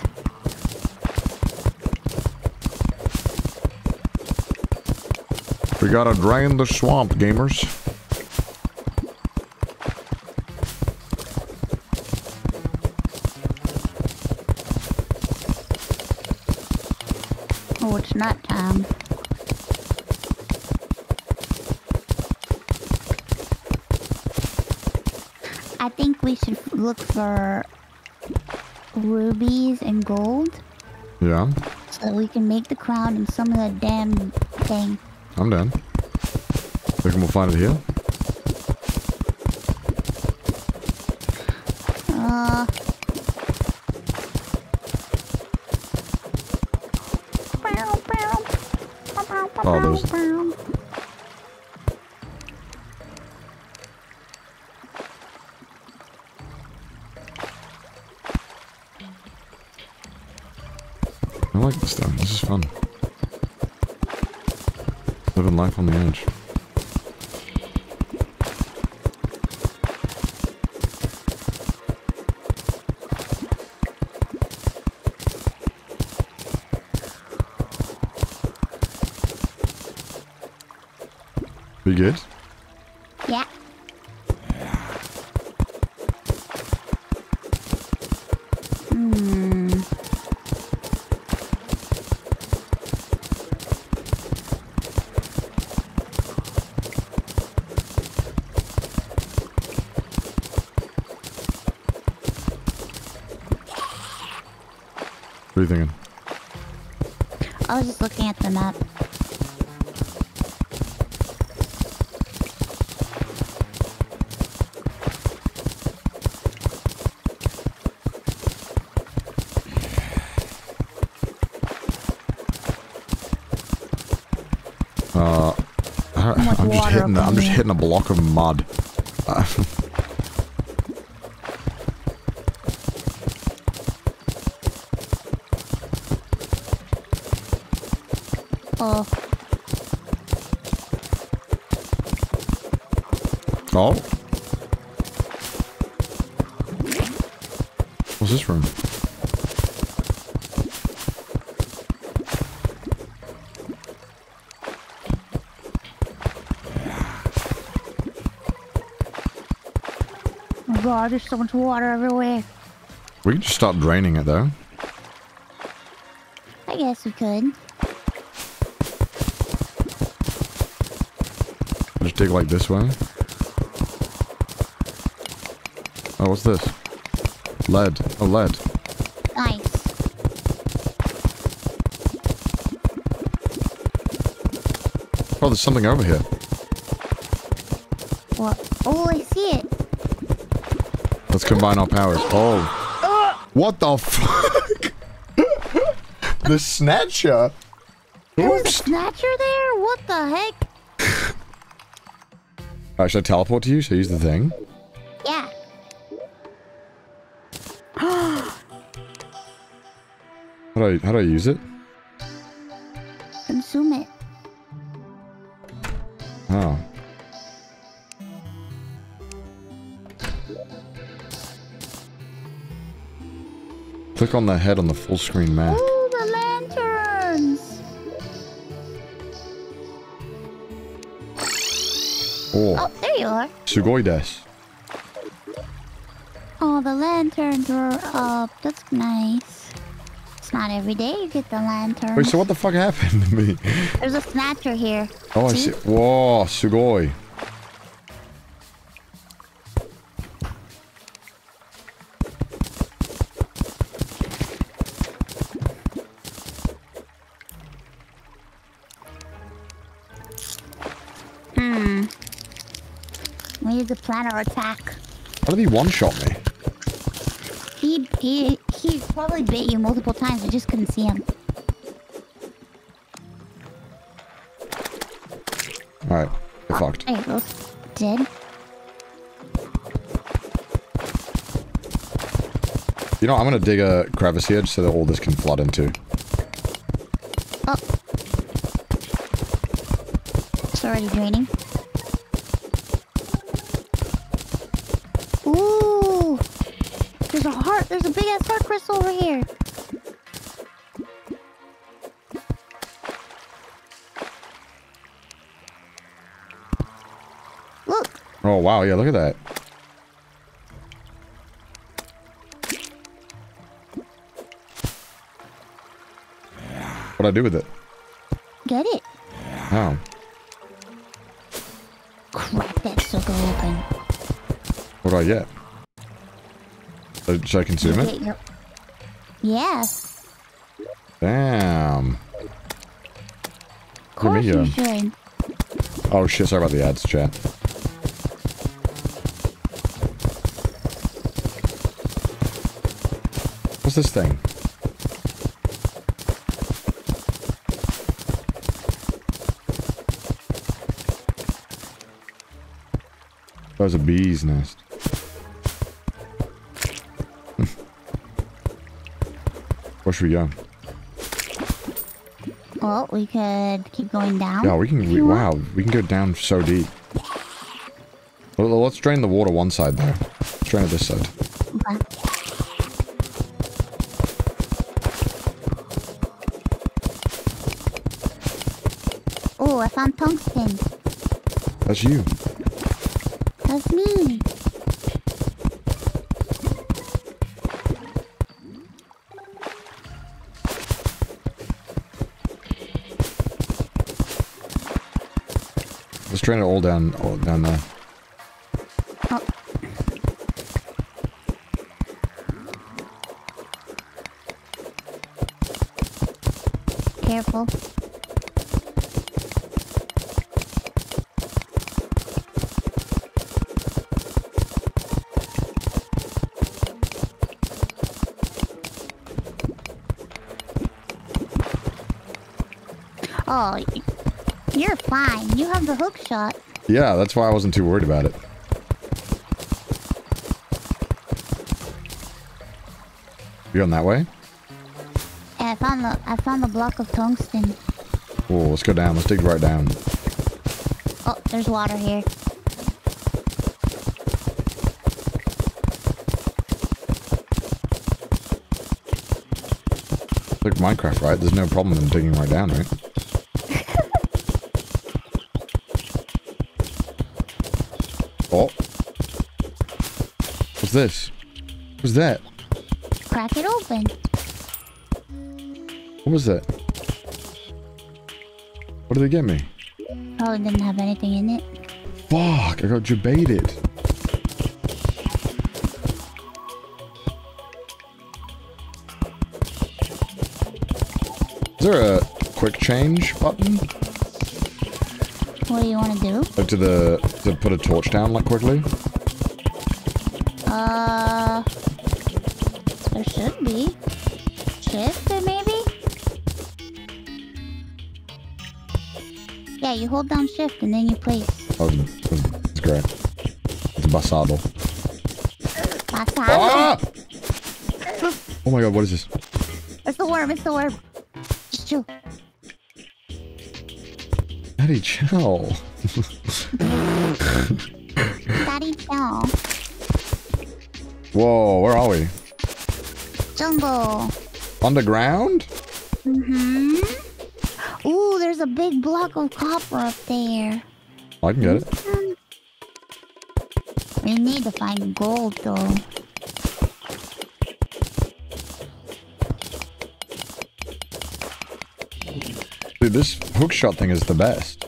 We gotta drain the swamp, gamers. Oh, it's not time. I think we should f- look for rubies and gold Yeah, so that we can make the crown and some of the damn thing. I'm done. Reckon we'll find it here? On. I was just looking at the map. Uh, I'm just hitting. up I'm just hitting a block of mud. Uh, Oh, oh. What's this room? my god, there's so much water everywhere. We can just start draining it though. I guess we could. Just dig like this way. Oh, what's this? Lead. Oh, lead. Nice. Oh, there's something over here. What? Oh, I see it. Let's combine our powers. Oh. What the fuck? the snatcher? There was a snatcher there? What the heck? Alright, should I teleport to you? Should I use the thing? Yeah. How do I, how do I use it? Click on the head on the full screen map. Oh, the lanterns. Oh, Oh, there you are. Sugoi desu. Oh, the lanterns were up. That's nice. It's not every day you get the lantern. Wait, so what the fuck happened to me? There's a snatcher here. Oh, I see. Whoa, sugoi. We need to plan our attack. How did he one-shot me? He he he probably bit you multiple times. I just couldn't see him. Alright, get fucked. There you go. Dead. You know, I'm gonna dig a crevice here so that all this can flood into. Oh. It's already draining. Wow, yeah, look at that. What'd I do with it? Get it. Oh. Crap, that's so go open. What do I get? Uh, Should I consume You it? your- Yeah. Damn. Of Look at me course you should. Oh shit, sorry about the ads, chat. What's this thing? That was a bee's nest. Where should we go? Well, we could keep going down. Yeah, we can. We, wow, we can go down so deep. Well, let's drain the water one side though. Let's drain it this side. Okay. Tungsten. That's you. That's me. Let's drain it all down, all down there. Oh. Careful. Oh, you're fine. You have the hook shot. Yeah, that's why I wasn't too worried about it. You going that way? Yeah, I found the I found the block of tungsten. Oh, let's go down. Let's dig right down. Oh, there's water here. Like Minecraft, right? There's no problem in digging right down, right? This? What's that? Crack it open. What was that? What did they get me? Oh, Probably didn't have anything in it. Fuck, I got jebaited. Is there a quick change button? What do you want to do? Like to the to put a torch down like quickly? Uh, there should be. Shift it maybe? Yeah, you hold down shift and then you place. Oh, it's great. It's basado. How. Ah! Oh my god, what is this? It's the worm, it's the worm. Just chill. Daddy, chill. Daddy down. Whoa, where are we? jungle. On the ground? Mm-hmm. Ooh, there's a big block of copper up there. I can get it. We need to find gold, though. Dude, this hookshot thing is the best.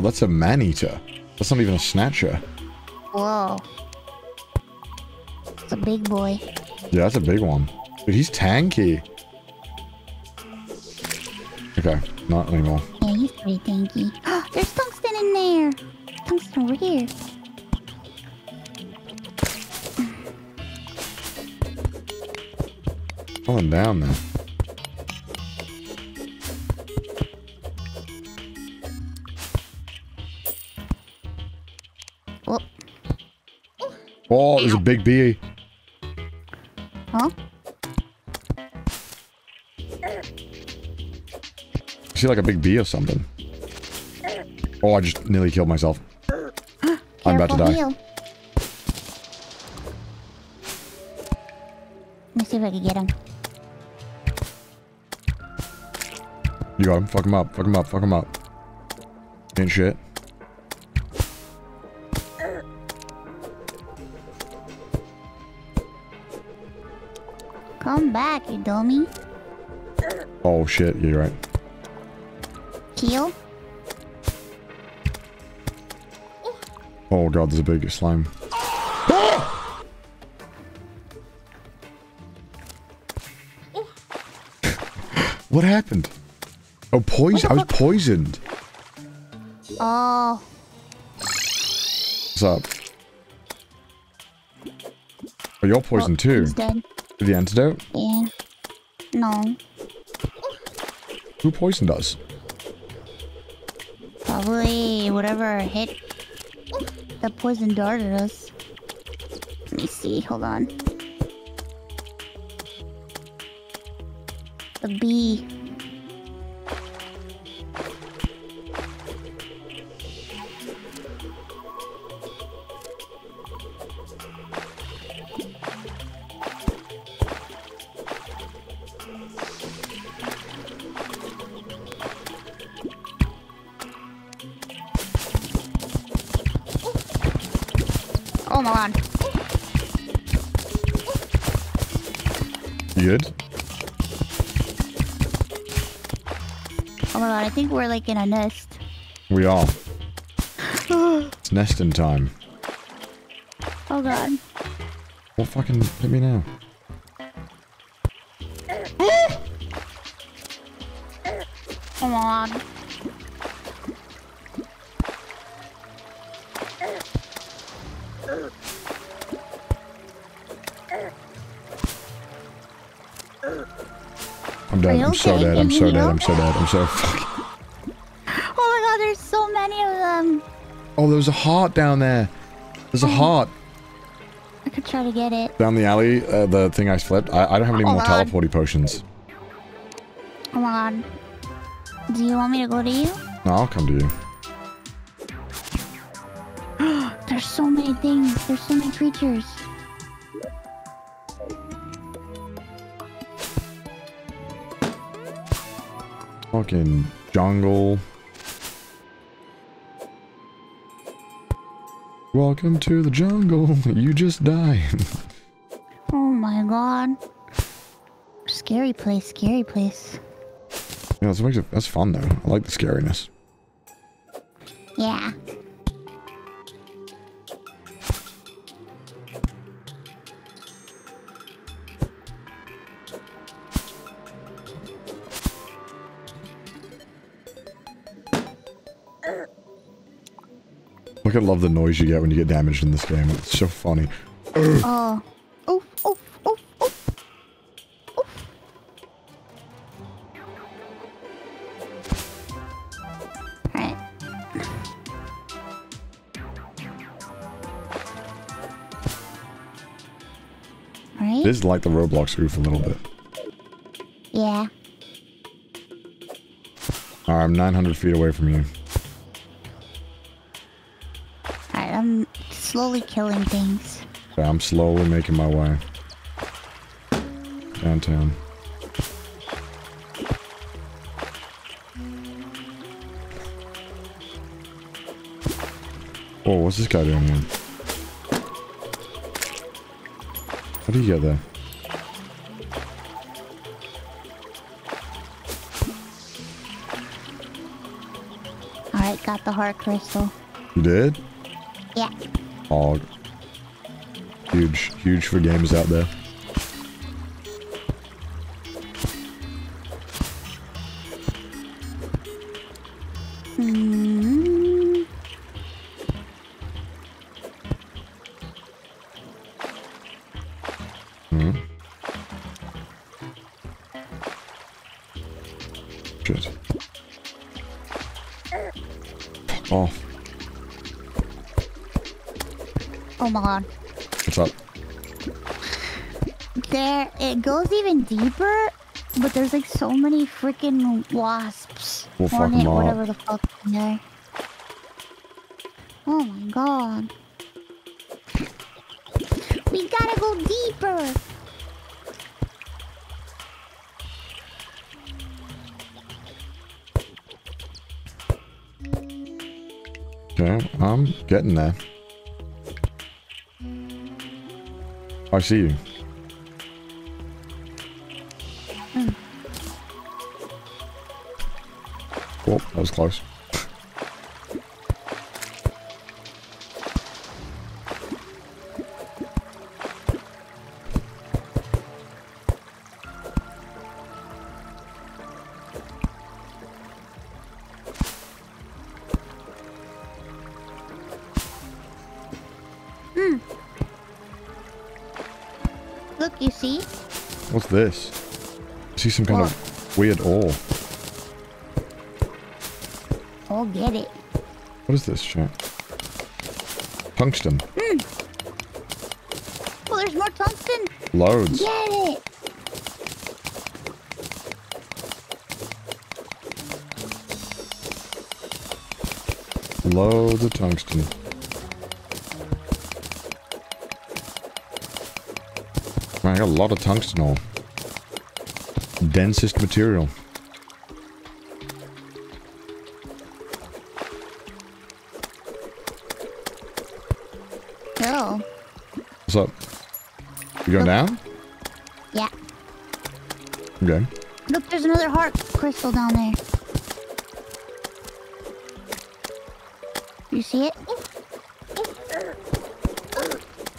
Oh, that's a man-eater. That's not even a snatcher. Whoa. It's a big boy. Yeah, that's a big one. Dude, he's tanky. Okay, not anymore. Yeah, he's pretty tanky. There's tungsten in there. Tungsten over here. Falling down there. Oh, there's a big bee. Huh? I see like a big bee or something. Oh, I just nearly killed myself. I'm about to die. heal. Let me see if I can get him. You got him. Fuck him up. Fuck him up. Fuck him up. Ain't shit. Back, you dummy. Oh shit, you're right. Heal. Oh god, there's a big slime. what happened? Oh, poison. I was poisoned. Oh, What's up? Oh, you're poisoned too. he's dead. The antidote? Yeah. No. Who poisoned us? Probably whatever hit the poison dart at us. Let me see. Hold on. Like in a nest. We are. it's nesting time. Oh god. What fucking hit me now? Come on. I'm dead. you I'm so dead. I'm so dead. I'm so dead. I'm so fucking. Oh, there was a heart down there. There's a heart I could try to get it. down the alley. Uh, the thing I flipped. I, I don't have any Oh, more God. teleporty potions. Oh my god. Do you want me to go to you? No, I'll come to you. There's so many things. There's so many creatures. Fucking jungle. Welcome to the jungle. You just died. Oh my god. Scary place, scary place. yeah, that's, that's fun though. I like the scariness. Love the noise you get when you get damaged in this game. It's so funny. Uh, oh. oh, oh, oh. Oof, oof, oof, oof. Oof. Alright. Alright? This is like the Roblox roof a little bit. Yeah. Alright, I'm 900 feet away from you. slowly killing things. I'm slowly making my way downtown. Oh, what's this guy doing here? How do you get there? Alright, got the heart crystal. You did? Oh. Huge, huge for games out there. Hmm. Hmm. Shit. Oh, Oh my god. what's up? There, it goes even deeper, but there's like so many freaking wasps. We'll fuck Hornet, whatever the fuck in there. Oh my god. We gotta go deeper. Okay, I'm getting there. I see you. Hmm. Oh, that was close. This? I see some kind of weird ore. Oh, get it. What is this shit? Tungsten. Hmm. Well, there's more tungsten. Loads. Get it. Loads of tungsten. Man, I got a lot of tungsten ore. Densest material. Oh, What's up? You going down? yeah. Okay. Look, there's another heart crystal down there. You see it?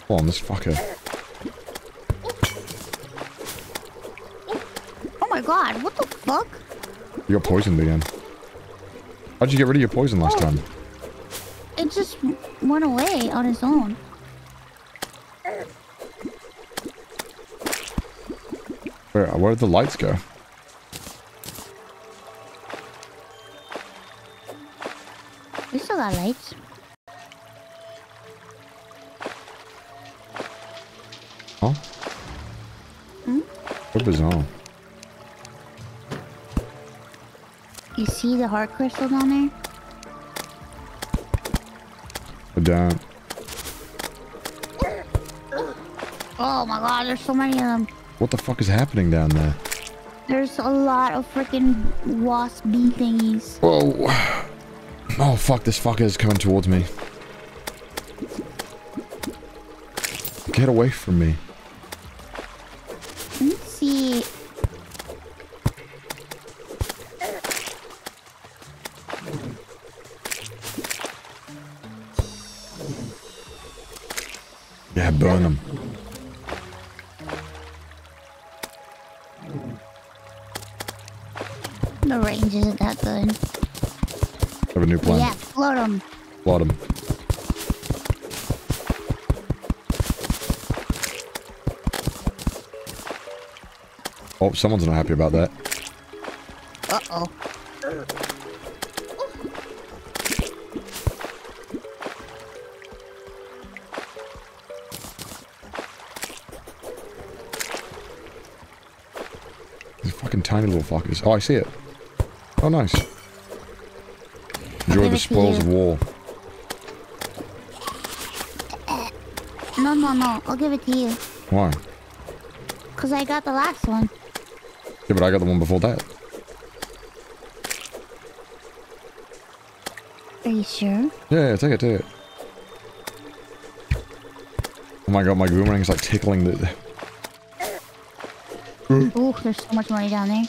Hold on, this fucker. God, what the fuck? You got poisoned again. How'd you get rid of your poison last time? It just went away on its own. Where, where'd the lights go? We still got lights. Huh? Hmm? What bizarre. You see the heart crystal down there? I don't. Oh my god, there's so many of them. What the fuck is happening down there? There's a lot of freaking wasp bee thingies. Whoa. Oh fuck, this fucker is coming towards me. Get away from me. Someone's not happy about that. Uh-oh. These fucking tiny little fuckers. Oh, I see it. Oh, nice. Enjoy the spoils of war. No, no, no. I'll give it to you. Why? Because I got the last one. Yeah, but I got the one before that. Are you sure? Yeah, yeah take it, take it. Oh my god, my boomerang's like tickling the... Ooh, there's so much money down there.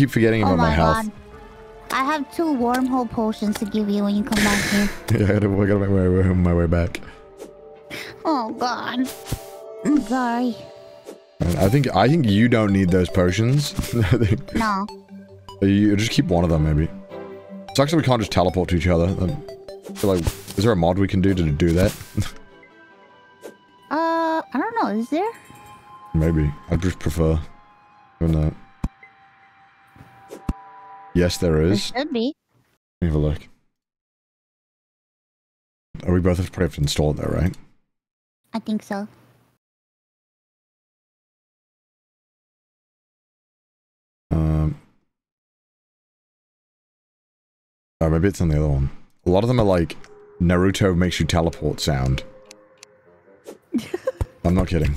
Keep forgetting Oh about my, my health. god. I have two wormhole potions to give you when you come back here. yeah, I gotta, I gotta make my way, my way back. Oh god. I'm sorry. I think I think you don't need those potions. No. you just keep one of them maybe. Sucks that we can't just teleport to each other. I feel like, is there a mod we can do to do that? Uh, I don't know. Is there? maybe. I just prefer doing that. Yes, there There is. should be. Let me have a look. Oh, we both have probably have to install it though, right? I think so. Um. Oh, maybe it's on the other one. A lot of them are like Naruto makes you teleport sound. I'm not kidding.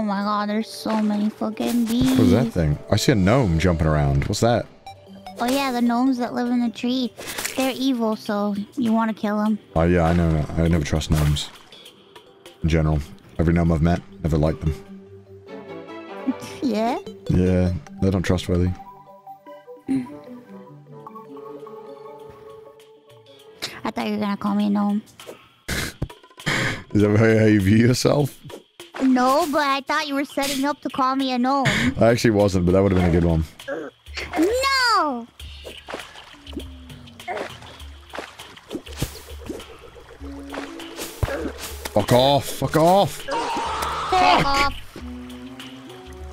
Oh my god, there's so many fucking bees. What is that thing? I see a gnome jumping around. What's that? Oh yeah, the gnomes that live in the tree. They're evil, so you want to kill them. Oh yeah, I know. I never trust gnomes. In general, every gnome I've met, never liked them. Yeah? Yeah, they're not trustworthy. I thought you were gonna call me a gnome. Is that how you view yourself? No, but I thought you were setting up to call me a gnome. I actually wasn't, but that would have been a good one. No! Fuck off! Fuck off! Fuck off.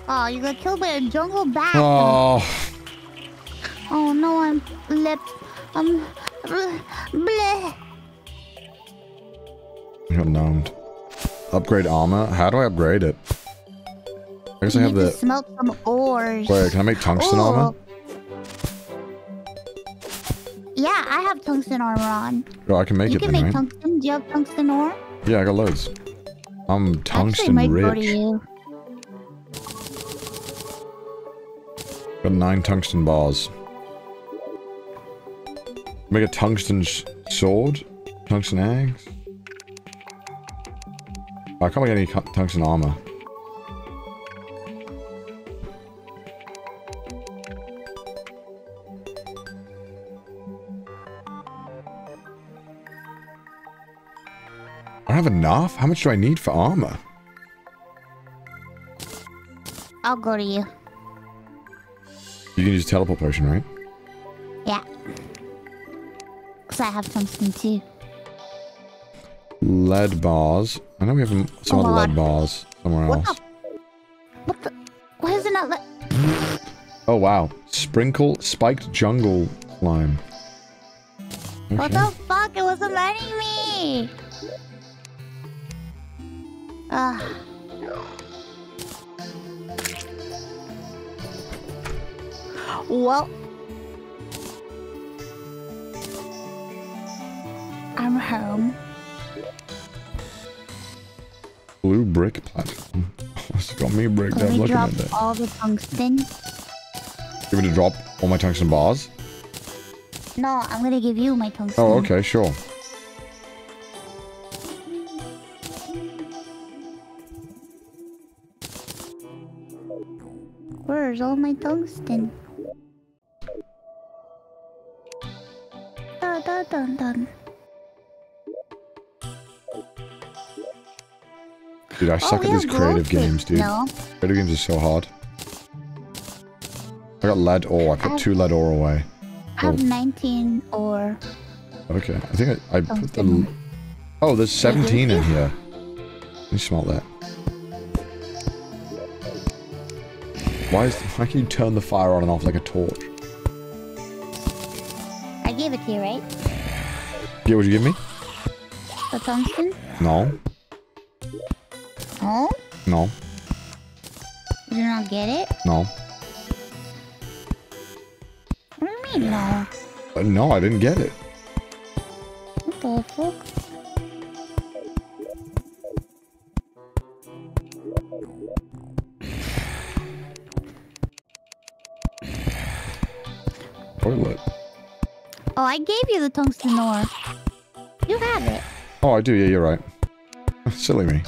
Oh, you got killed by a jungle bat. Oh, Oh no, I'm lip. I'm bleh. got gnomed. Upgrade armor? How do I upgrade it? I guess I have the... smelt some ores. Wait, can I make tungsten Oh. armor? Yeah, I have tungsten armor on. Oh, I can make you it can then, make right? tungsten. Do you have tungsten ore? Yeah, I got loads. I'm Actually, tungsten to rich. you. Got nine tungsten bars. Make a tungsten sword? Tungsten axe? I can't get any tungsten armor. I don't have enough? How much do I need for armor? I'll go to you. You can use teleport potion, right? Yeah. Cause I have tungsten too. Lead bars. I know we have some other lead bars somewhere What else. the? What the? Why is it not let? Oh wow. Sprinkle spiked jungle slime. What the fuck? It wasn't letting me. Ugh. Well, I'm home. Brick platform. It's got me bricked Let up looking drop at that. all the tungsten. Give me to drop all my tungsten bars? No, I'm gonna give you my tungsten. Oh, okay, sure. Where's all my tungsten? Da da dun dun. Dude, I Oh, suck we at these creative games, dude. No, Creative games are so hard. I got lead ore. I put I've- two lead ore away. I have Oh. 19 or Okay, I think I, I oh, put the... Oh, there's 17 in here. Let me smell that. Why is... Why can you turn the fire on and off like a torch? I gave it to you, right? Yeah, would you give me? The tungsten? No. Oh? No. Did you not get it? No. What do you mean, no? Uh, no, I didn't get it. What the fuck? Toilet. Oh, I gave you the tungsten ore. You have it. Oh, I do. Yeah, you're right. Silly me.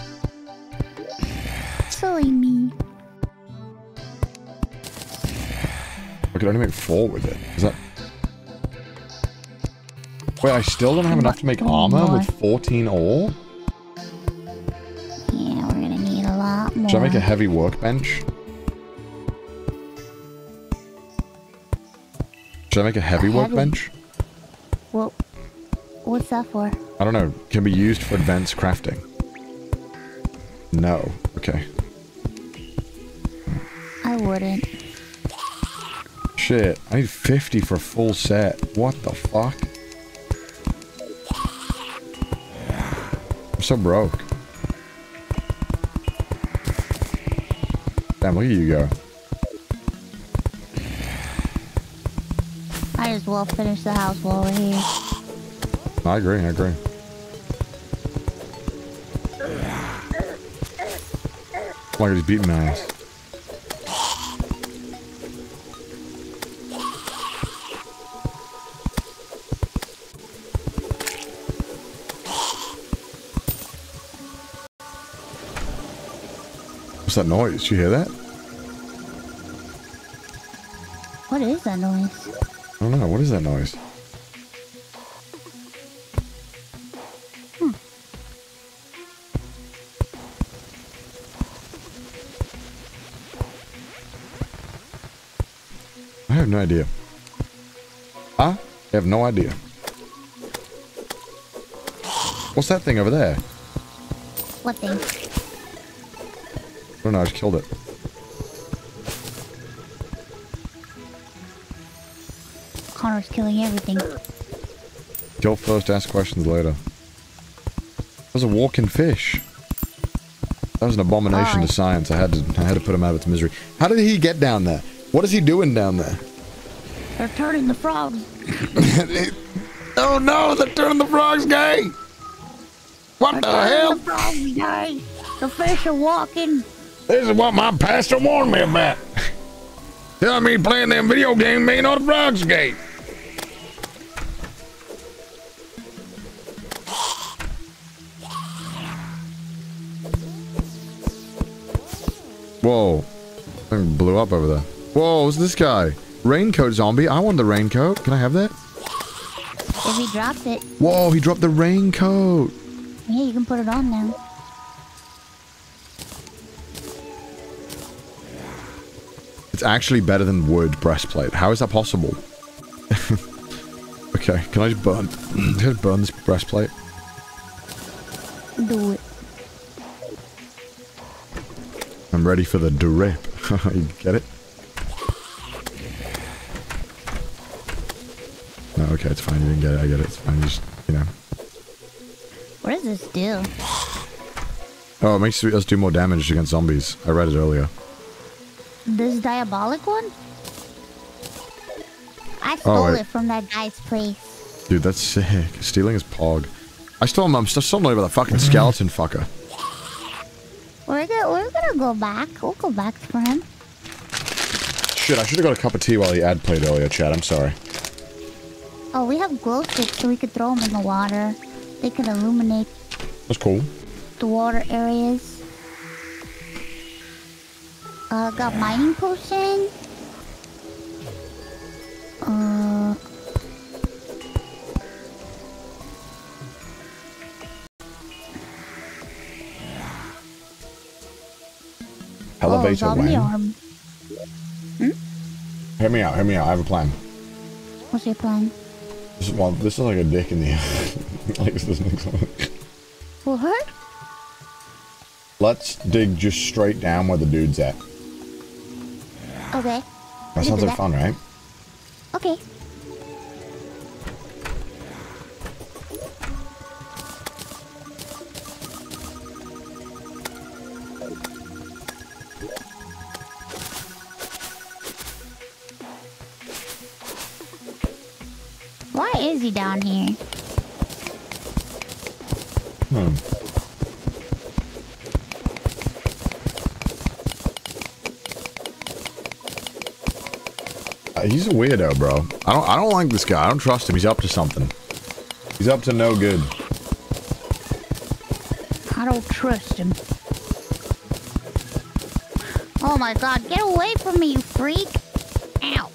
Silly me. I could only make four with it. Is that... Wait, I still don't have enough to make armor with 14 ore? Yeah, we're gonna need a lot more. Should I make a heavy workbench? Should I make a heavy A heavy- workbench? Well, what's that for? I don't know. Can be used for advanced crafting. No. Okay. I wouldn't. Shit. I need 50 for full set. What the fuck? I'm so broke. Damn, look at you go. Might as well finish the house while we're here. I agree, I agree. Like he's beating my ass. That noise? You hear that? What is that noise? I don't know. What is that noise? Hmm. I have no idea. Huh? I have no idea. What's that thing over there? What thing? I don't know. I just killed it. Connor's killing everything. Kill first, ask questions later. That was a walking fish. That was an abomination Oh, to science. I had to I had to put him out of its misery. How did he get down there? What is he doing down there? They're turning the frogs. oh no, they're turning the frogs gay! What They're the hell? the frogs gay. The fish are walking. This is what my pastor warned me about. Telling me playing them video games ain't all the frogs gay. Whoa. Thing blew up over there. Whoa, who's this guy? Raincoat zombie. I want the raincoat. Can I have that? If he drops it, Whoa, he dropped the raincoat. yeah, you can put it on now. It's actually better than wood breastplate. How is that possible? okay, can I just burn, can I just burn this breastplate? Do it. I'm ready for the drip. you get it? No, okay, it's fine. You didn't get it. I get it. It's fine. Just, you know. What does this do? Oh, it makes us do more damage against zombies. I read it earlier. This diabolic one? I stole Oh, it from that guy's place. Dude, that's sick. Stealing is pog. I still I'm still, not about the fucking skeleton fucker. We're gonna, we're gonna go back. We'll go back for him. Shit, I should have got a cup of tea while the ad played earlier, Chad. I'm sorry. Oh, we have glow sticks so we could throw them in the water. They could illuminate That's cool. the water areas. Uh, got mining potion. Uh, oh, Elevator zombie Wayne. arm. Hear me out, hear me out. I have a plan. What's your plan? This is, well, this is like a dick in the like this doesn't sense. What? Let's dig just straight down where the dude's at. Okay. That sounds like that. fun, right? Okay. A weirdo, bro. I don't. I don't like this guy. I don't trust him. He's up to something. He's up to no good. I don't trust him. Oh my god, get away from me, you freak! Ow.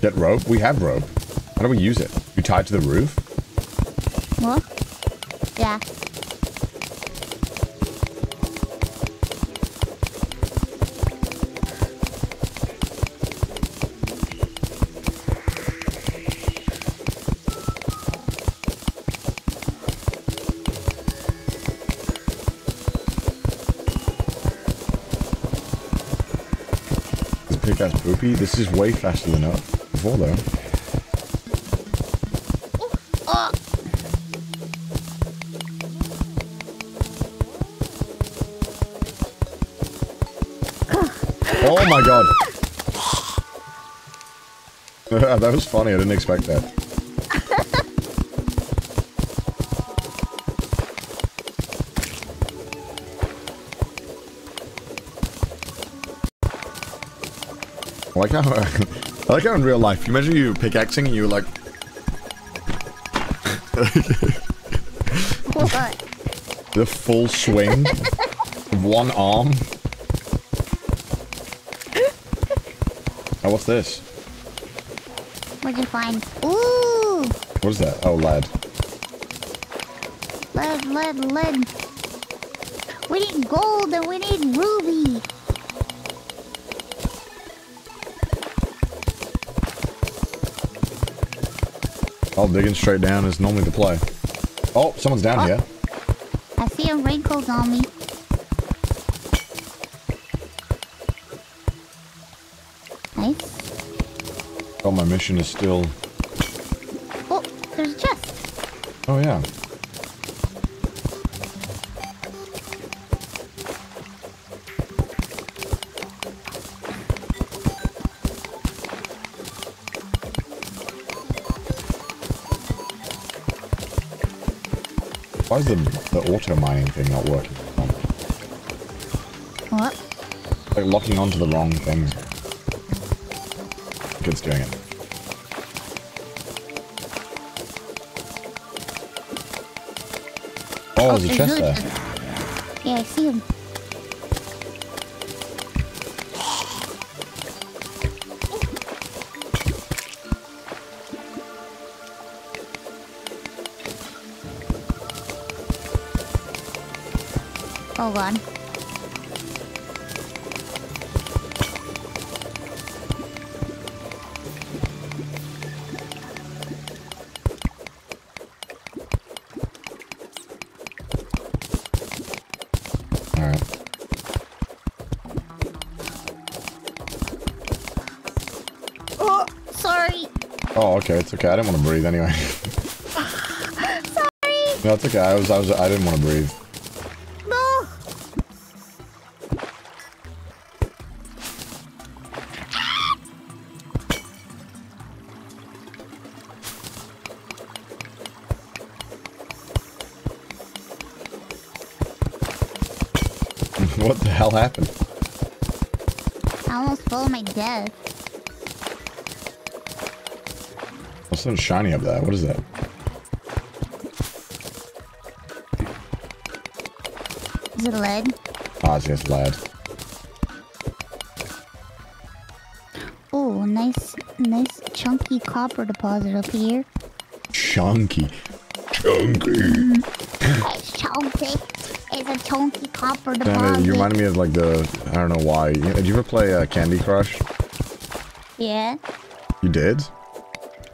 Get rope. We have rope. How do we use it? You tied to the roof? What? Yeah. This This is way faster than up before though. Oh my god. that was funny. I didn't expect that. Like how I like how in real life, you imagine you pickaxing and you were like what? the full swing of one arm. Oh, what's this? What'd you find? Ooh! What is that? Oh, lead. Lead, lead, lead. We need gold and we need ruby. Oh, digging straight down is normally the play. Oh, someone's down Oh. here. I see a wrinkles on me. Nice. Oh, my mission is still... Oh, there's a chest. Oh, yeah. Why is the, the auto mining thing not working? What? Like locking onto the wrong things. It's doing it. Oh, there's a oh, chest really- there. Yeah, I see him. Hold on. Alright. Oh, sorry. Oh, okay, it's okay. I didn't want to breathe anyway. Sorry. no, it's okay. I was, I was, I didn't want to breathe. Hell happened? I almost fell to my death. What's something shiny up there? What is that? Is it lead? Ah, it's just lead. Oh, nice, nice chunky copper deposit up here. Chunky. Chunky. It's chunky. A chunky copper Damn deposit. it, you reminded me of like the, I don't know why. Did you ever play uh, Candy Crush? Yeah. You did?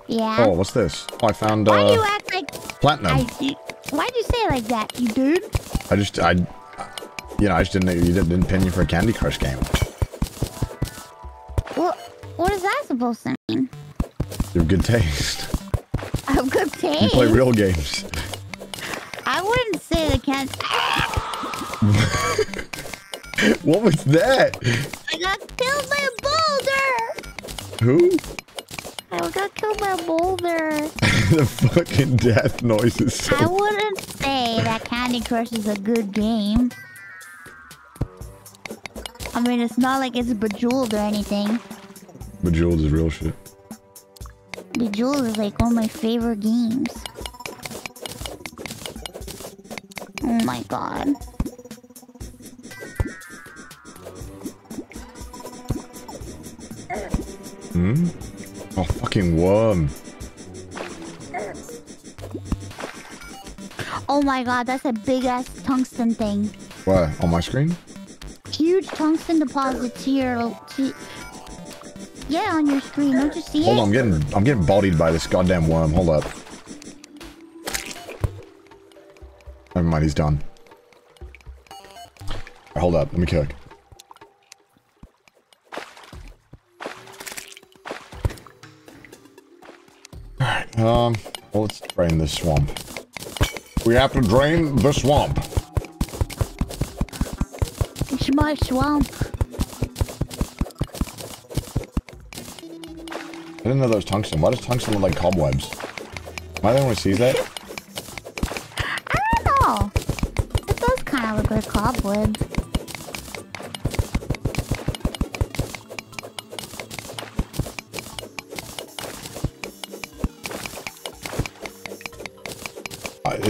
Yeah. Oh, what's this? Oh, I found Why do you uh, act like platinum. Why'd you say it like that, you dude? I just, I, you know, I just didn't, you didn't, didn't pin you for a Candy Crush game. What? What is that supposed to mean? You have good taste. I have good taste. You play real games. What was that? I got killed by a boulder. Who? I got killed by a boulder. the fucking death noise is so. I wouldn't say that Candy Crush is a good game. I mean, it's not like it's Bejeweled or anything. Bejeweled is real shit. Bejeweled is like one of my favorite games. Oh my god. Fucking worm. Oh my god, that's a big ass tungsten thing. Where? On my screen? Huge tungsten deposits here. Yeah, on your screen. Don't you see Hold it? on, I'm getting I'm getting bodied by this goddamn worm. Hold up. Never mind, he's done. Hold up, let me cook. Drain this swamp. We have to drain the swamp. It's my swamp. I didn't know that was tungsten. Why does tungsten look like cobwebs? Am I the only one who sees that?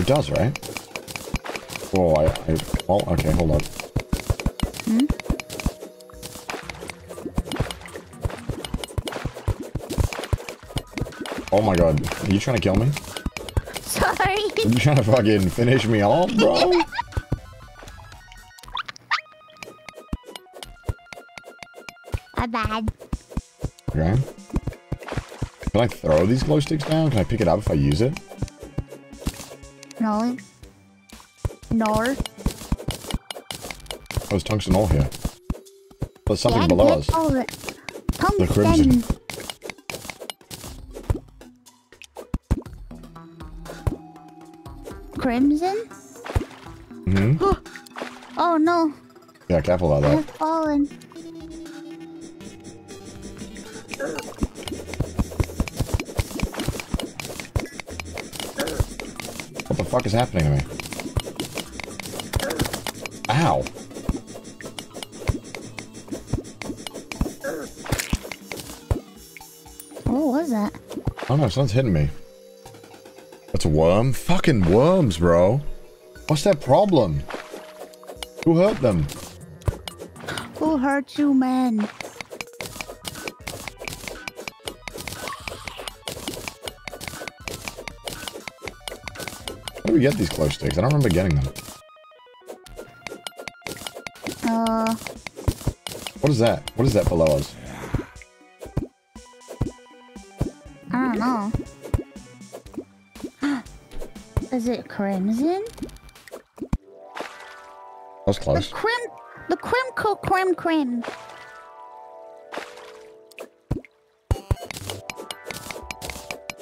It does, right? Oh, I, I... Well, okay, hold up. Oh my god, are you trying to kill me? Sorry. Are you trying to fucking finish me off, bro? My bad. Okay. Can I throw these glow sticks down? Can I pick it up if I use it? No. No. Oh, there's tungsten ore here. There's something yeah, below us. all the tungsten. crimson. Crimson? hmm Oh no, Yeah, careful about I've fallen. Fuck is happening to me? Ow. What was that? I don't know, someone's hitting me. That's a worm? Fucking worms, bro. What's their problem? Who hurt them? Who hurt you, man? We get these glow sticks? I don't remember getting them. Uh, What is that? What is that below us? I don't know. Is it crimson? That was close. The crim, the crim, co crim, crim.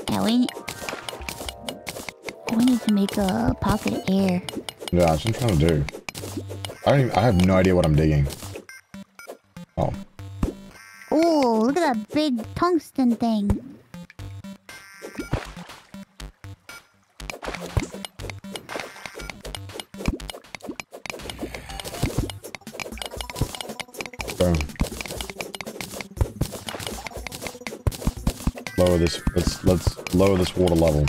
Yeah, we need, we need to make a pocket of air. Yeah, that's what I'm trying to do. I don't even, I have no idea what I'm digging. Oh. Oh, look at that big tungsten thing. Boom. Lower this. Let's let's lower this water level.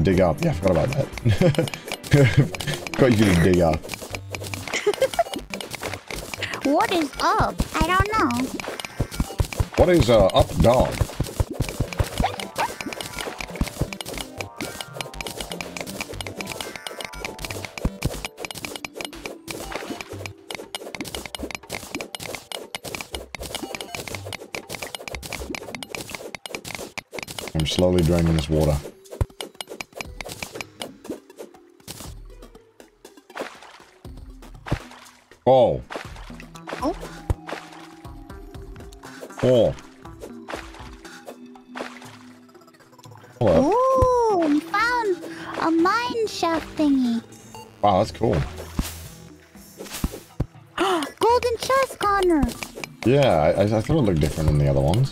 Yeah, dig up. Yeah, I forgot about that. Got you to dig up. What is up? I don't know. What is uh, up dog? I'm slowly draining this water. Oh. Hello. Ooh, we found a mine shaft thingy. Wow, that's cool. Golden chest, Connor. Yeah, I, I thought it looked different than the other ones.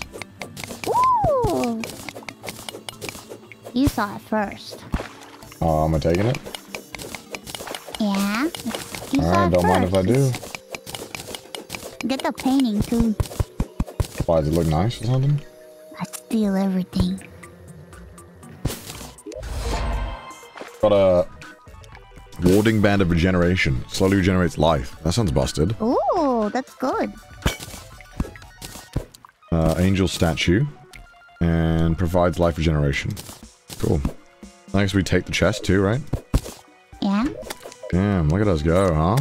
You saw it first. Oh, am I taking it? Yeah. You don't first. mind if I do. Get the painting, too. Why, does it look nice or something? I steal everything. Got a... Warding Band of Regeneration. Slowly regenerates life. That sounds busted. Ooh, that's good. Uh, angel statue. And provides life regeneration. Cool. I guess we take the chest too, right? Yeah. Damn, look at us go, huh?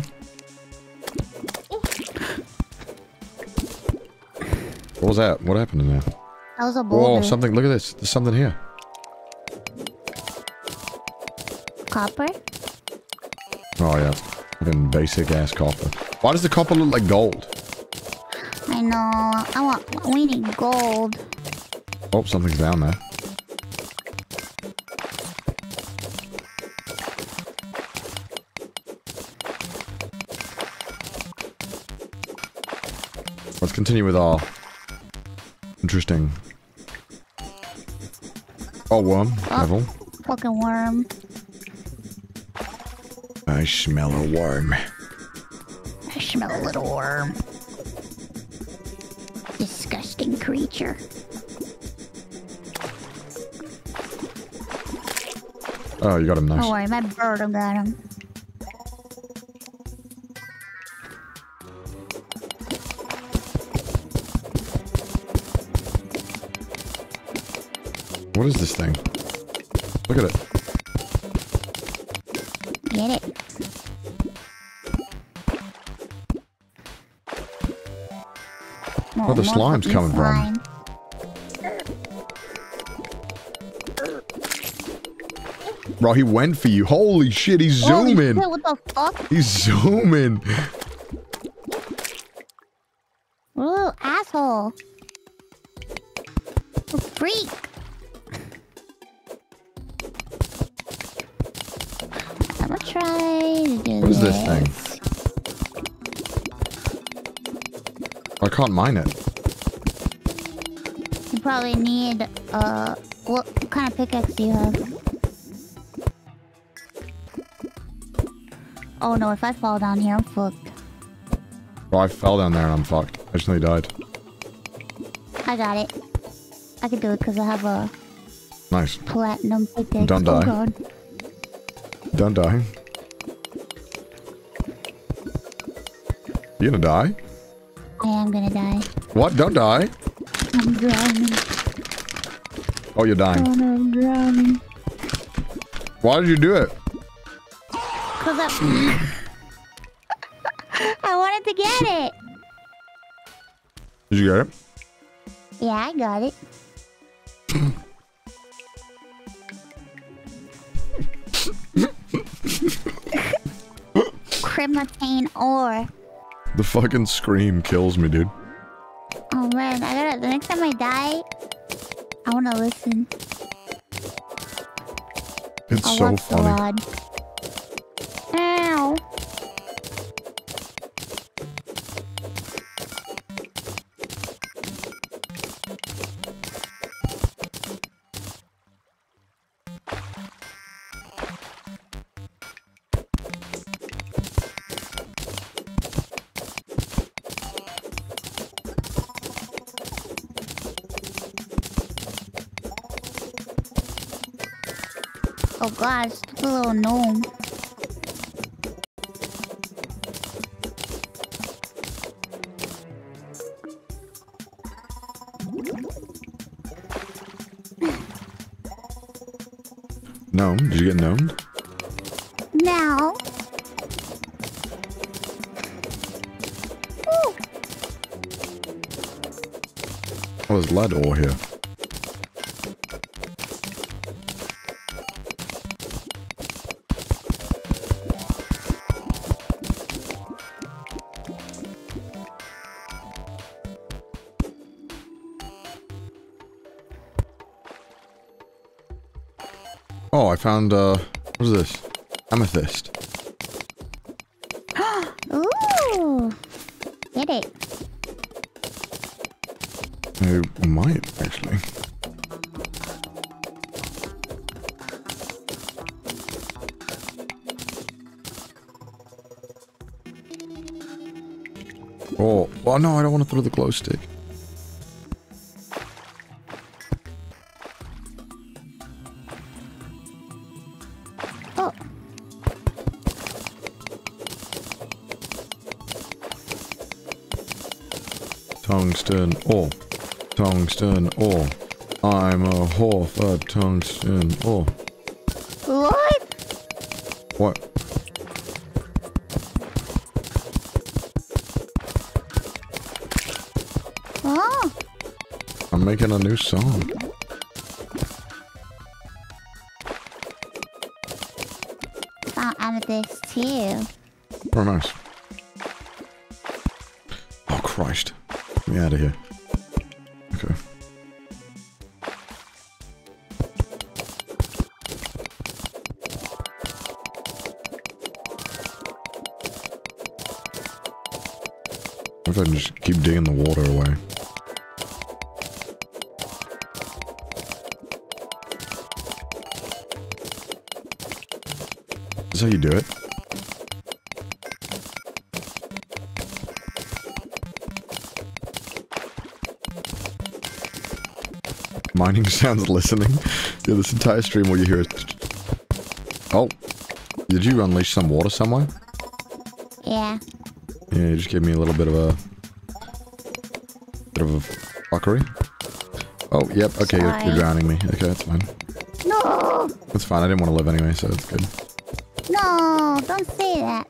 What was that? What happened in there? That was a boulder. Whoa, something. Look at this. There's something here. Copper? Oh, yeah. Fucking basic ass copper. Why does the copper look like gold? I know. I want. We need gold. Oh, something's down there. Let's continue with our interesting. Oh, worm Oh. level. Fucking worm. I smell a worm. I smell a little worm. Disgusting creature. Oh, you got him nice. Don't worry, my bird got him. What is this thing? Look at it. Get it? Where the slime's coming from? Bro, he went for you. Holy shit, he's Holy zooming. shit, what the fuck? He's zooming. Can't mine it. You probably need, uh, what kind of pickaxe do you have? Oh no, if I fall down here, I'm fucked. Bro, I fell down there and I'm fucked. I just nearly died. I got it. I can do it because I have a Nice. platinum pickaxe. Don't Oh die. god. Don't die. You gonna die? What? Don't die. I'm drowning. Oh, you're dying. Oh no, I'm drowning. Why did you do it? Cause I... I wanted to get it. Did you get it? Yeah, I got it. Crimtane ore. The fucking scream kills me, dude. So funny. You get gnomed? Now. Ooh, Oh, there's lead ore here. Found uh, What is this? Amethyst. Ooh. Get it. I might, actually. Oh, well, no, I don't want to throw the glow stick. Tungsten ore. Tungsten ore. I'm a whore for tungsten ore. What? What? Oh. I'm making a new song. Found amethyst too. Nice. Oh, Christ. Get me out of here. Okay. If I can just keep digging the water away? Is this how you do it? Mining sounds listening. Yeah, this entire stream all you hear is... Oh. Did you unleash some water somewhere? Yeah. Yeah, you just gave me a little bit of a... Bit of a fuckery. Oh, yep. Okay, you're, you're drowning me. Okay, that's fine. No. That's fine. I didn't want to live anyway, so it's good. No. Don't say that.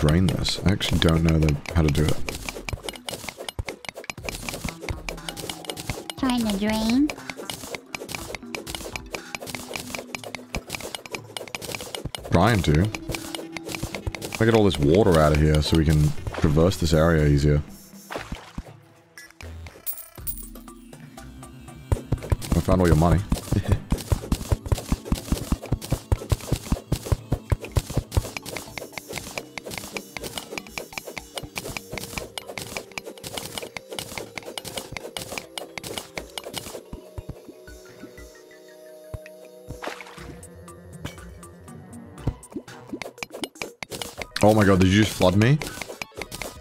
Drain this? I actually don't know the, how to do it. Trying to drain. Trying to. I get all this water out of here so we can traverse this area easier. I found all your money. My god, did you just flood me?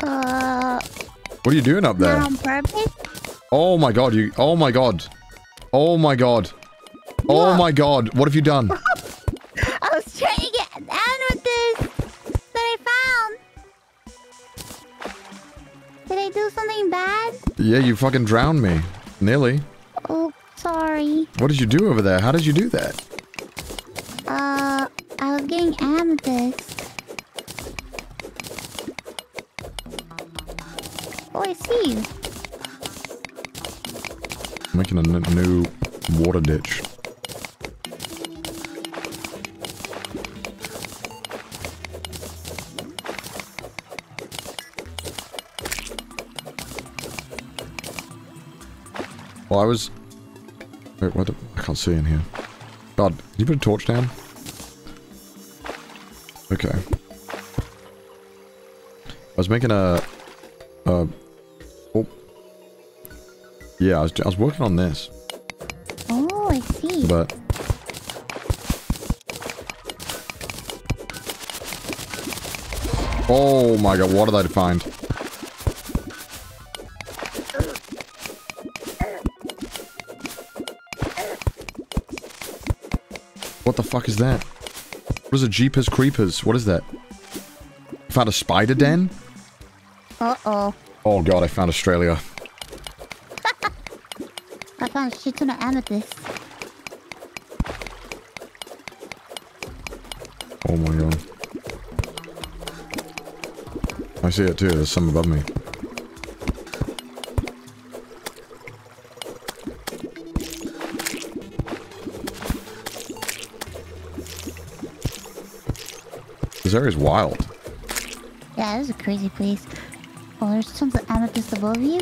Uh, What are you doing up there? on purpose. Oh my god, you. Oh my god. Oh my god. Oh What? my god. What have you done? I was trying to get amethyst that I found. Did I do something bad? Yeah, you fucking drowned me. Nearly. Oh, sorry. What did you do over there? How did you do that? I was... Wait, what? the- I can't see in here. God, can you put a torch down? Okay. I was making a... a oh. Yeah, I was, I was working on this, Oh, I see. but... Oh my god, what did I find? Fuck is that? What is a Jeepers Creepers? What is that? found a spider den. Uh-oh. Oh god, I found Australia. I found shit ton of amethyst. Oh my god. I see it too, there's some above me. This area is wild. Yeah, this is a crazy place. Oh, there's tons of amethyst above you.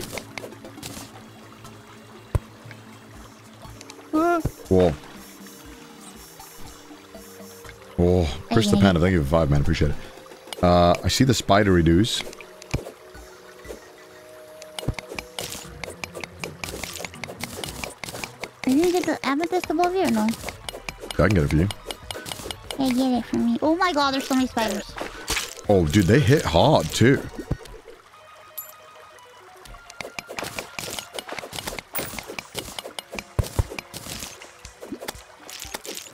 Whoa. Whoa. Chris the Hey, hey. Panda, thank you for five, man. Appreciate it. Uh, I see the spidery doos. Are you gonna get the amethyst above you or no? I can get it for you. Hey, get it for me. Oh my god, there's so many spiders. Oh, dude, they hit hard, too.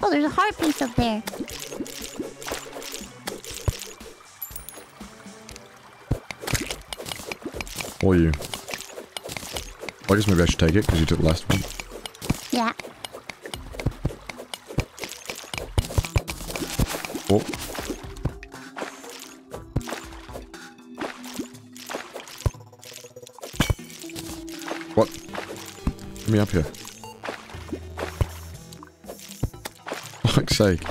Oh, there's a heart piece up there. Or you. Well, I guess maybe I should take it, because you took the last one. Sake.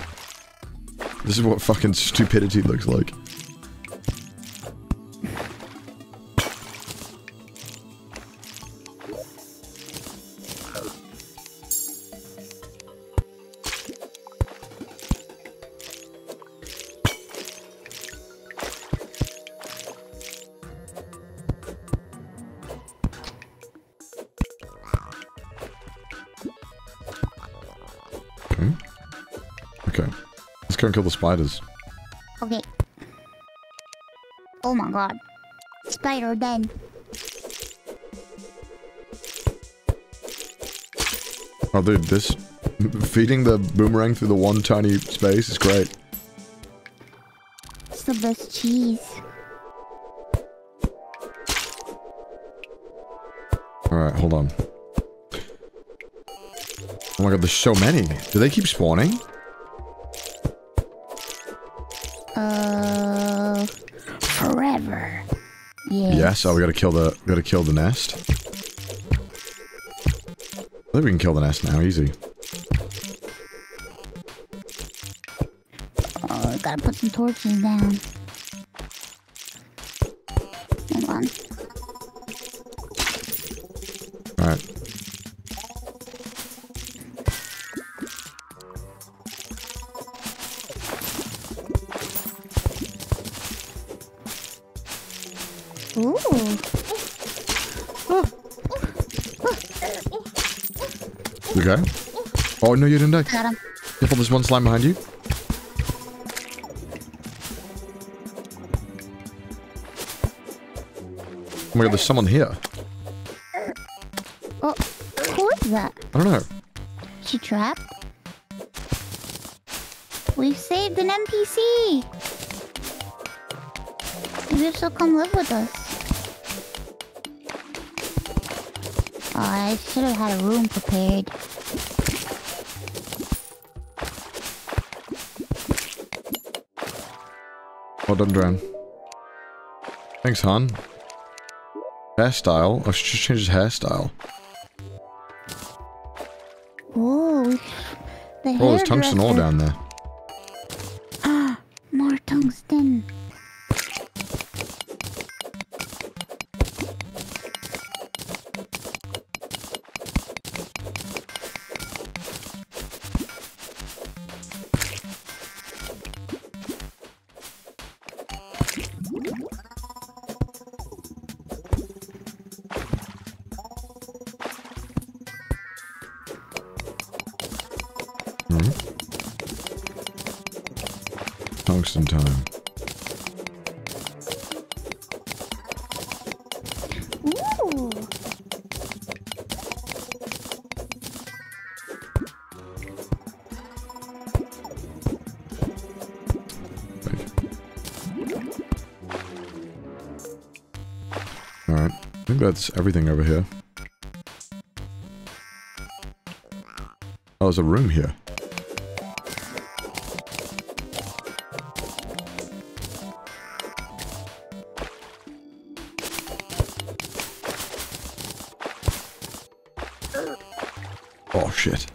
This is what fucking stupidity looks like. Go and kill the spiders. Okay. Oh my god. Spider den. Oh, dude, this... Feeding the boomerang through the one tiny space is great. It's the best cheese. Alright, hold on. Oh my god, there's so many. Do they keep spawning? Yes. Oh, we gotta kill the gotta kill the nest. I think we can kill the nest now, easy. Oh, gotta put some torches down. No, you didn't die. Got him. Careful, there's one slime behind you. Oh my god, there's someone here. Oh, who is that? I don't know. She trapped? We've saved an NPC! Maybe she'll come live with us. Oh, I should have had a room prepared. Well done, Dran. Thanks, Han. Hairstyle? Oh, I should just change his hairstyle. Ooh, we- the Oh, there's tungsten ore hairdresser- down there. Everything over here. Oh, there's a room here. Oh shit.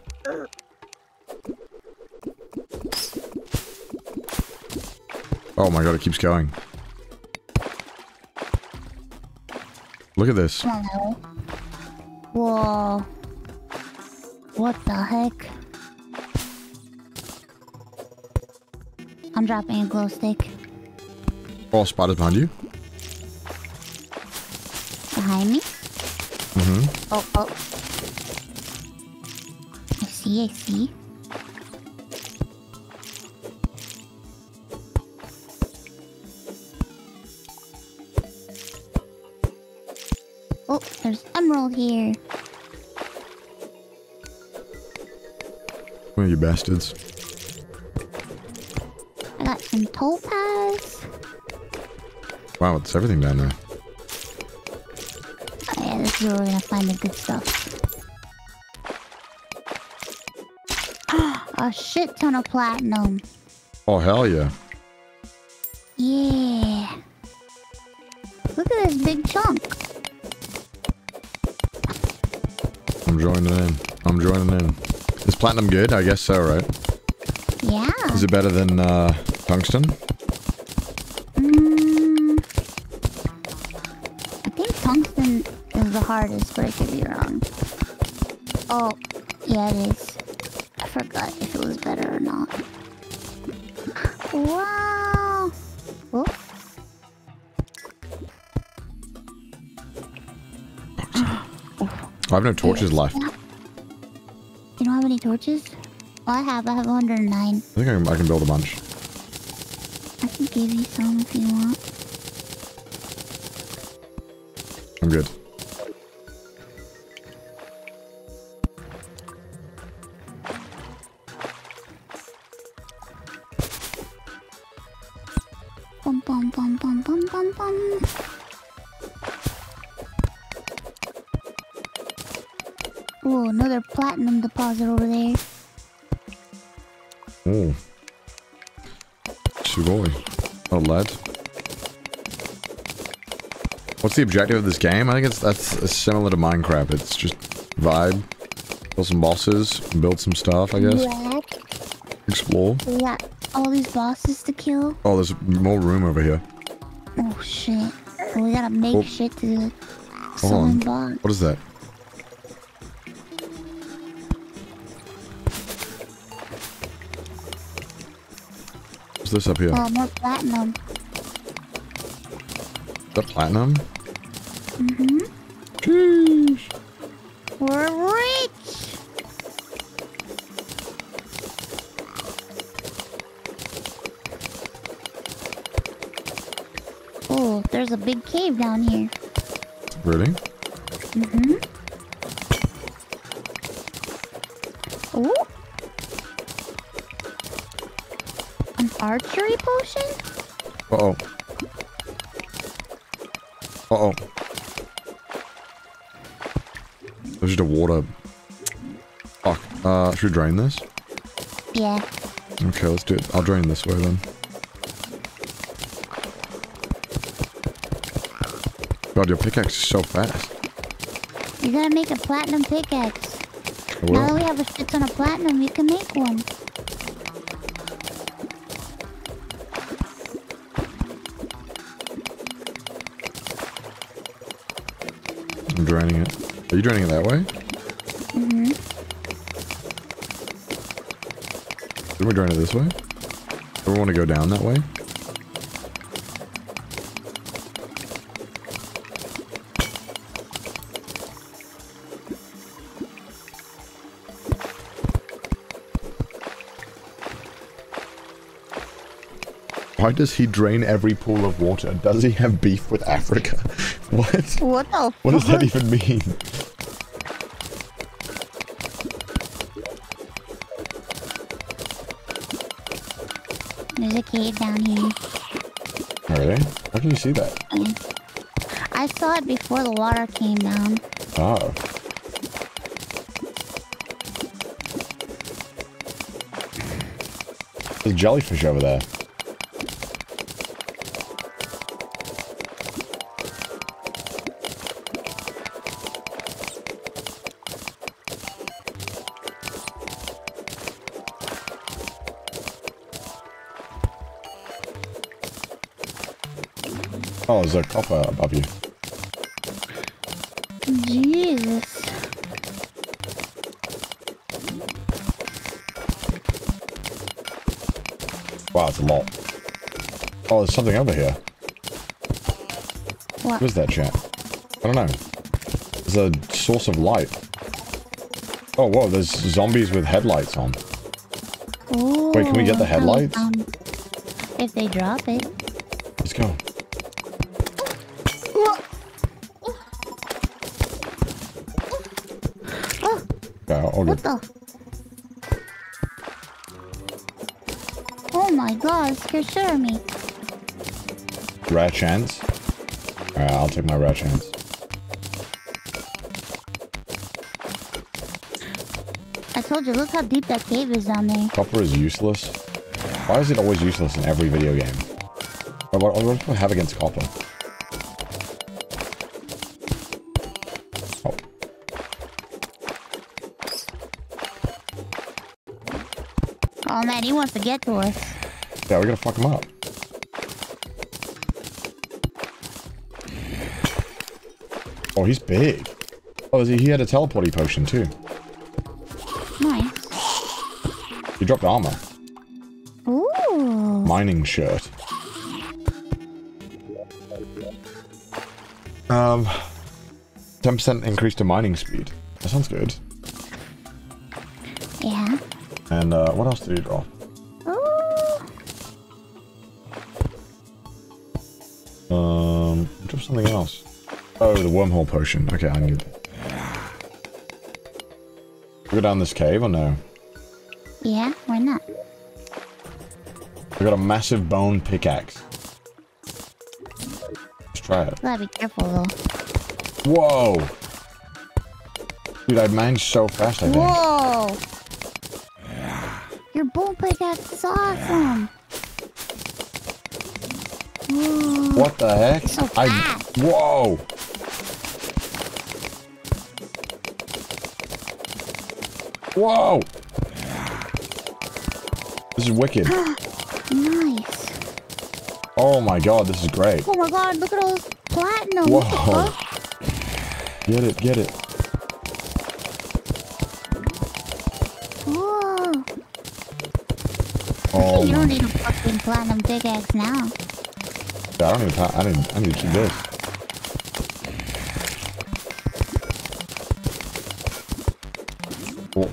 Oh my god, it keeps going. Look at this. Hello. Whoa. What the heck? I'm dropping a glow stick Oh, spiders behind you. behind me. Mm-hmm. Oh, oh. I see, I see. You bastards. I got some topaz. Wow, it's everything down there. Oh, yeah, this is where we're gonna find the good stuff. a shit ton of platinum. Oh, hell yeah. Yeah. Platinum good? I guess so, right? Yeah. Is it better than uh, tungsten? Mm, I think tungsten is the hardest, but I could be wrong. Oh, yeah, it is. I forgot if it was better or not. Wow. Oh, I have no torches left. Torches? Oh, I have. I have 109. think I can, I can build a bunch. I can give you some if you want. I'm good. The objective of this game? I think it's that's similar to Minecraft. It's just vibe, kill some bosses, build some stuff. I guess Yeah. explore. We got all these bosses to kill. Oh, there's more room over here. Oh shit. We gotta make Oh. shit to summon on. What is that? What's this up here? Oh, more platinum. Is that platinum? Mm-hmm. Sheesh. We're rich! Oh, there's a big cave down here. Really? Mm-hmm. Oh. An archery potion? Uh-oh. Uh-oh. Just a water... Fuck. Uh, should we drain this? Yeah. Okay, let's do it. I'll drain this way then. God, your pickaxe is so fast. You gotta make a platinum pickaxe. Now that we have a shit ton of platinum, you can make one. I'm draining it. Are you draining it that way? Mm-hmm. Didn't we drain it this way? Do we want to go down that way? Why does he drain every pool of water? Does he have beef with Africa? What? What the What does that even mean? Cave down here. Really? How can you see that? I saw it before the water came down. Oh. There's a jellyfish over there. There's a copper above you. Jesus. Wow, it's a lot. Oh, there's something over here. What? What is that, chat? I don't know. It's a source of light. Oh, whoa, there's zombies with headlights on. Ooh, Wait, can we get the headlights? found- If they drop it. What the? Oh my god, out of me. Rare chance. Alright, I'll take my rare chance. I told you, look how deep that cave is down there. Copper is useless. Why is it always useless in every video game? What, what, what do I have against copper? Man, he wants to get to us. yeah, we're gonna fuck him up. Oh, he's big. Oh, he he had a teleporty potion too. Nice. He dropped armor. Ooh. Mining shirt. Um, 10% increase to mining speed. That sounds good. And uh, what else did he draw? Um, dropped something else. Oh, the wormhole potion. Okay, I need it. Go down this cave or no? Yeah, why not? I got a massive bone pickaxe. Let's try it. Gotta be careful though. Whoa! Dude, I managed so fast, I think. Whoa! Awesome. Whoa. What the heck? So I. Whoa! Whoa! This is wicked. Nice. Oh my god, this is great. Oh my god, look at all this platinum. Whoa. Get it, get it. You don't need a fucking platinum pickaxe now. I don't even. I need. I need to keep this. Cool.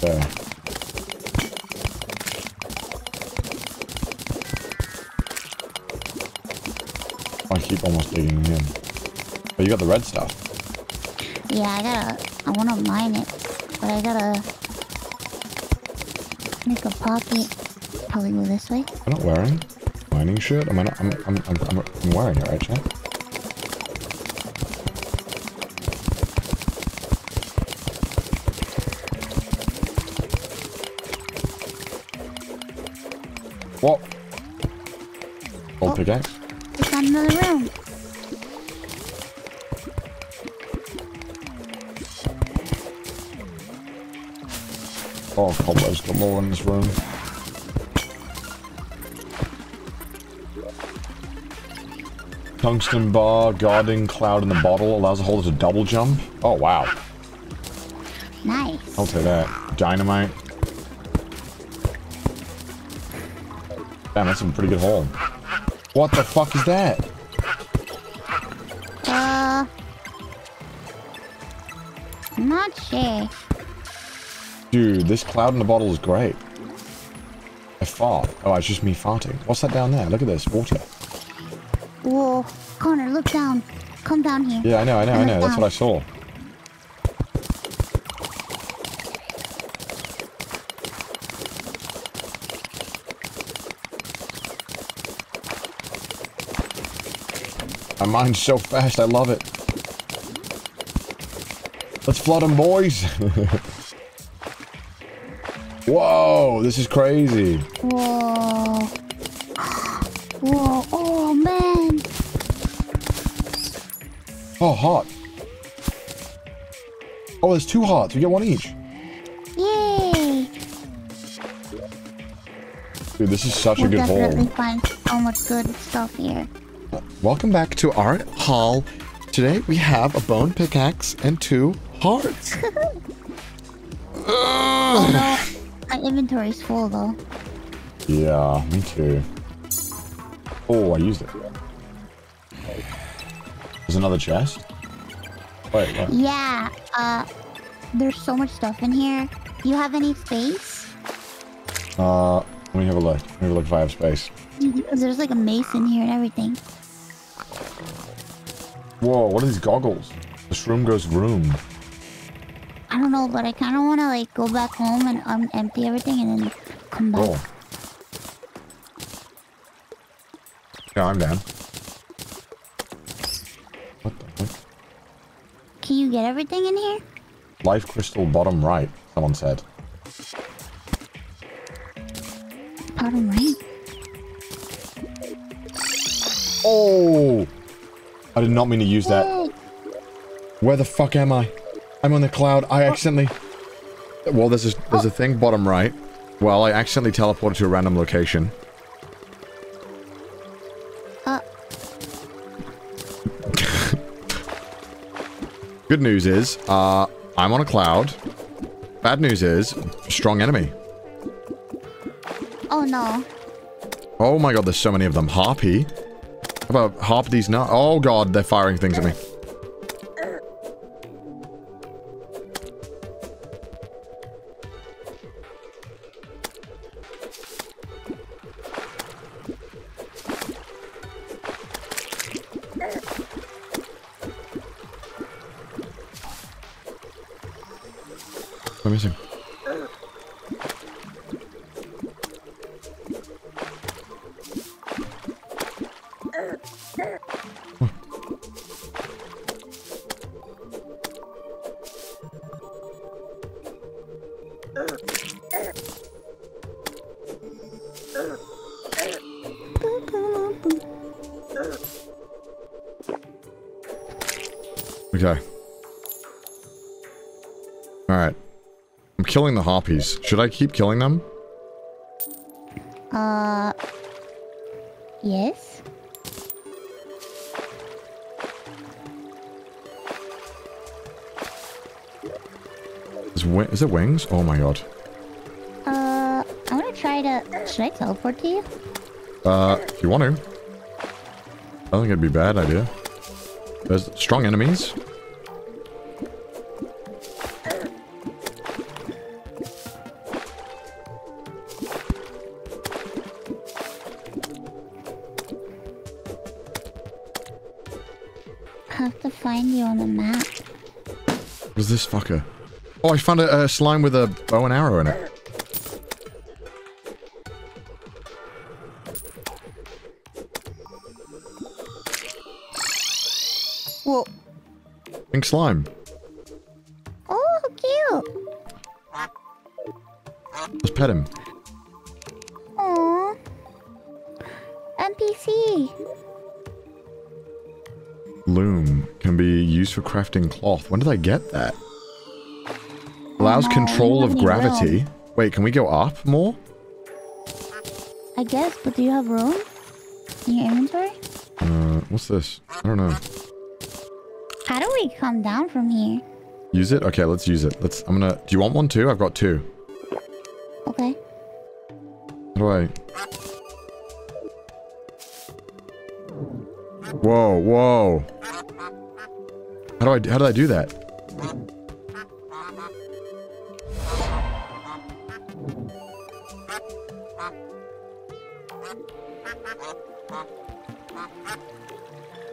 There. I keep almost digging in. But you got the red stuff. Yeah, I gotta. I wanna mine it, but I gotta make a pocket. Probably go this way. I'm not wearing mining shirt. Am I not? I'm. I'm. I'm, I'm, I'm wearing it, right, Chad? What? Old Oh. pickaxe? Oh, cobwebs galore in this room. Tungsten bar, guarding cloud in the bottle, allows the holder to double jump. Oh, wow. Nice. I'll take that. Dynamite. Damn, that's a pretty good haul. What the fuck is that? this cloud in the bottle is great. I fart. Oh, it's just me farting. What's that down there? Look at this, water. Whoa. Connor, look down. Come down here. Yeah, I know, I know, I, I know. Down. That's what I saw. My mind's so fast, I love it. Let's flood them, boys! Whoa, this is crazy. Whoa. Whoa. Oh, man. Oh, hot. Oh, there's two hearts. We get one each. Yay. Dude, this is such We'll a good definitely haul. find so much good stuff here. Welcome back to our haul. Today we have a bone pickaxe and two hearts. Oh, no. Inventory's full, though. Yeah, me too. Oh, I used it. There's another chest. Wait, what? Yeah, uh, there's so much stuff in here. Do you have any space? Uh, let me have a look. Let me have a look if I have space. Because there's like a mace in here and everything. Whoa, what are these goggles? This room goes room. Don't know, but I kind of want to like go back home and um, empty everything and then come back. Oh. Yeah, I'm down. What the heck? Can you get everything in here? Life crystal bottom right, someone said. Bottom right. Oh! I did not mean to use that. Where the fuck am I? I'm on the cloud. I accidentally. Well, there's a, there's a thing bottom right. Well, I accidentally teleported to a random location. Uh, Good news is, uh, I'm on a cloud. Bad news is, strong enemy. oh no. Oh my god, there's so many of them. Harpy. How about harp these now? Oh god, they're firing things at me. Killing the harpies. Should I keep killing them? Uh, yes. Is, is it wings? Oh my god. Uh, I'm gonna try to. Should I teleport to you? Uh, if you want to. I don't think it'd be a bad idea. There's strong enemies. What's this fucker? Oh, I found a, a slime with a bow and arrow in it. Whoa. Pink slime. Oh, cute. Let's pet him. Aww. NPC. Loom can be used for crafting cloth. When did I get that? Allows control of gravity. room. Wait, can we go up more? I guess, but do you have room in your inventory? Uh, what's this? I don't know. How do we come down from here? Use it? Okay, let's use it. Let's. I'm gonna. Do you want one too? I've got two. Okay. How do I? Whoa, whoa. How do I? How did I do that?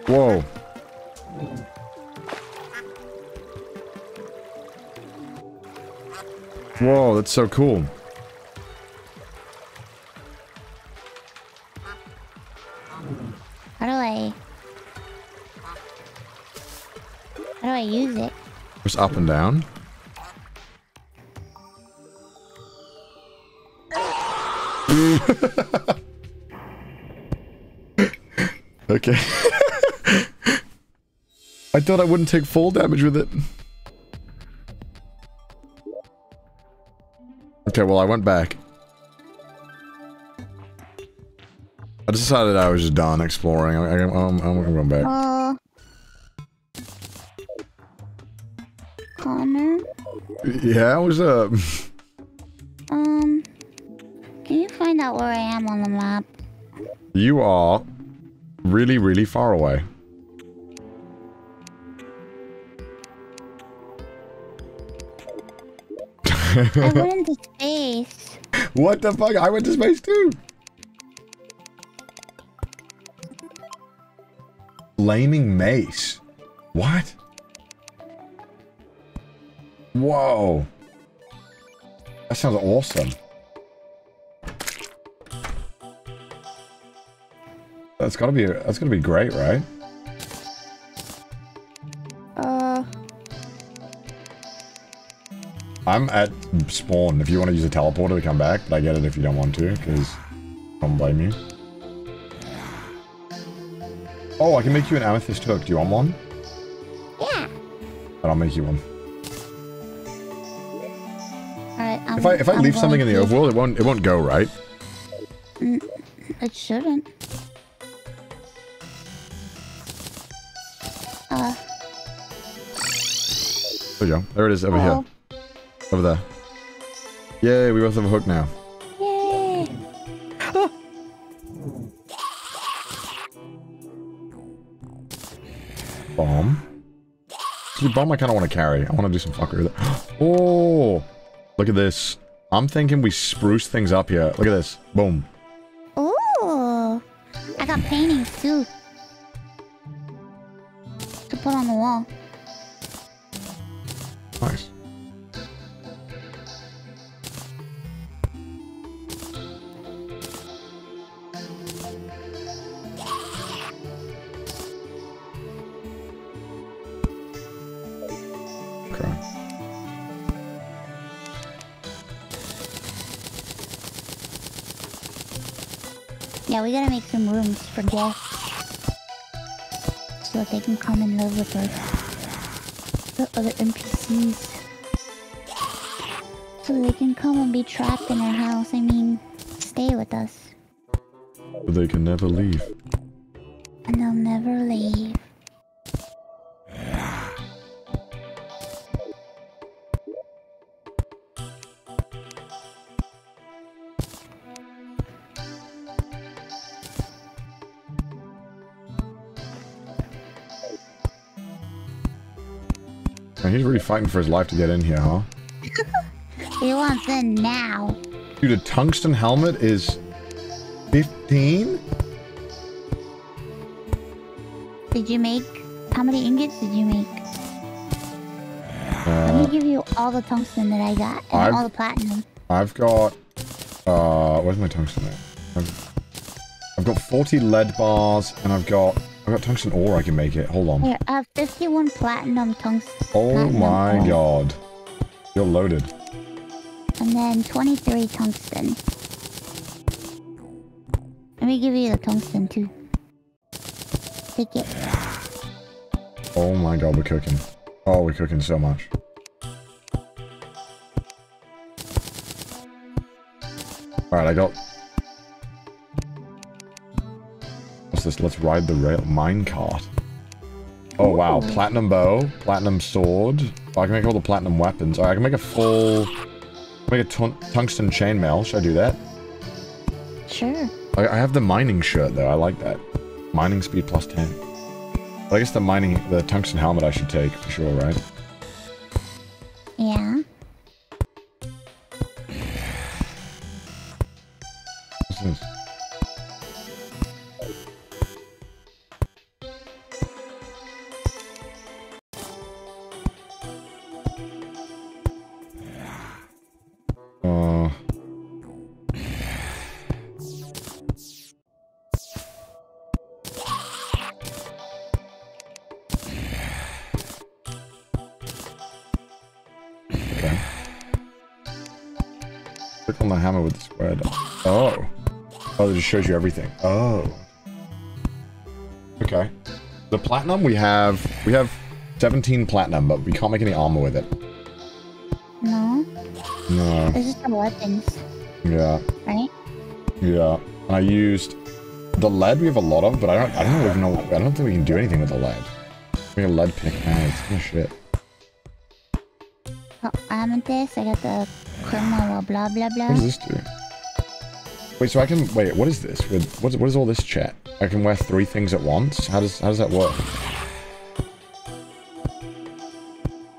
Whoa. Whoa, that's so cool. How do I? How do I use it? Just up and down. okay. I thought I wouldn't take full damage with it. Okay, well, I went back. I decided I was just done exploring. I, I, I'm, I'm going back. Uh. Connor? Yeah, what's up? Um. Can you find out where I am on the map? You are really, really far away. I went into space. What the fuck? I went to space too. Flaming mace. What? Whoa. That sounds awesome. That's gotta be that's gonna be great, right? I'm at spawn if you want to use a teleporter to come back, but I get it if you don't want to, because I don't blame you. Oh, I can make you an amethyst hook. Do you want one? Yeah. Then I'll make you one. Alright. I'm, If I if I I'm leave something in the to- overworld, it won't it won't go right. It shouldn't. Uh. There you go. There it is over oh. here, over there. Yay, we both have a hook now. Yay. Bomb. The bomb I kind of want to carry. I want to do some fuckery with it. Oh, look at this. I'm thinking we spruce things up here. Look at this. Boom. Oh! I got paintings too. To put on the wall. Nice. Rooms for guests. So they can come and live with us. The other NPCs. So they can come and be trapped in our house. I mean, stay with us. They can never leave. He's really fighting for his life to get in here, huh? He wants in now. Dude, a tungsten helmet is 15? Did you make... How many ingots did you make? Let Uh, me give you all the tungsten that I got. And I've- all the platinum. I've got... Uh, where's my tungsten at? I've, I've got 40 lead bars, and I've got... I've got tungsten ore I can make it. Hold on. Here, I have 51 platinum tungsten. Oh platinum my ore. god. You're loaded. And then 23 tungsten. Let me give you the tungsten too. Take it. Oh my god, we're cooking. Oh, we're cooking so much. Alright, I got... this? Let's ride the rail... Minecart. Oh wow, platinum bow, platinum sword. Oh, I can make all the platinum weapons. I can make a full... Make a tun tungsten chainmail. Should I do that? Sure. I, I have the mining shirt though. I like that. Mining speed plus 10. But I guess the mining, the tungsten helmet I should take for sure, right? Shows you everything. Oh. Okay. The platinum we have we have 17 platinum, but we can't make any armor with it. No, No. this is the weapons, Yeah. right? Yeah. And I used the lead we have a lot of, but I don't I don't even know I don't think we can do anything with the lead. Make a lead pick. It's kind of oh, shit. Oh, amethyst. I got the criminal blah blah What blah. does this do? Wait, so I can wait. What is this? With what? What is all this chat? I can wear three things at once. How does how does that work?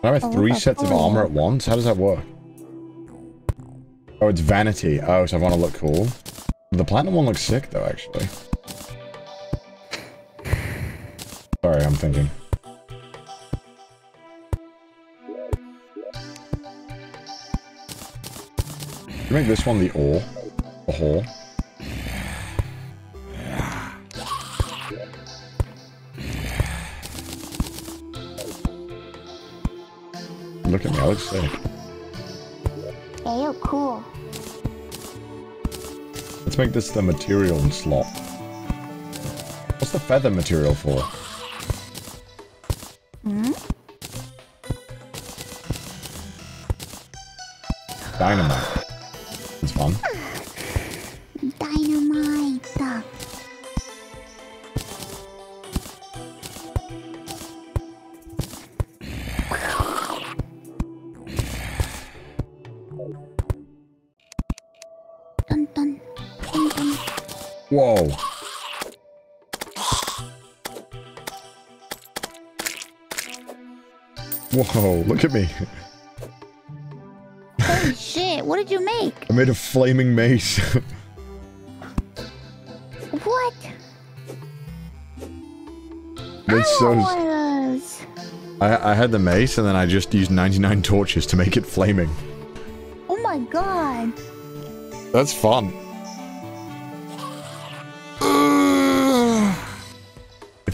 Can I wear Oh, three sets of armor at once? How does that work? Oh, it's vanity. Oh, so I want to look cool. The platinum one looks sick though, actually. Sorry, I'm thinking. You make this one the ore, hole. Look at me, I look sick. Hey, yo, cool. Let's make this the material slot. What's the feather material for? Whoa. Whoa, look at me. Holy shit! What did you make? I made a flaming mace. What? That's I so... want one those. I, I had the mace and then I just used 99 torches to make it flaming. Oh my god. That's fun.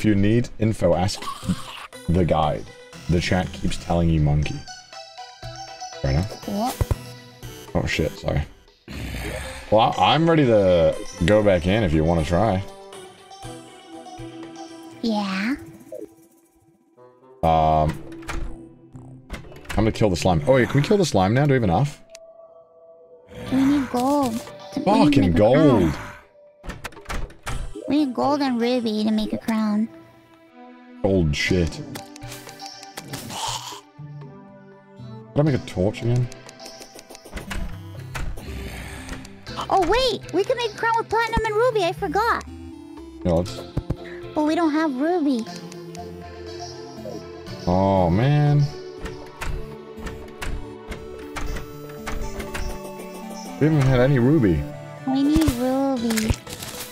You need info, ask the guide. The chat keeps telling you monkey. Fair enough. What? Oh shit, sorry. Well, I'm ready to go back in if you want to try. Yeah. Um, I'm gonna kill the slime. Oh, wait, can we kill the slime now? Do we have enough? We need gold. to- we need to Fucking gold! crown. Gold and ruby to make a crown. Gold shit. Did I make a torch again? Oh wait, we can make a crown with platinum and ruby. I forgot. Yeah, let's... But we don't have ruby. Oh, man. We haven't had any ruby. We need ruby.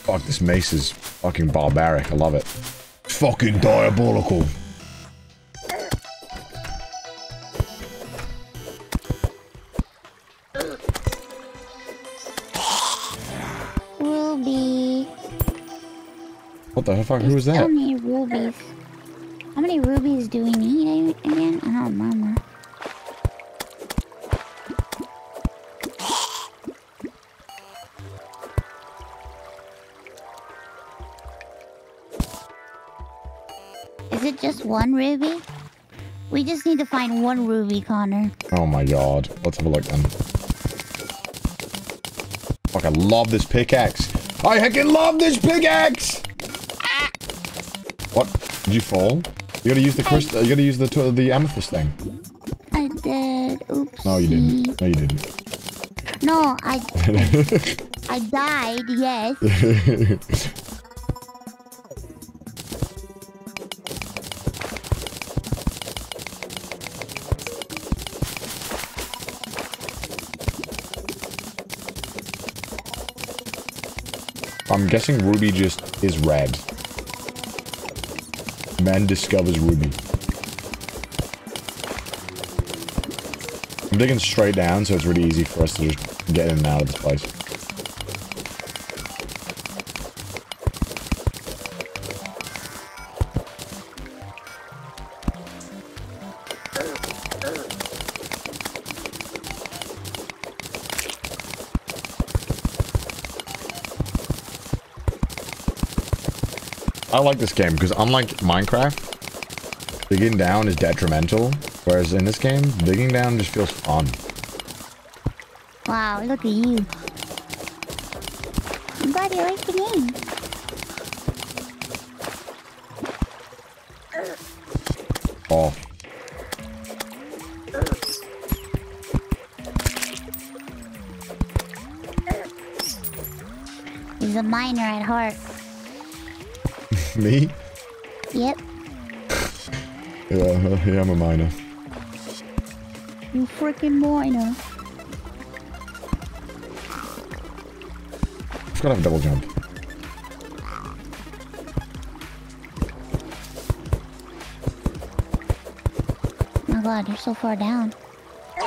Fuck, this mace is fucking barbaric. I love it. Fucking diabolical. Ruby. What the fuck? Who was How many rubies? How many rubies do one ruby? We just need to find one ruby, Connor. Oh my god. Let's have a look then. Fuck, I love this pickaxe. I heckin' love this pickaxe! What? Did you fall? You gotta use the crystal. You gotta use the the amethyst thing. I did. Oops. No, you didn't. No, you didn't. No, I I died. Yes. I'm guessing Ruby just is red. Man discovers Ruby. I'm digging straight down, so it's really easy for us to just get in and out of this place. I like this game because unlike Minecraft, digging down is detrimental, whereas in this game, digging down just feels fun. Wow, look at you. I'm glad you like the game. Oh, He's a miner at heart. Me? Yep, Yeah, uh, yeah, I'm a miner. you freaking miner. I've got to have a double jump. Oh my god, you're so far down.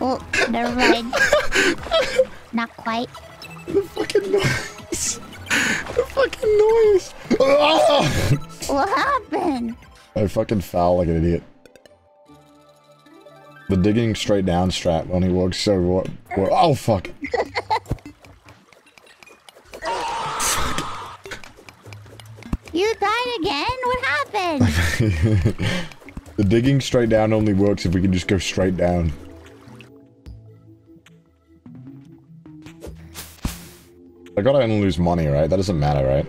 oh, never mind. Not quite. The fucking noise. The fucking noise. What happened? I fucking foul like an idiot. The digging straight down strat only works so what? Oh fuck! You died again? What happened? the digging straight down only works if we can just go straight down. I gotta only lose money, right? That doesn't matter, right?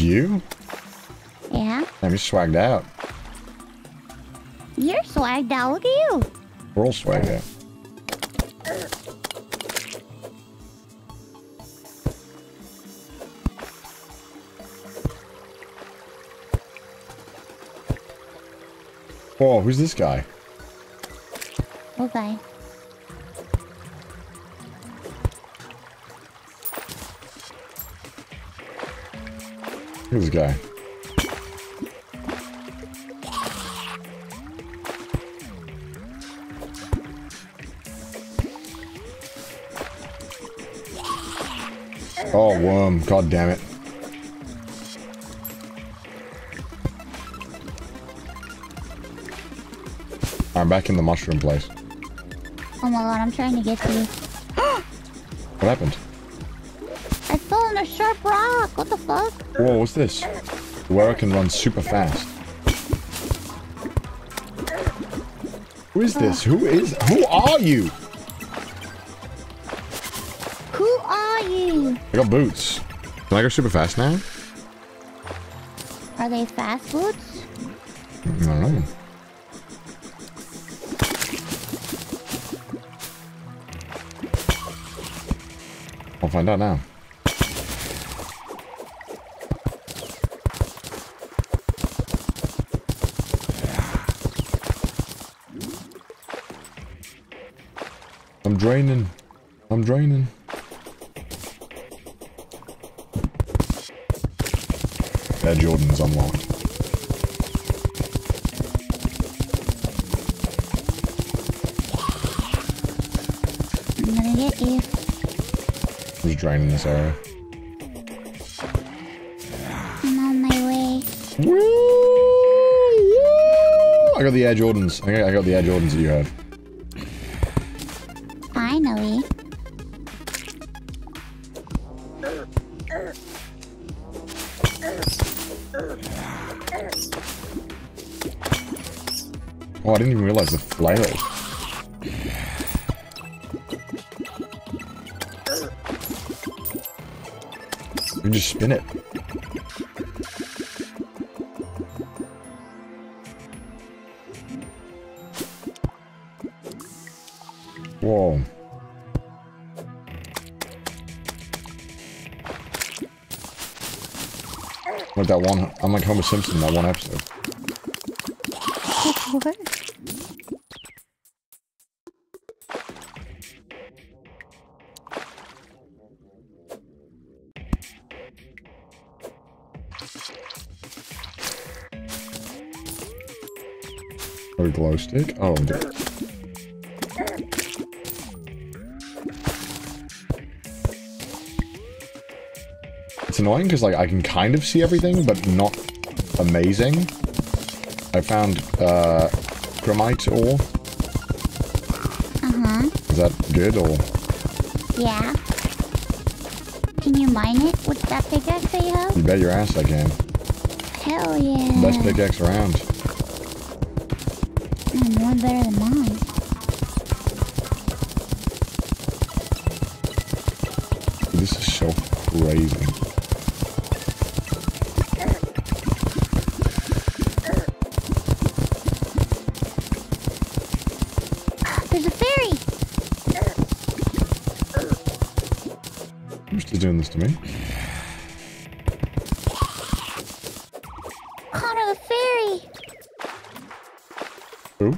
You? Yeah? I'm just swagged out. You're swagged out. Look at you. We're all swagged out. Whoa, who's this guy? Okay. Who's this guy? Oh, worm. God damn it. I'm back in the mushroom place. Oh my god, I'm trying to get to you. What happened? I fell on a sharp rock. What the fuck? Whoa, what's this? Where I can run super fast. Who is this? Who is... Who are you? Who are you? I got boots. Can I go super fast now? Are they fast boots? I don't know. I'll find out now. Draining. I'm draining. Air Jordan's unlocked. I'm gonna get you. Who's draining this area? I'm on my way. I got the Air Jordans. I got, I got the Air Jordans that you have. I'm like Homer Simpson in that one episode. What? Or glow stick? Oh. It's annoying because like I can kind of see everything, but not amazing. I found uh, chromite ore. Uh-huh. Is that good or? Yeah. Can you mine it with that pickaxe that you have? You bet your ass I can. Hell yeah. Best pickaxe around. Mm, one better than mine. This is so crazy. There's a fairy! Who's just doing this to me? Connor the fairy! Who?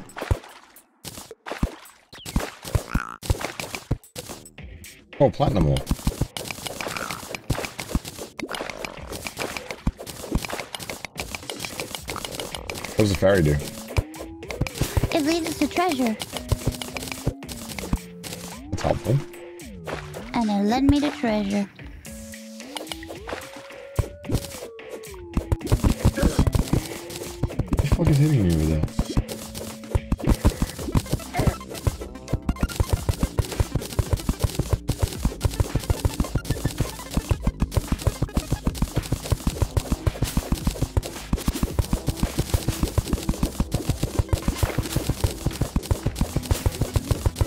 Oh, platinum ore. What does the fairy do? It leads us to treasure. It's helpful. And it led me to treasure. Is hitting me over there?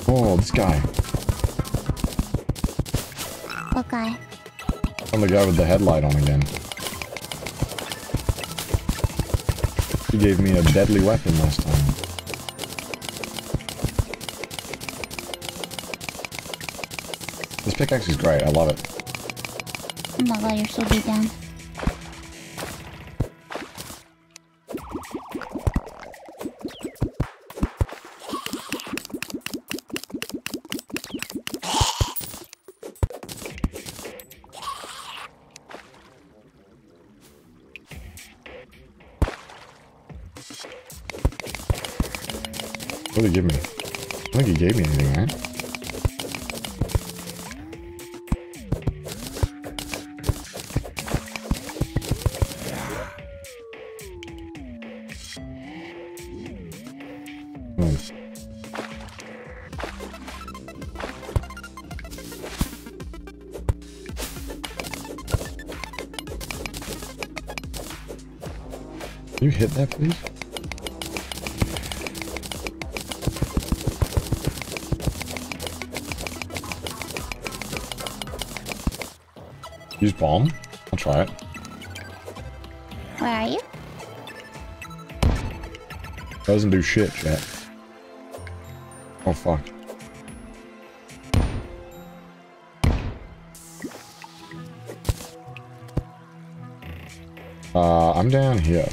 Oh, this guy. What guy? I'm the guy with the headlight on again. He gave me a deadly weapon last time. This pickaxe is great, I love it. Oh my god, you're so beat down. Hit that, please? Use bomb? I'll try it. Where are you? Doesn't do shit yet. Oh fuck. Uh, I'm down here.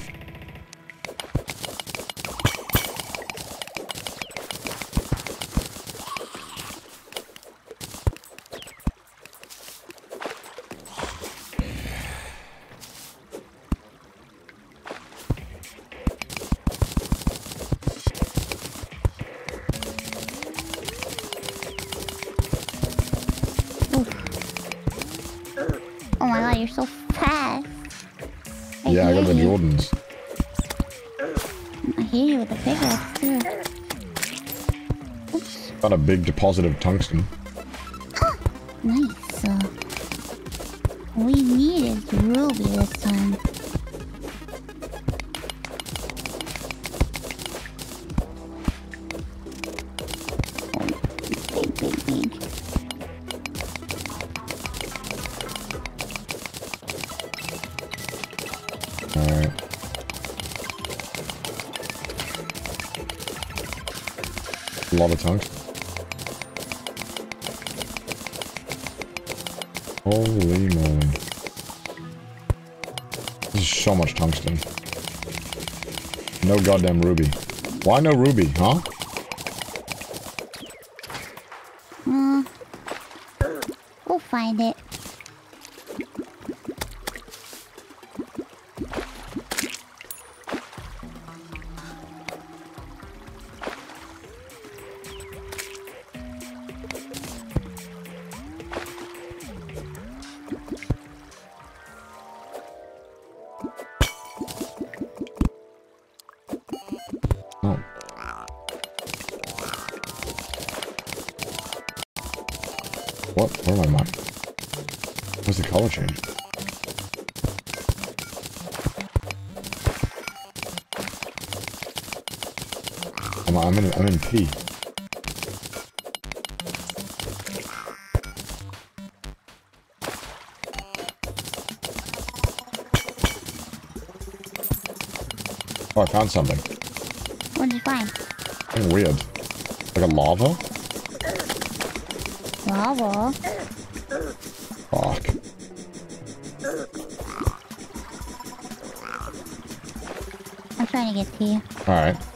Of tungsten. Goddamn ruby. Why no ruby, huh? I'm in I'm in P. Oh, I found something. What did you find? Something weird. Like a lava? Lava. Fuck. I'm trying to get to you. Alright.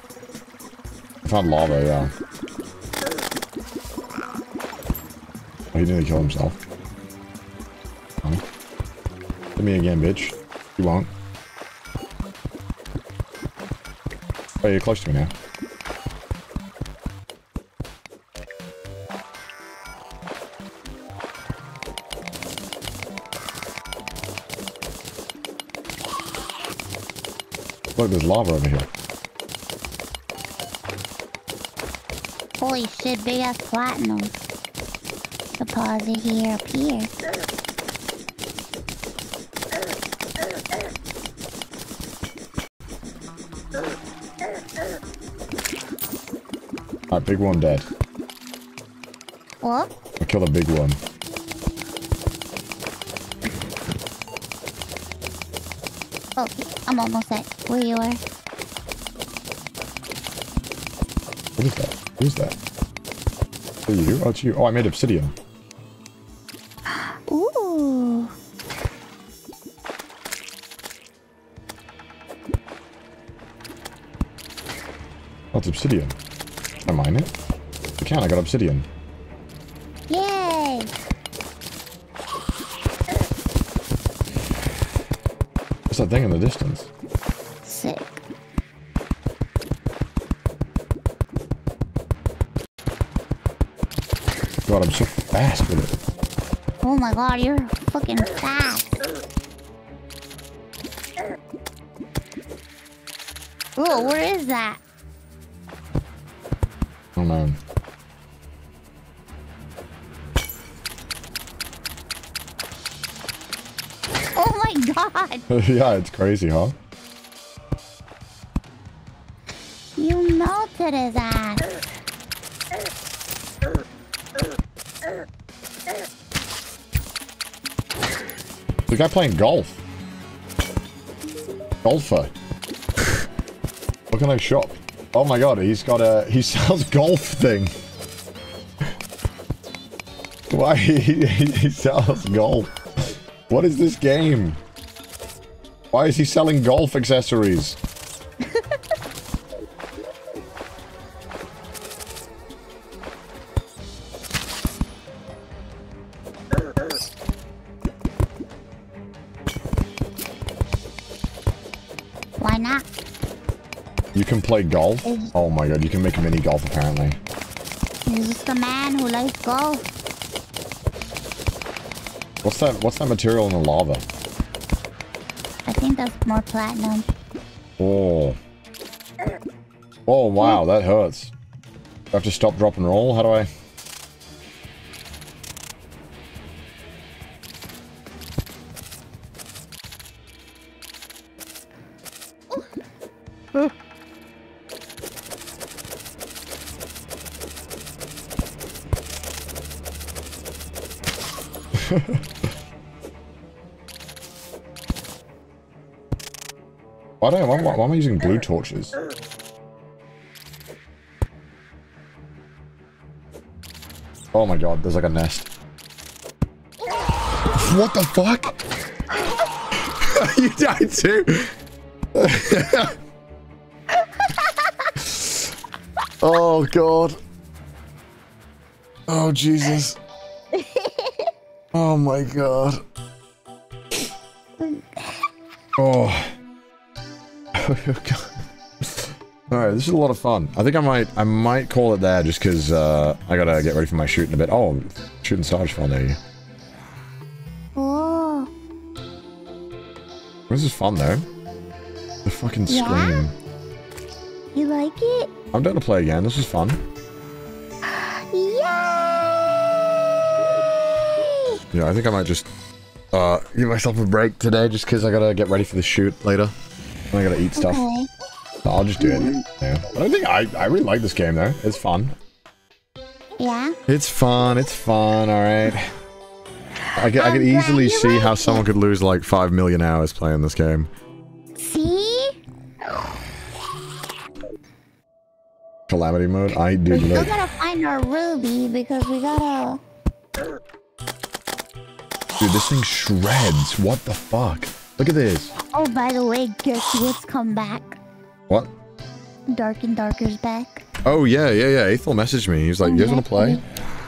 Found lava, yeah. Oh, he nearly killed himself. Huh? Hit me again, bitch. You won't. Oh, you're close to me now. Look, there's lava over here. Holy shit, big ass platinum. Deposit here up here. Alright, big one dead. What? I killed a big one. Okay, I'm almost at where you are. What is that? Who's that? Are you? Oh, it's you. Oh, I made obsidian. Ooh. Oh, it's obsidian. Can I mine it? I can, I got obsidian. Yay! What's that thing in the distance? I'm so fast with it. Oh my god, you're fucking fast. Ooh, what is that? Oh no. Oh my god! yeah, it's crazy, huh? The guy playing golf. Golfer. what can I shop? Oh my god, he's got a... He sells golf thing. Why? He, he sells golf. What is this game? Why is he selling golf accessories? Play golf? Oh my god, you can make mini golf apparently. He's just the man who likes golf. What's that what's that material in the lava? I think that's more platinum. Oh. Oh wow, that hurts. Do I have to stop, drop, and roll? How do I... Why, do I, why, why, why am I using blue torches? Oh my god, there's like a nest. What the fuck? you died too. oh god. Oh Jesus. Oh my god. Oh. Alright, this is a lot of fun. I think I might I might call it there just because uh, I gotta get ready for my shoot in a bit. Oh, shooting Sarge fun there. Oh. This is fun though. The fucking scream. Yeah? You like it? I'm down to play again. This is fun. Yay! Yeah, I think I might just uh, give myself a break today just because I gotta get ready for the shoot later. I gotta eat stuff. Okay. So I'll just do it. Mm. Yeah. But I think I, I really like this game though. It's fun. Yeah. It's fun. It's fun. All right. I could, I could um, easily you see how someone could lose like five million hours playing this game. See? Calamity mode. I do We still look. gotta find our ruby because we gotta. Dude, this thing shreds. What the fuck? Look at this. Oh, by the way, guess what's come back? What? Dark and Darker's back. Oh yeah, yeah, yeah. Aethel messaged me. He was like, "You guys want to play?"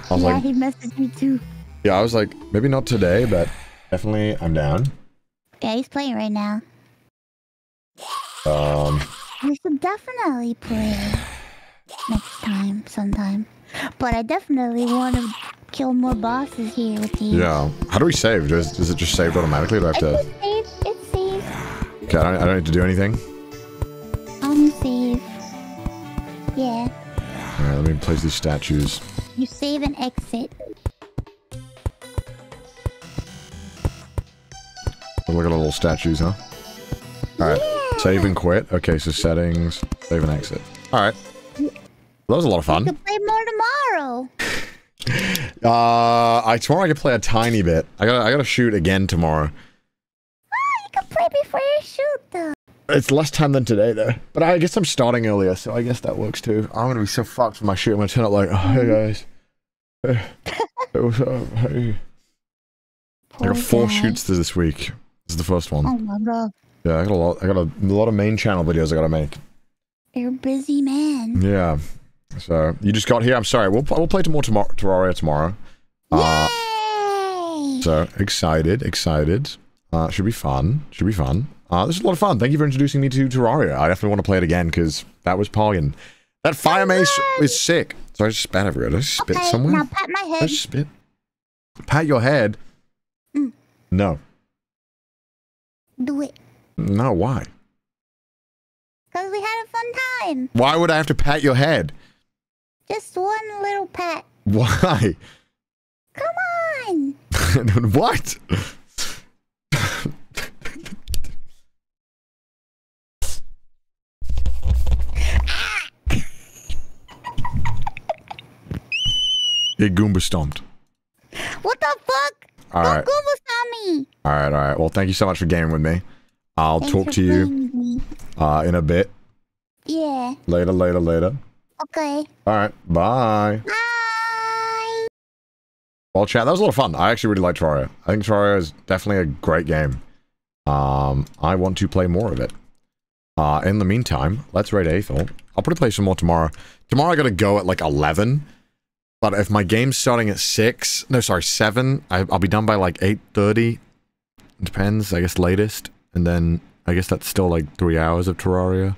I was yeah, like, he messaged me too. "Yeah." I was like, "Maybe not today, but definitely I'm down." Yeah, he's playing right now. Um, We should definitely play next time, sometime. But I definitely want to kill more bosses here with you. yeah. How do we save? Does, does it just save automatically? Do I have to? Safe. Safe. Okay, I don't, I don't need to do anything. Um, save. Yeah. All right, let me place these statues. You save and exit. Look at the little statues, huh? All right, save and quit. Okay, so settings, save and exit. All right. That was a lot of We fun. could play more tomorrow. Uh, I tomorrow I can play a tiny bit. I got to I got to shoot again tomorrow. Play before you shoot, though. It's less time than today though. But I guess I'm starting earlier, so I guess that works too. I'm gonna be so fucked for my shoot. I'm gonna turn up like, oh, hey guys. Hey, what's up? Hey. I got four guy. shoots this week. This is the first one. Oh my god. Yeah, I got a lot. I got a, lot of main channel videos I gotta make. You're a busy man. Yeah. So you just got here. I'm sorry. We'll we'll play more tomorrow. Terraria tomorrow. Uh, so excited, excited. Uh, should be fun. Should be fun. Uh, this is a lot of fun. Thank you for introducing me to Terraria. I definitely want to play it again because that was pogging. That fire mace is sick. So I just spat everywhere. Did I spit okay, somewhere? now pat my head. Did I spit. Pat your head. Mm. No. Do it. No. Why? Because we had a fun time. Why would I have to pat your head? Just one little pat. Why? Come on. what? Get Goomba stomped. What the fuck? All Don't right, Goomba on me. all right, all right. Well, thank you so much for gaming with me. I'll Thanks talk to you uh, in a bit. Yeah. Later, later, later. Okay. All right, bye. Bye. Well, chat, that was a lot of fun. I actually really like Terraria. I think Terraria is definitely a great game. Um, I want to play more of it. Uh, in the meantime, let's raid Aethel. I'll probably play some more tomorrow. Tomorrow I gotta go at like 11. But if my game's starting at 6, no, sorry, 7, I, I'll be done by like 8.30. Depends, I guess, latest. And then I guess that's still like 3 hours of Terraria.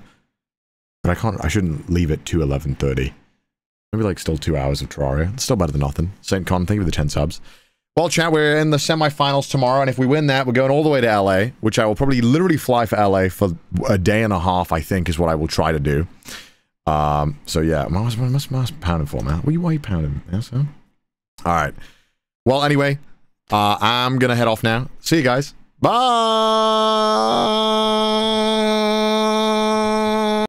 But I can't, I shouldn't leave it to 11.30. Maybe like still 2 hours of Terraria. It's still better than nothing. Saint Con, thank you for the 10 subs. Well, chat, we're in the semifinals tomorrow, and if we win that, we're going all the way to LA, which I will probably literally fly for LA for a day and a half, I think, is what I will try to do. Um, so yeah, was Mars pounding for, man? What are you, why are you pounding? Yeah, so? All right. Well, anyway, uh, I'm gonna head off now. See you guys. Bye.